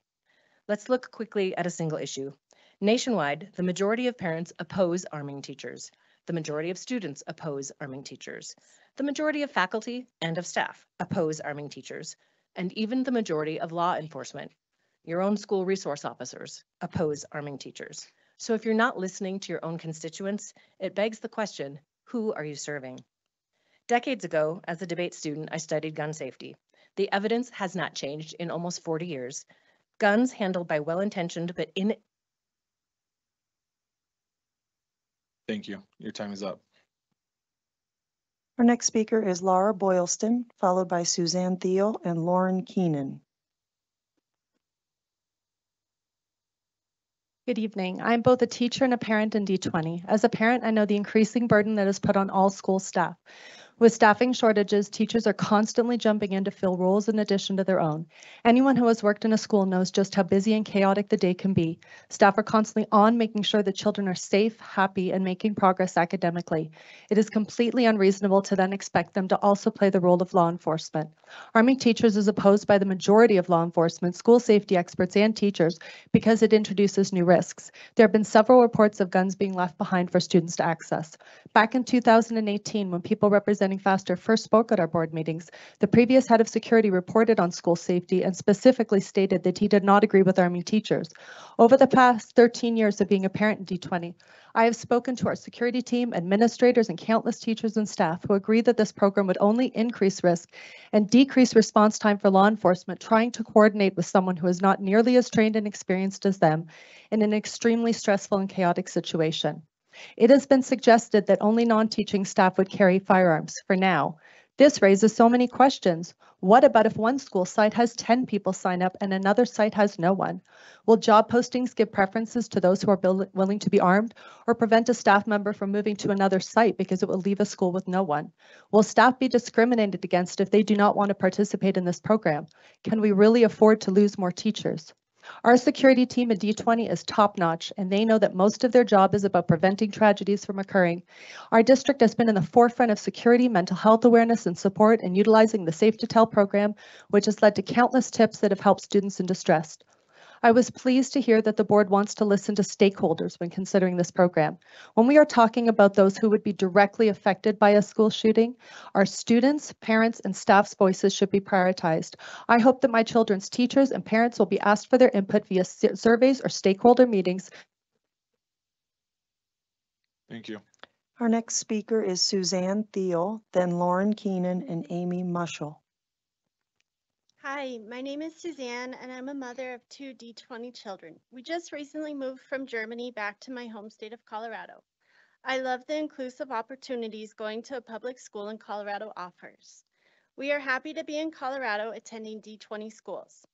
Let's look quickly at a single issue. Nationwide, the majority of parents oppose arming teachers. The majority of students oppose arming teachers. The majority of faculty and of staff oppose arming teachers. And even the majority of law enforcement, your own school resource officers, oppose arming teachers. So if you're not listening to your own constituents, it begs the question, who are you serving? Decades ago, as a debate student, I studied gun safety. The evidence has not changed in almost 40 years. Guns handled by well-intentioned but in Thank you. Your time is up. Our next speaker is Laura Boylston, followed by Suzanne Thiel and Lauren Keenan. Good evening. I'm both a teacher and a parent in D20. As a parent, I know the increasing burden that is put on all school staff. With staffing shortages, teachers are constantly jumping in to fill roles in addition to their own. Anyone who has worked in a school knows just how busy and chaotic the day can be. Staff are constantly on making sure that children are safe, happy, and making progress academically. It is completely unreasonable to then expect them to also play the role of law enforcement. Arming teachers is opposed by the majority of law enforcement, school safety experts, and teachers because it introduces new risks. There have been several reports of guns being left behind for students to access. Back in 2018, when people representing Faster first spoke at our board meetings, the previous head of security reported on school safety and specifically stated that he did not agree with arming teachers. Over the past 13 years of being a parent in D20, I have spoken to our security team, administrators, and countless teachers and staff who agree that this program would only increase risk and decrease response time for law enforcement trying to coordinate with someone who is not nearly as trained and experienced as them in an extremely stressful and chaotic situation. It has been suggested that only non-teaching staff would carry firearms for now. This raises so many questions. What about if one school site has 10 people sign up and another site has no one? Will job postings give preferences to those who are bill- willing to be armed or prevent a staff member from moving to another site because it will leave a school with no one? Will staff be discriminated against if they do not want to participate in this program? Can we really afford to lose more teachers? Our security team at D20 is top notch, and they know that most of their job is about preventing tragedies from occurring. Our district has been in the forefront of security, mental health awareness, and support, and utilizing the Safe to Tell program, which has led to countless tips that have helped students in distress. I was pleased to hear that the board wants to listen to stakeholders when considering this program. When we are talking about those who would be directly affected by a school shooting, our students, parents, and staff's voices should be prioritized. I hope that my children's teachers and parents will be asked for their input via surveys or stakeholder meetings. Thank you. Our next speaker is Suzanne Thiel, then Lauren Keenan and Amy Mushel. Hi, my name is Suzanne, and I'm a mother of two D20 children. We just recently moved from Germany back to my home state of Colorado. I love the inclusive opportunities going to a public school in Colorado offers. We are happy to be in Colorado attending D20 schools.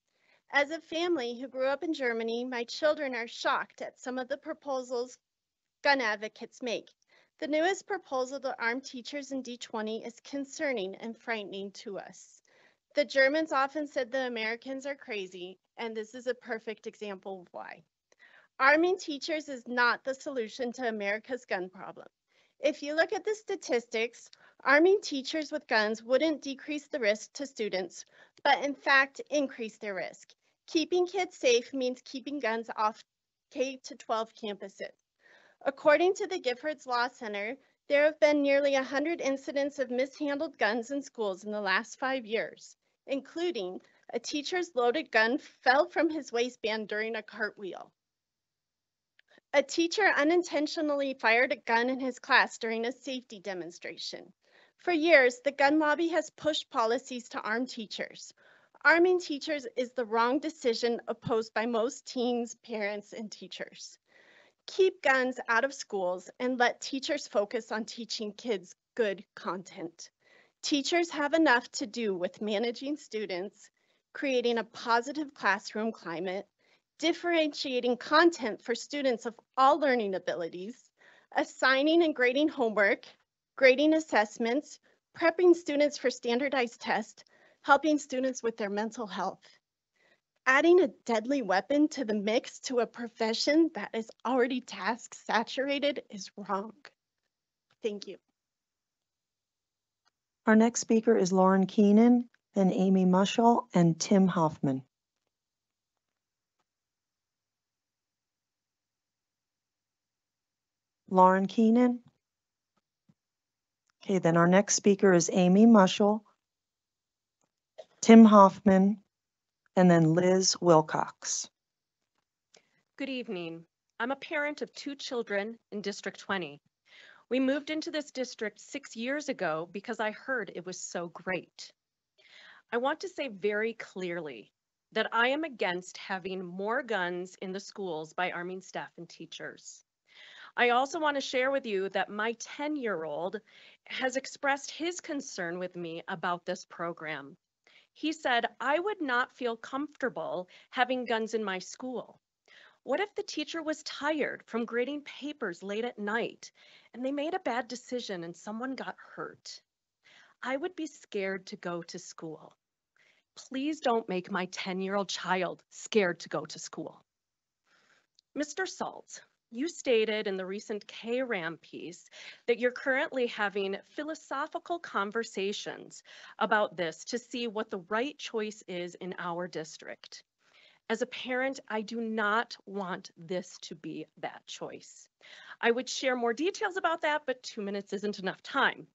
As a family who grew up in Germany, my children are shocked at some of the proposals gun advocates make. The newest proposal to arm teachers in D20 is concerning and frightening to us. The Germans often said the Americans are crazy, and this is a perfect example of why. Arming teachers is not the solution to America's gun problem. If you look at the statistics, arming teachers with guns wouldn't decrease the risk to students, but in fact increase their risk. Keeping kids safe means keeping guns off K to 12 campuses. According to the Giffords Law Center, there have been nearly 100 incidents of mishandled guns in schools in the last five years including A teacher's loaded gun fell from his waistband during a cartwheel. A teacher unintentionally fired a gun in his class during a safety demonstration. For years, the gun lobby has pushed policies to arm teachers. Arming teachers is the wrong decision opposed by most teens, parents, and teachers. Keep guns out of schools and let teachers focus on teaching kids good content. Teachers have enough to do with managing students, creating a positive classroom climate, differentiating content for students of all learning abilities, assigning and grading homework, grading assessments, prepping students for standardized tests, helping students with their mental health. Adding a deadly weapon to the mix to a profession that is already task saturated is wrong. Thank you. Our next speaker is Lauren Keenan, then Amy Mushall and Tim Hoffman. Lauren Keenan. Okay, then our next speaker is Amy Mushall, Tim Hoffman, and then Liz Wilcox. Good evening. I'm a parent of two children in District 20. We moved into this district six years ago because I heard it was so great. I want to say very clearly that I am against having more guns in the schools by arming staff and teachers. I also want to share with you that my 10 year old has expressed his concern with me about this program. He said, I would not feel comfortable having guns in my school. What if the teacher was tired from grading papers late at night and they made a bad decision and someone got hurt? I would be scared to go to school. Please don't make my 10 year old child scared to go to school. Mr. Salt, you stated in the recent KRAM piece that you're currently having philosophical conversations about this to see what the right choice is in our district. As a parent, I do not want this to be that choice. I would share more details about that, but two minutes isn't enough time.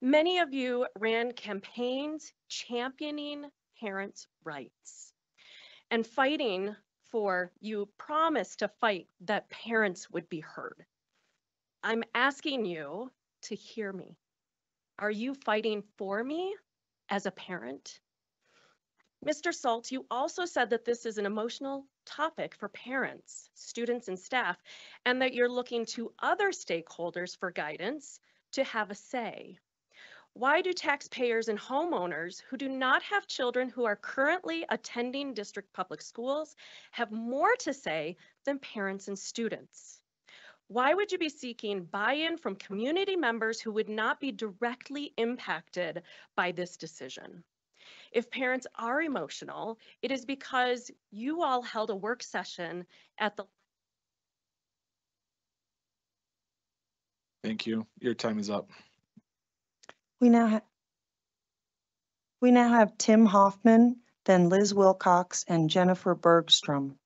Many of you ran campaigns championing parents' rights and fighting for you promised to fight that parents would be heard. I'm asking you to hear me. Are you fighting for me as a parent? Mr. Salt, you also said that this is an emotional topic for parents, students, and staff, and that you're looking to other stakeholders for guidance to have a say. Why do taxpayers and homeowners who do not have children who are currently attending district public schools have more to say than parents and students? Why would you be seeking buy-in from community members who would not be directly impacted by this decision? If parents are emotional, it is because you all held a work session at the Thank you. Your time is up. We now have we now have Tim Hoffman, then Liz Wilcox and Jennifer Bergstrom.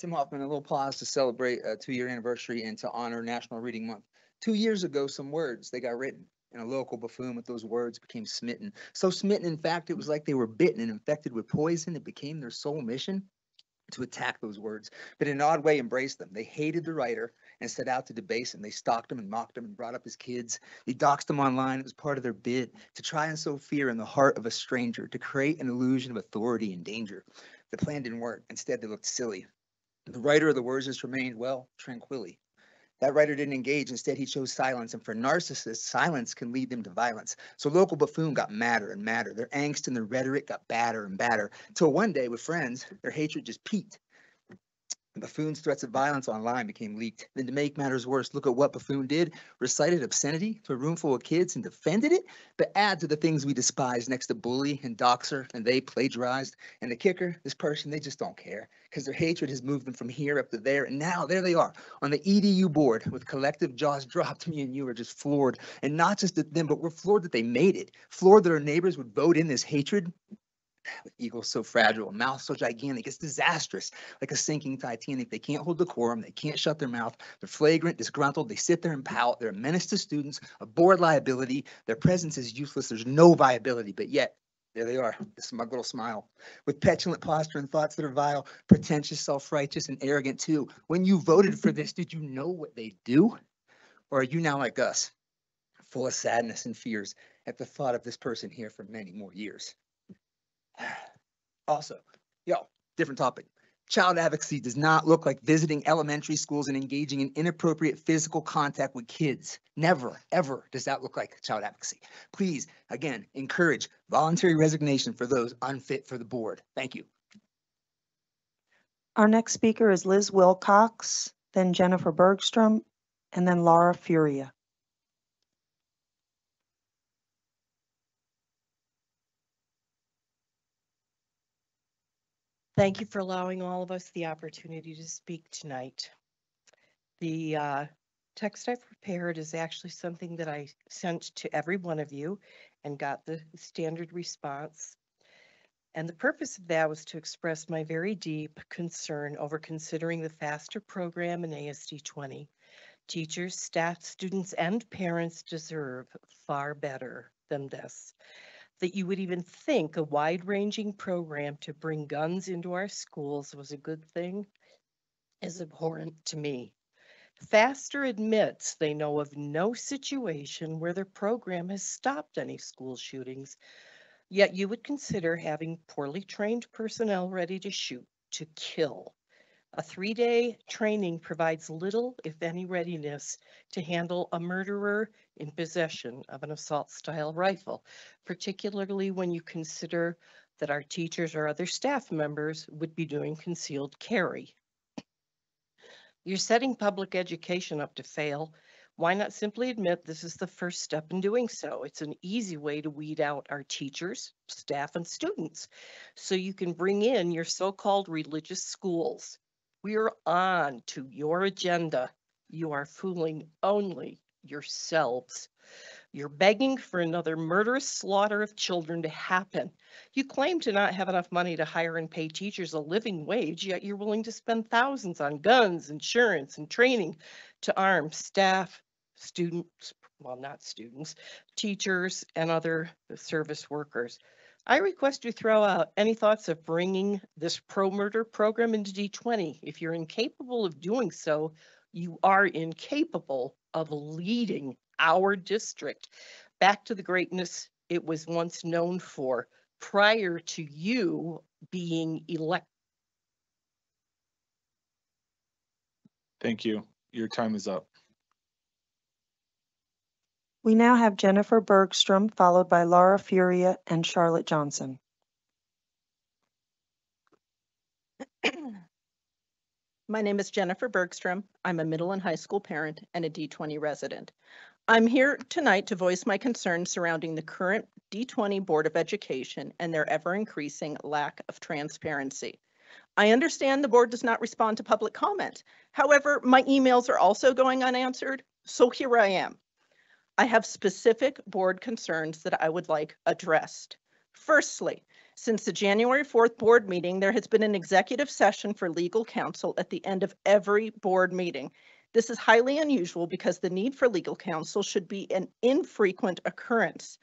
Tim Hoffman, a little pause to celebrate a two-year anniversary and to honor National Reading Month. Two years ago, some words, they got written and a local buffoon with those words became smitten. So smitten, in fact, it was like they were bitten and infected with poison. It became their sole mission to attack those words, but in an odd way embraced them. They hated the writer and set out to debase him. They stalked him and mocked him and brought up his kids. They doxed him online. It was part of their bid to try and sow fear in the heart of a stranger, to create an illusion of authority and danger. The plan didn't work. Instead, they looked silly. The writer of the words just remained, well, tranquilly. That writer didn't engage. Instead, he chose silence. And for narcissists, silence can lead them to violence. So local buffoon got madder and madder. Their angst and their rhetoric got badder and badder. Till one day, with friends, their hatred just peaked. Buffoon's threats of violence online became leaked. Then to make matters worse, look at what Buffoon did. Recited obscenity to a room full of kids and defended it, but add to the things we despise next to bully and doxer, and they plagiarized. And the kicker, this person, they just don't care because their hatred has moved them from here up to there. And now there they are on the EDU board with collective jaws dropped. Me and you are just floored. And not just at them, but we're floored that they made it. Floored that our neighbors would vote in this hatred eagles so fragile, mouth so gigantic, it's disastrous, like a sinking Titanic. They can't hold decorum, they can't shut their mouth. They're flagrant, disgruntled, they sit there and pout. They're a menace to students, a board liability. Their presence is useless. There's no viability, but yet There they are, the smug little smile, with petulant posture and thoughts that are vile, pretentious, self-righteous, and arrogant too. When you voted for this, did you know what they do? Or are you now like us, full of sadness and fears at the thought of this person here for many more years? Also, yo, different topic. Child advocacy does not look like visiting elementary schools and engaging in inappropriate physical contact with kids. Never, ever does that look like child advocacy. Please, again, encourage voluntary resignation for those unfit for the board. Thank you. Our next speaker is Liz Wilcox, then Jennifer Bergstrom, and then Laura Furia. Thank you for allowing all of us the opportunity to speak tonight. The uh, text I've prepared is actually something that I sent to every one of you and got the standard response. And the purpose of that was to express my very deep concern over considering the FASTER program in ASD 20. Teachers, staff, students, and parents deserve far better than this that you would even think a wide-ranging program to bring guns into our schools was a good thing is abhorrent to me. Faster admits they know of no situation where their program has stopped any school shootings, yet you would consider having poorly trained personnel ready to shoot, to kill. A three-day training provides little, if any, readiness to handle a murderer in possession of an assault-style rifle, particularly when you consider that our teachers or other staff members would be doing concealed carry. You're setting public education up to fail. Why not simply admit this is the first step in doing so? It's an easy way to weed out our teachers, staff, and students so you can bring in your so-called religious schools. We're on to your agenda. You are fooling only yourselves. You're begging for another murderous slaughter of children to happen. You claim to not have enough money to hire and pay teachers a living wage, yet you're willing to spend thousands on guns, insurance, and training to arm staff, students, well, not students, teachers, and other service workers. I request you throw out any thoughts of bringing this pro-murder program into D20. If you're incapable of doing so, you are incapable of leading our district back to the greatness it was once known for prior to you being elected. Thank you. Your time is up. We now have Jennifer Bergstrom, followed by Laura Furia and Charlotte Johnson. My name is Jennifer Bergstrom. I'm a middle and high school parent and a D20 resident. I'm here tonight to voice my concerns surrounding the current D20 Board of Education and their ever increasing lack of transparency. I understand the board does not respond to public comment. However, my emails are also going unanswered, so here I am. I have specific board concerns that I would like addressed. Firstly, since the January 4th board meeting, there has been an executive session for legal counsel at the end of every board meeting. This is highly unusual because the need for legal counsel should be an infrequent occurrence.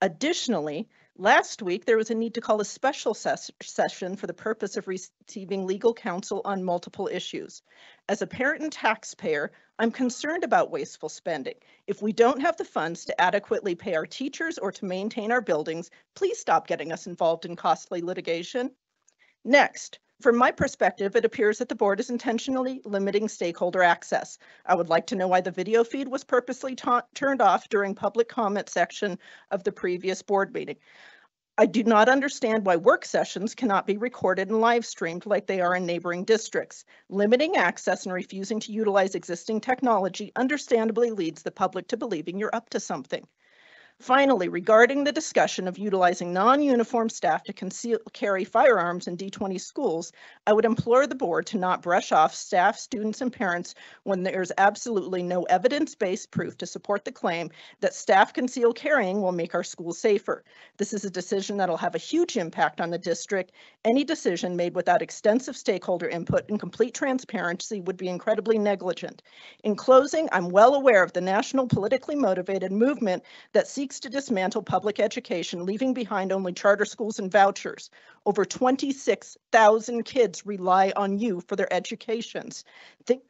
Additionally, last week there was a need to call a special ses session for the purpose of receiving legal counsel on multiple issues. As a parent and taxpayer, I'm concerned about wasteful spending. If we don't have the funds to adequately pay our teachers or to maintain our buildings, please stop getting us involved in costly litigation. Next, from my perspective, it appears that the board is intentionally limiting stakeholder access. I would like to know why the video feed was purposely turned off during public comment section of the previous board meeting. I do not understand why work sessions cannot be recorded and live streamed like they are in neighboring districts. Limiting access and refusing to utilize existing technology understandably leads the public to believing you're up to something. Finally, regarding the discussion of utilizing non-uniform staff to conceal carry firearms in D20 schools, I would implore the board to not brush off staff, students, and parents when there's absolutely no evidence-based proof to support the claim that staff conceal carrying will make our schools safer. This is a decision that'll have a huge impact on the district. Any decision made without extensive stakeholder input and complete transparency would be incredibly negligent. In closing, I'm well aware of the national politically motivated movement that seeks seeks to dismantle public education, leaving behind only charter schools and vouchers. Over 26,000 kids rely on you for their educations. Think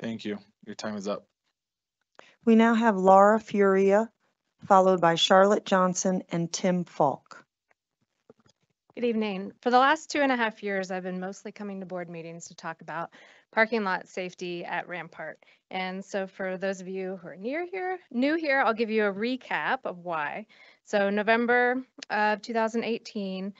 Thank you. Your time is up. We now have Laura Furia, followed by Charlotte Johnson and Tim Falk. Good evening. For the last two and a half years, I've been mostly coming to board meetings to talk about parking lot safety at Rampart. And so for those of you who are near here, new here, I'll give you a recap of why. So November of 2018,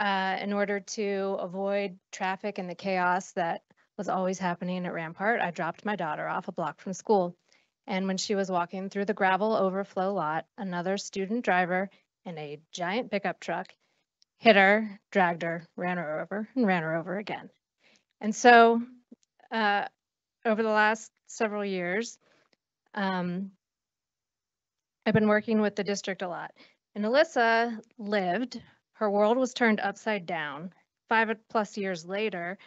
uh, in order to avoid traffic and the chaos that was always happening at Rampart, I dropped my daughter off a block from school. And when she was walking through the gravel overflow lot, another student driver in a giant pickup truck hit her, dragged her, ran her over, and ran her over again. And so, uh, over the last several years, um, I've been working with the district a lot. And Alyssa lived, her world was turned upside down. Five plus years later,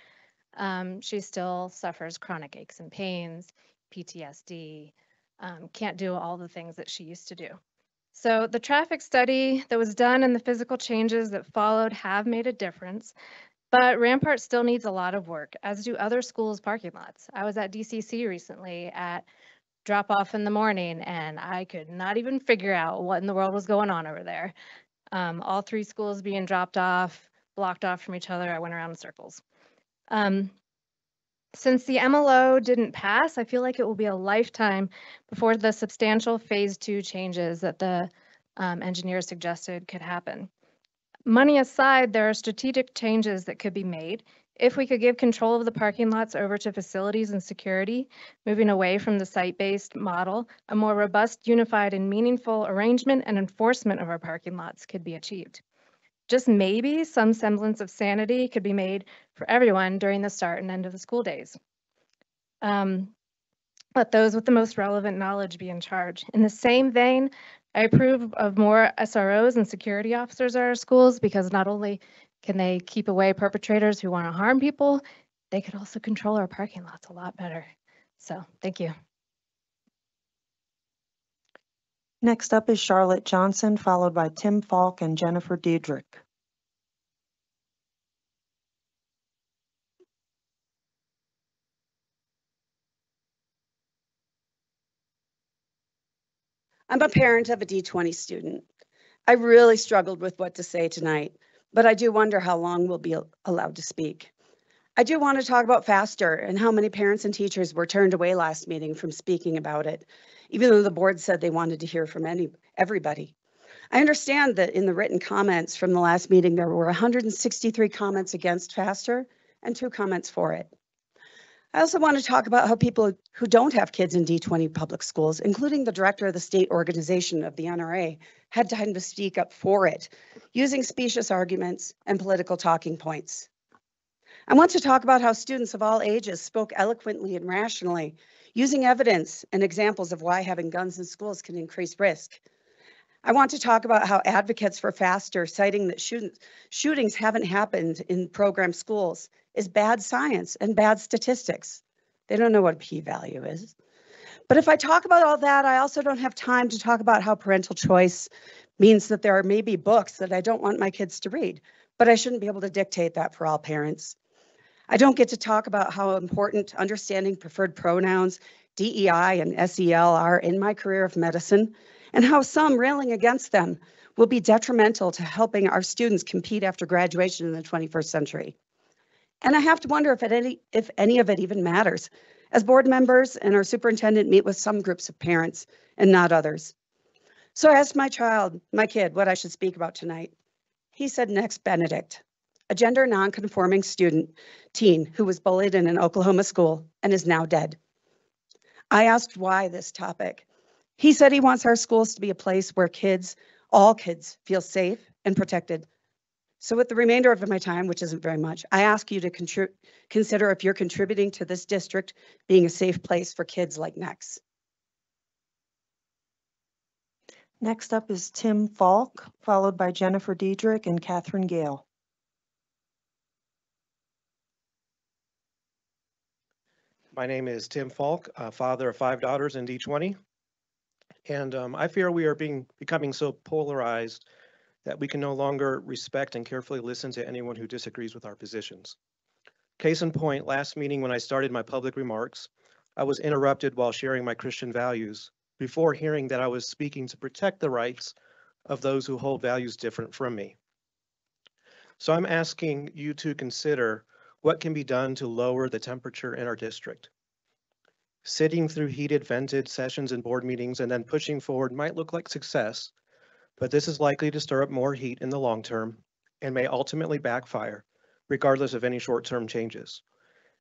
um, she still suffers chronic aches and pains, PTSD, um, can't do all the things that she used to do. So the traffic study that was done and the physical changes that followed have made a difference, but Rampart still needs a lot of work, as do other schools' parking lots. I was at DCC recently at drop off in the morning and I could not even figure out what in the world was going on over there. Um, all three schools being dropped off, blocked off from each other. I went around in circles. Um, since the MLO didn't pass, I feel like it will be a lifetime before the substantial phase two changes that the um, engineer suggested could happen. Money aside, there are strategic changes that could be made. If we could give control of the parking lots over to facilities and security, moving away from the site-based model, a more robust, unified, and meaningful arrangement and enforcement of our parking lots could be achieved just maybe some semblance of sanity could be made for everyone during the start and end of the school days. Um, let those with the most relevant knowledge be in charge. In the same vein, I approve of more SROs and security officers at our schools because not only can they keep away perpetrators who want to harm people, they could also control our parking lots a lot better. So thank you. Next up is Charlotte Johnson, followed by Tim Falk and Jennifer Diedrich. I'm a parent of a D20 student. I really struggled with what to say tonight, but I do wonder how long we'll be allowed to speak. I do want to talk about FASTER and how many parents and teachers were turned away last meeting from speaking about it, even though the board said they wanted to hear from any everybody. I understand that in the written comments from the last meeting, there were 163 comments against FASTER and two comments for it. I also want to talk about how people who don't have kids in D20 public schools, including the director of the state organization of the NRA, had time to speak up for it, using specious arguments and political talking points. I want to talk about how students of all ages spoke eloquently and rationally, using evidence and examples of why having guns in schools can increase risk. I want to talk about how advocates for FASTER citing that shootings haven't happened in program schools is bad science and bad statistics. They don't know what a p-value is. But if I talk about all that, I also don't have time to talk about how parental choice means that there are maybe books that I don't want my kids to read, but I shouldn't be able to dictate that for all parents. I don't get to talk about how important understanding preferred pronouns, DEI and SEL are in my career of medicine, and how some railing against them will be detrimental to helping our students compete after graduation in the 21st century. And I have to wonder if, any, if any of it even matters, as board members and our superintendent meet with some groups of parents and not others. So I asked my child, my kid, what I should speak about tonight. He said Nex Benedict, a gender nonconforming student, teen who was bullied in an Oklahoma school and is now dead. I asked why this topic. He said he wants our schools to be a place where kids, all kids, feel safe and protected so with the remainder of my time, which isn't very much, I ask you to consider if you're contributing to this district being a safe place for kids like Nex. Next up is Tim Falk, followed by Jennifer Diedrich and Catherine Gale. My name is Tim Falk, a father of five daughters in D20. And um, I fear we are being becoming so polarized that we can no longer respect and carefully listen to anyone who disagrees with our positions. Case in point, last meeting when I started my public remarks, I was interrupted while sharing my Christian values before hearing that I was speaking to protect the rights of those who hold values different from me. So I'm asking you to consider what can be done to lower the temperature in our district. Sitting through heated vented sessions and board meetings and then pushing forward might look like success, but this is likely to stir up more heat in the long term and may ultimately backfire regardless of any short-term changes.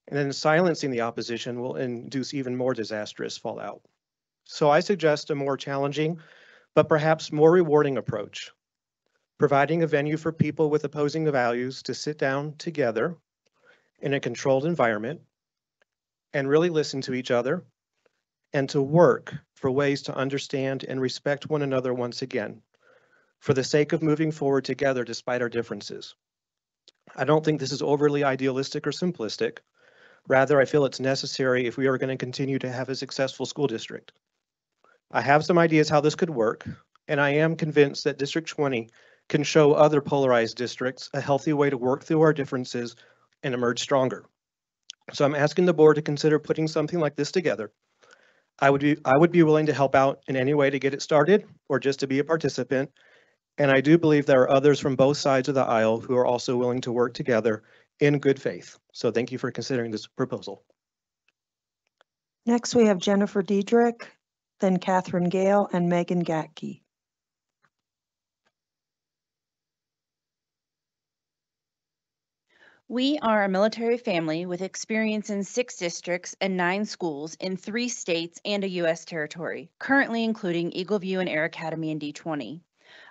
And then silencing the opposition will induce even more disastrous fallout. So I suggest a more challenging, but perhaps more rewarding approach, providing a venue for people with opposing values to sit down together in a controlled environment and really listen to each other and to work for ways to understand and respect one another once again for the sake of moving forward together despite our differences. I don't think this is overly idealistic or simplistic. Rather, I feel it's necessary if we are going to continue to have a successful school district. I have some ideas how this could work, and I am convinced that District 20 can show other polarized districts a healthy way to work through our differences and emerge stronger. So I'm asking the board to consider putting something like this together. I would be I would be willing to help out in any way to get it started or just to be a participant. And I do believe there are others from both sides of the aisle who are also willing to work together in good faith. So thank you for considering this proposal. Next, we have Jennifer Diedrich, then Catherine Gale and Megan Gatke. We are a military family with experience in six districts and nine schools in three states and a U.S. territory, currently including Eagle View and Air Academy in D20.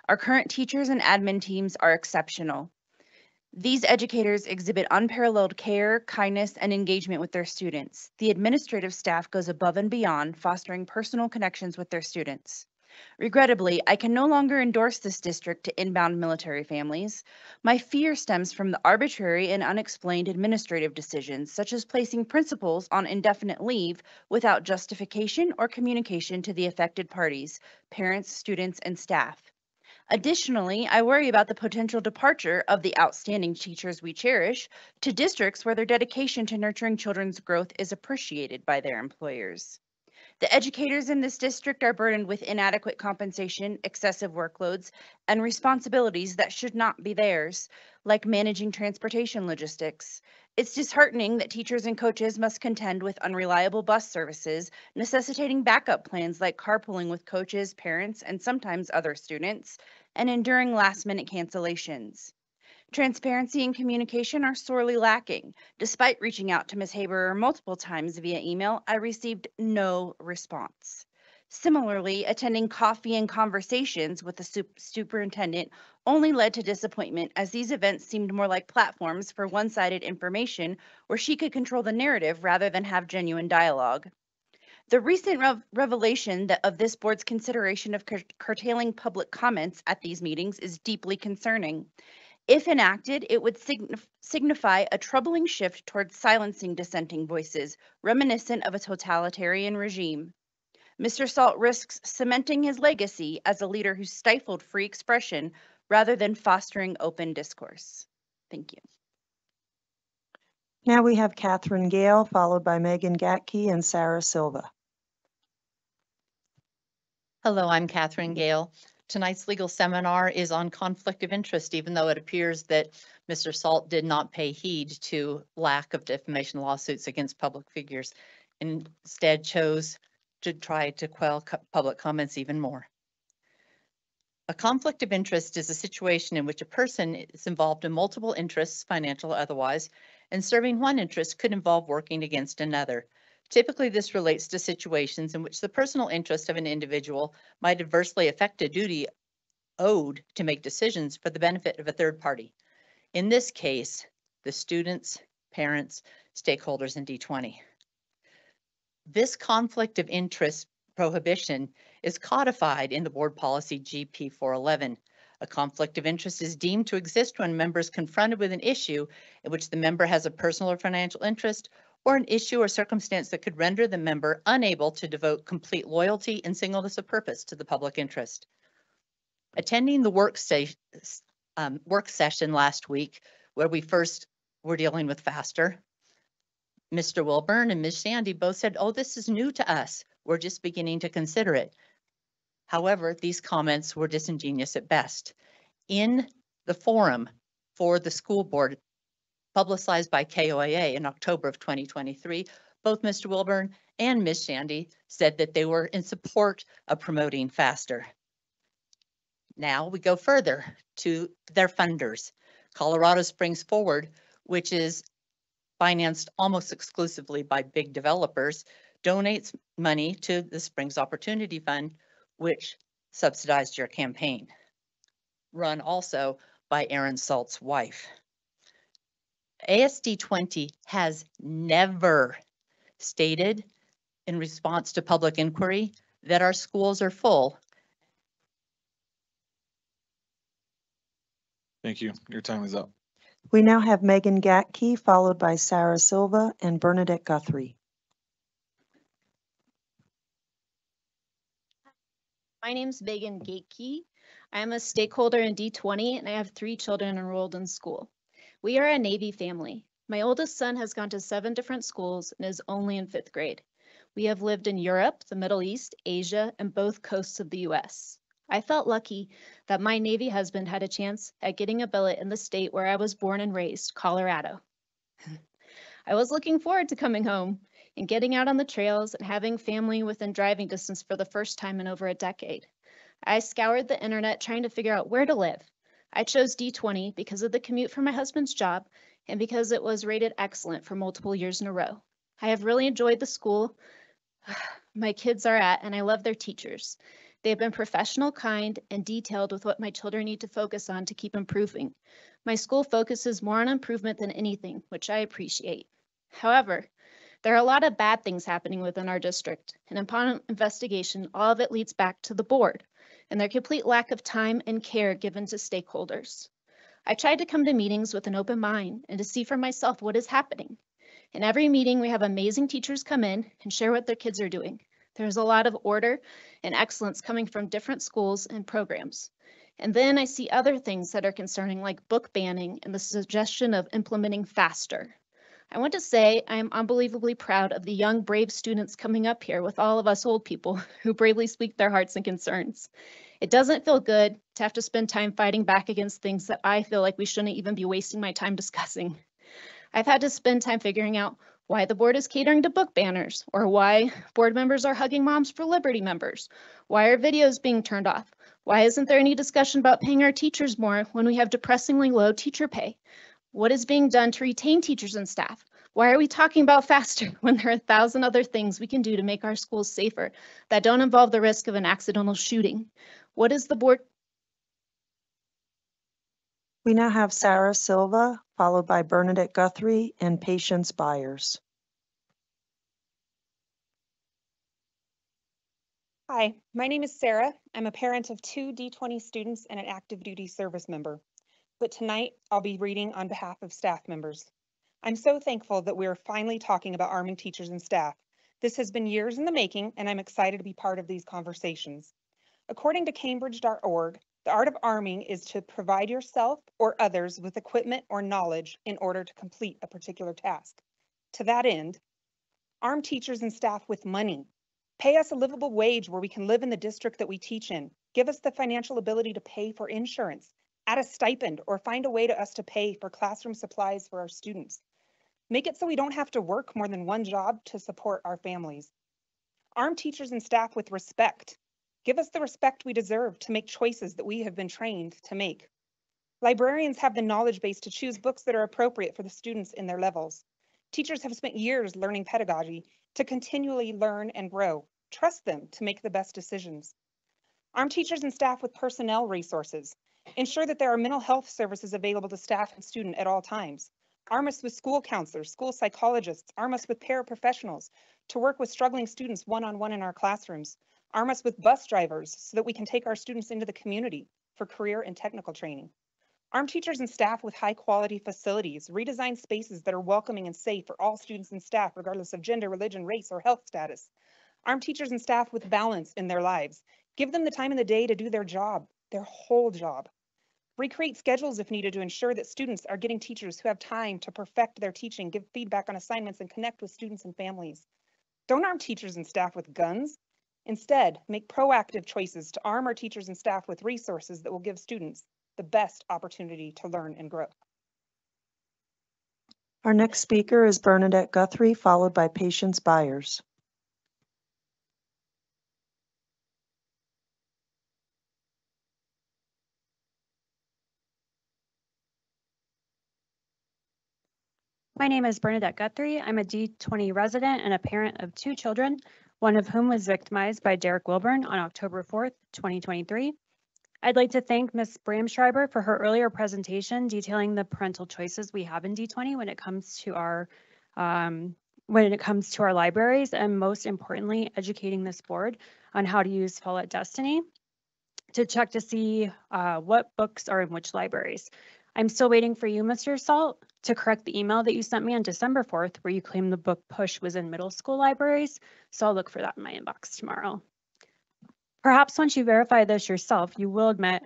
Our current teachers and admin teams are exceptional. These educators exhibit unparalleled care, kindness, and engagement with their students. The administrative staff goes above and beyond, fostering personal connections with their students. Regrettably, I can no longer endorse this district to inbound military families. My fear stems from the arbitrary and unexplained administrative decisions, such as placing principals on indefinite leave without justification or communication to the affected parties, parents, students, and staff. Additionally, I worry about the potential departure of the outstanding teachers we cherish to districts where their dedication to nurturing children's growth is appreciated by their employers. The educators in this district are burdened with inadequate compensation, excessive workloads, and responsibilities that should not be theirs, like managing transportation logistics. It's disheartening that teachers and coaches must contend with unreliable bus services, necessitating backup plans like carpooling with coaches, parents, and sometimes other students, and enduring last minute cancellations. Transparency and communication are sorely lacking. Despite reaching out to Ms. Haber multiple times via email, I received no response. Similarly, attending coffee and conversations with the sup- superintendent only led to disappointment as these events seemed more like platforms for one sided information where she could control the narrative rather than have genuine dialogue. The recent rev- revelation of this board's consideration of cur- curtailing public comments at these meetings is deeply concerning. If enacted, it would signif- signify a troubling shift towards silencing dissenting voices, reminiscent of a totalitarian regime. Mr. Salt risks cementing his legacy as a leader who stifled free expression rather than fostering open discourse. Thank you. Now we have Catherine Gale, followed by Megan Gatke and Sarah Silva. Hello, I'm Catherine Gale. Tonight's legal seminar is on conflict of interest, even though it appears that Mr. Salt did not pay heed to lack of defamation lawsuits against public figures. Instead chose to try to quell co- public comments even more. A conflict of interest is a situation in which a person is involved in multiple interests, financial or otherwise, and serving one interest could involve working against another. Typically, this relates to situations in which the personal interest of an individual might adversely affect a duty owed to make decisions for the benefit of a third party. In this case, the students, parents, stakeholders in D20. This conflict of interest prohibition is codified in the board policy GP 411. A conflict of interest is deemed to exist when members confronted with an issue in which the member has a personal or financial interest or an issue or circumstance that could render the member unable to devote complete loyalty and singleness of purpose to the public interest. Attending the work sta- s- um, work session last week, where we first were dealing with FASTER, Mr. Wilburn and Ms. Shandy both said, oh, this is new to us. We're just beginning to consider it. However, these comments were disingenuous at best. In the forum for the school board publicized by KOAA in October of 2023, both Mr. Wilburn and Ms. Shandy said that they were in support of promoting FASTER. Now we go further to their funders. Colorado Springs Forward, which is financed almost exclusively by big developers, donates money to the Springs Opportunity Fund, which subsidized your campaign. Run also by Aaron Salt's wife. ASD 20 has never stated in response to public inquiry that our schools are full. Thank you. Your time is up. We now have Megan Gatke, followed by Sarah Silva and Bernadette Guthrie. My name's Megan Gatke. I am a stakeholder in D20 and I have three children enrolled in school. We are a Navy family. My oldest son has gone to seven different schools and is only in fifth grade. We have lived in Europe, the Middle East, Asia, and both coasts of the US. I felt lucky that my Navy husband had a chance at getting a billet in the state where I was born and raised, Colorado. I was looking forward to coming home and getting out on the trails and having family within driving distance for the first time in over a decade. I scoured the internet trying to figure out where to live. I chose D20 because of the commute for my husband's job and because it was rated excellent for multiple years in a row. I have really enjoyed the school my kids are at and I love their teachers. They have been professional, kind, and detailed with what my children need to focus on to keep improving. My school focuses more on improvement than anything, which I appreciate. However, there are a lot of bad things happening within our district, and upon investigation, all of it leads back to the board and their complete lack of time and care given to stakeholders. I tried to come to meetings with an open mind and to see for myself what is happening. In every meeting, we have amazing teachers come in and share what their kids are doing. There's a lot of order and excellence coming from different schools and programs. And then I see other things that are concerning like book banning and the suggestion of implementing FASTER. I want to say I am unbelievably proud of the young, brave students coming up here with all of us old people who bravely speak their hearts and concerns. It doesn't feel good to have to spend time fighting back against things that I feel like we shouldn't even be wasting my time discussing. I've had to spend time figuring out why the board is catering to book banners, or why board members are hugging Moms for Liberty members. Why are videos being turned off? Why isn't there any discussion about paying our teachers more when we have depressingly low teacher pay? What is being done to retain teachers and staff? Why are we talking about FASTER when there are a thousand other things we can do to make our schools safer that don't involve the risk of an accidental shooting? What is the board? We now have Sarah Silva, followed by Bernadette Guthrie and Patience Byers. Hi, my name is Sarah. I'm a parent of two D20 students and an active duty service member. But tonight I'll be reading on behalf of staff members. I'm so thankful that we are finally talking about arming teachers and staff. This has been years in the making and I'm excited to be part of these conversations. According to Cambridge.org, the art of arming is to provide yourself or others with equipment or knowledge in order to complete a particular task. To that end, arm teachers and staff with money. Pay us a livable wage where we can live in the district that we teach in. Give us the financial ability to pay for insurance, add a stipend, or find a way to us to pay for classroom supplies for our students. Make it so we don't have to work more than one job to support our families. Arm teachers and staff with respect. Give us the respect we deserve to make choices that we have been trained to make. Librarians have the knowledge base to choose books that are appropriate for the students in their levels. Teachers have spent years learning pedagogy to continually learn and grow. Trust them to make the best decisions. Arm teachers and staff with personnel resources. Ensure that there are mental health services available to staff and student at all times. Arm us with school counselors, school psychologists, arm us with paraprofessionals to work with struggling students one-on-one in our classrooms. Arm us with bus drivers so that we can take our students into the community for career and technical training. Arm teachers and staff with high-quality facilities, redesign spaces that are welcoming and safe for all students and staff, regardless of gender, religion, race, or health status. Arm teachers and staff with balance in their lives. Give them the time in the day to do their job, their whole job. Recreate schedules if needed to ensure that students are getting teachers who have time to perfect their teaching, give feedback on assignments, and connect with students and families. Don't arm teachers and staff with guns. Instead, make proactive choices to arm our teachers and staff with resources that will give students the best opportunity to learn and grow. Our next speaker is Bernadette Guthrie, followed by Patience Byers. My name is Bernadette Guthrie. I'm a D20 resident and a parent of two children, one of whom was victimized by Derek Wilburn on October 4th, 2023. I'd like to thank Ms. Bramschreiber for her earlier presentation detailing the parental choices we have in D20 when it comes to our um, when it comes to our libraries and most importantly, educating this board on how to use Follett Destiny to check to see uh, what books are in which libraries. I'm still waiting for you, Mr. Salt, to correct the email that you sent me on December 4th where you claimed the book push was in middle school libraries. So I'll look for that in my inbox tomorrow. Perhaps once you verify this yourself, you will admit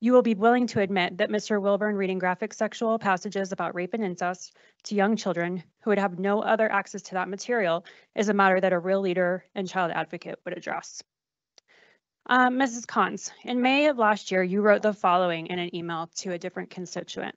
you will be willing to admit that Mr. Wilburn reading graphic sexual passages about rape and incest to young children who would have no other access to that material is a matter that a real leader and child advocate would address. Um, Mrs. Cons, in May of last year, you wrote the following in an email to a different constituent.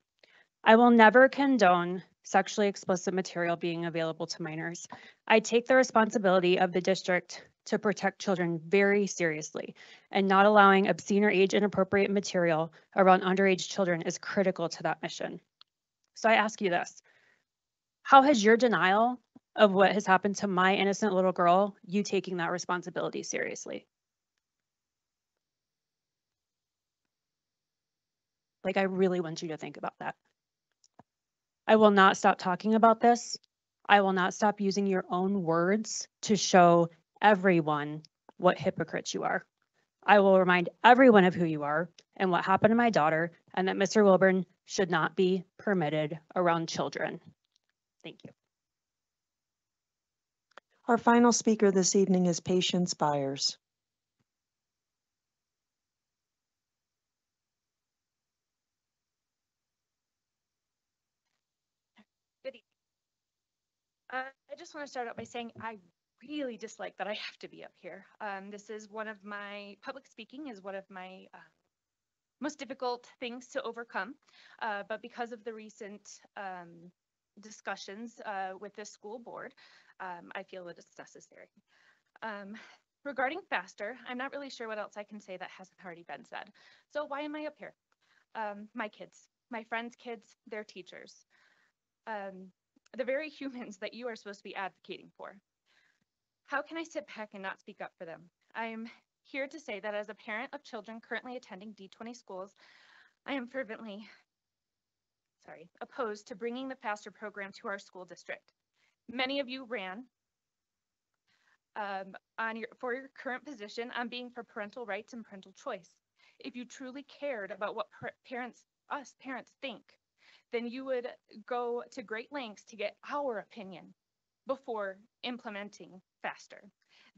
I will never condone sexually explicit material being available to minors. I take the responsibility of the district to protect children very seriously, and not allowing obscene or age inappropriate material around underage children is critical to that mission. So I ask you this, how has your denial of what has happened to my innocent little girl, you taking that responsibility seriously? Like, I really want you to think about that. I will not stop talking about this. I will not stop using your own words to show everyone what hypocrites you are. I will remind everyone of who you are and what happened to my daughter and that Mr. Wilburn should not be permitted around children. Thank you. Our final speaker this evening is Patience Byers. Good evening. Uh, I just want to start out by saying I really dislike that I have to be up here. Um, this is one of my, public speaking is one of my uh, most difficult things to overcome. Uh, but because of the recent um, discussions uh, with the school board, um, I feel that it's necessary. Um, regarding FASTER, I'm not really sure what else I can say that hasn't already been said. So why am I up here? Um, my kids, my friends' kids, their teachers, um, the very humans that you are supposed to be advocating for. How can I sit back and not speak up for them? I'm here to say that as a parent of children currently attending D20 schools, I am fervently, sorry, opposed to bringing the FASTER program to our school district. Many of you ran um, on your, for your current position on being for parental rights and parental choice. If you truly cared about what parents, us parents think, then you would go to great lengths to get our opinion before implementing FASTER.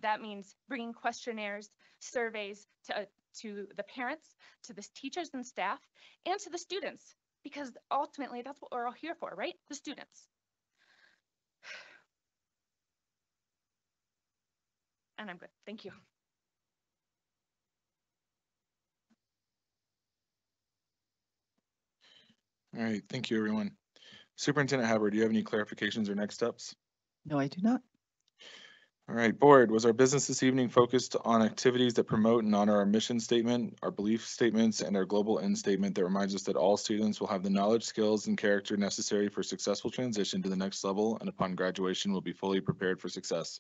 That means bringing questionnaires, surveys to, uh, to the parents, to the teachers and staff, and to the students, because ultimately that's what we're all here for, right? The students. And I'm good. Thank you. All right, thank you, everyone. Superintendent Haber, do you have any clarifications or next steps? No, I do not. All right, board, was our business this evening focused on activities that promote and honor our mission statement, our belief statements, and our global end statement that reminds us that all students will have the knowledge, skills, and character necessary for successful transition to the next level and upon graduation will be fully prepared for success?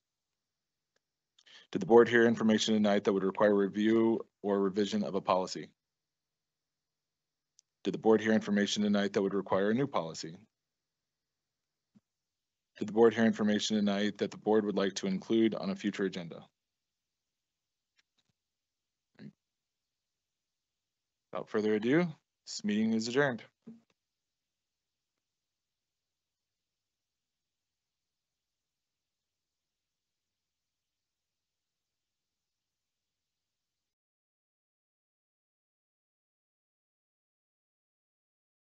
Did the board hear information tonight that would require review or revision of a policy? Did the board hear information tonight that would require a new policy? Did the board hear information tonight that the board would like to include on a future agenda? Without further ado, This meeting is adjourned.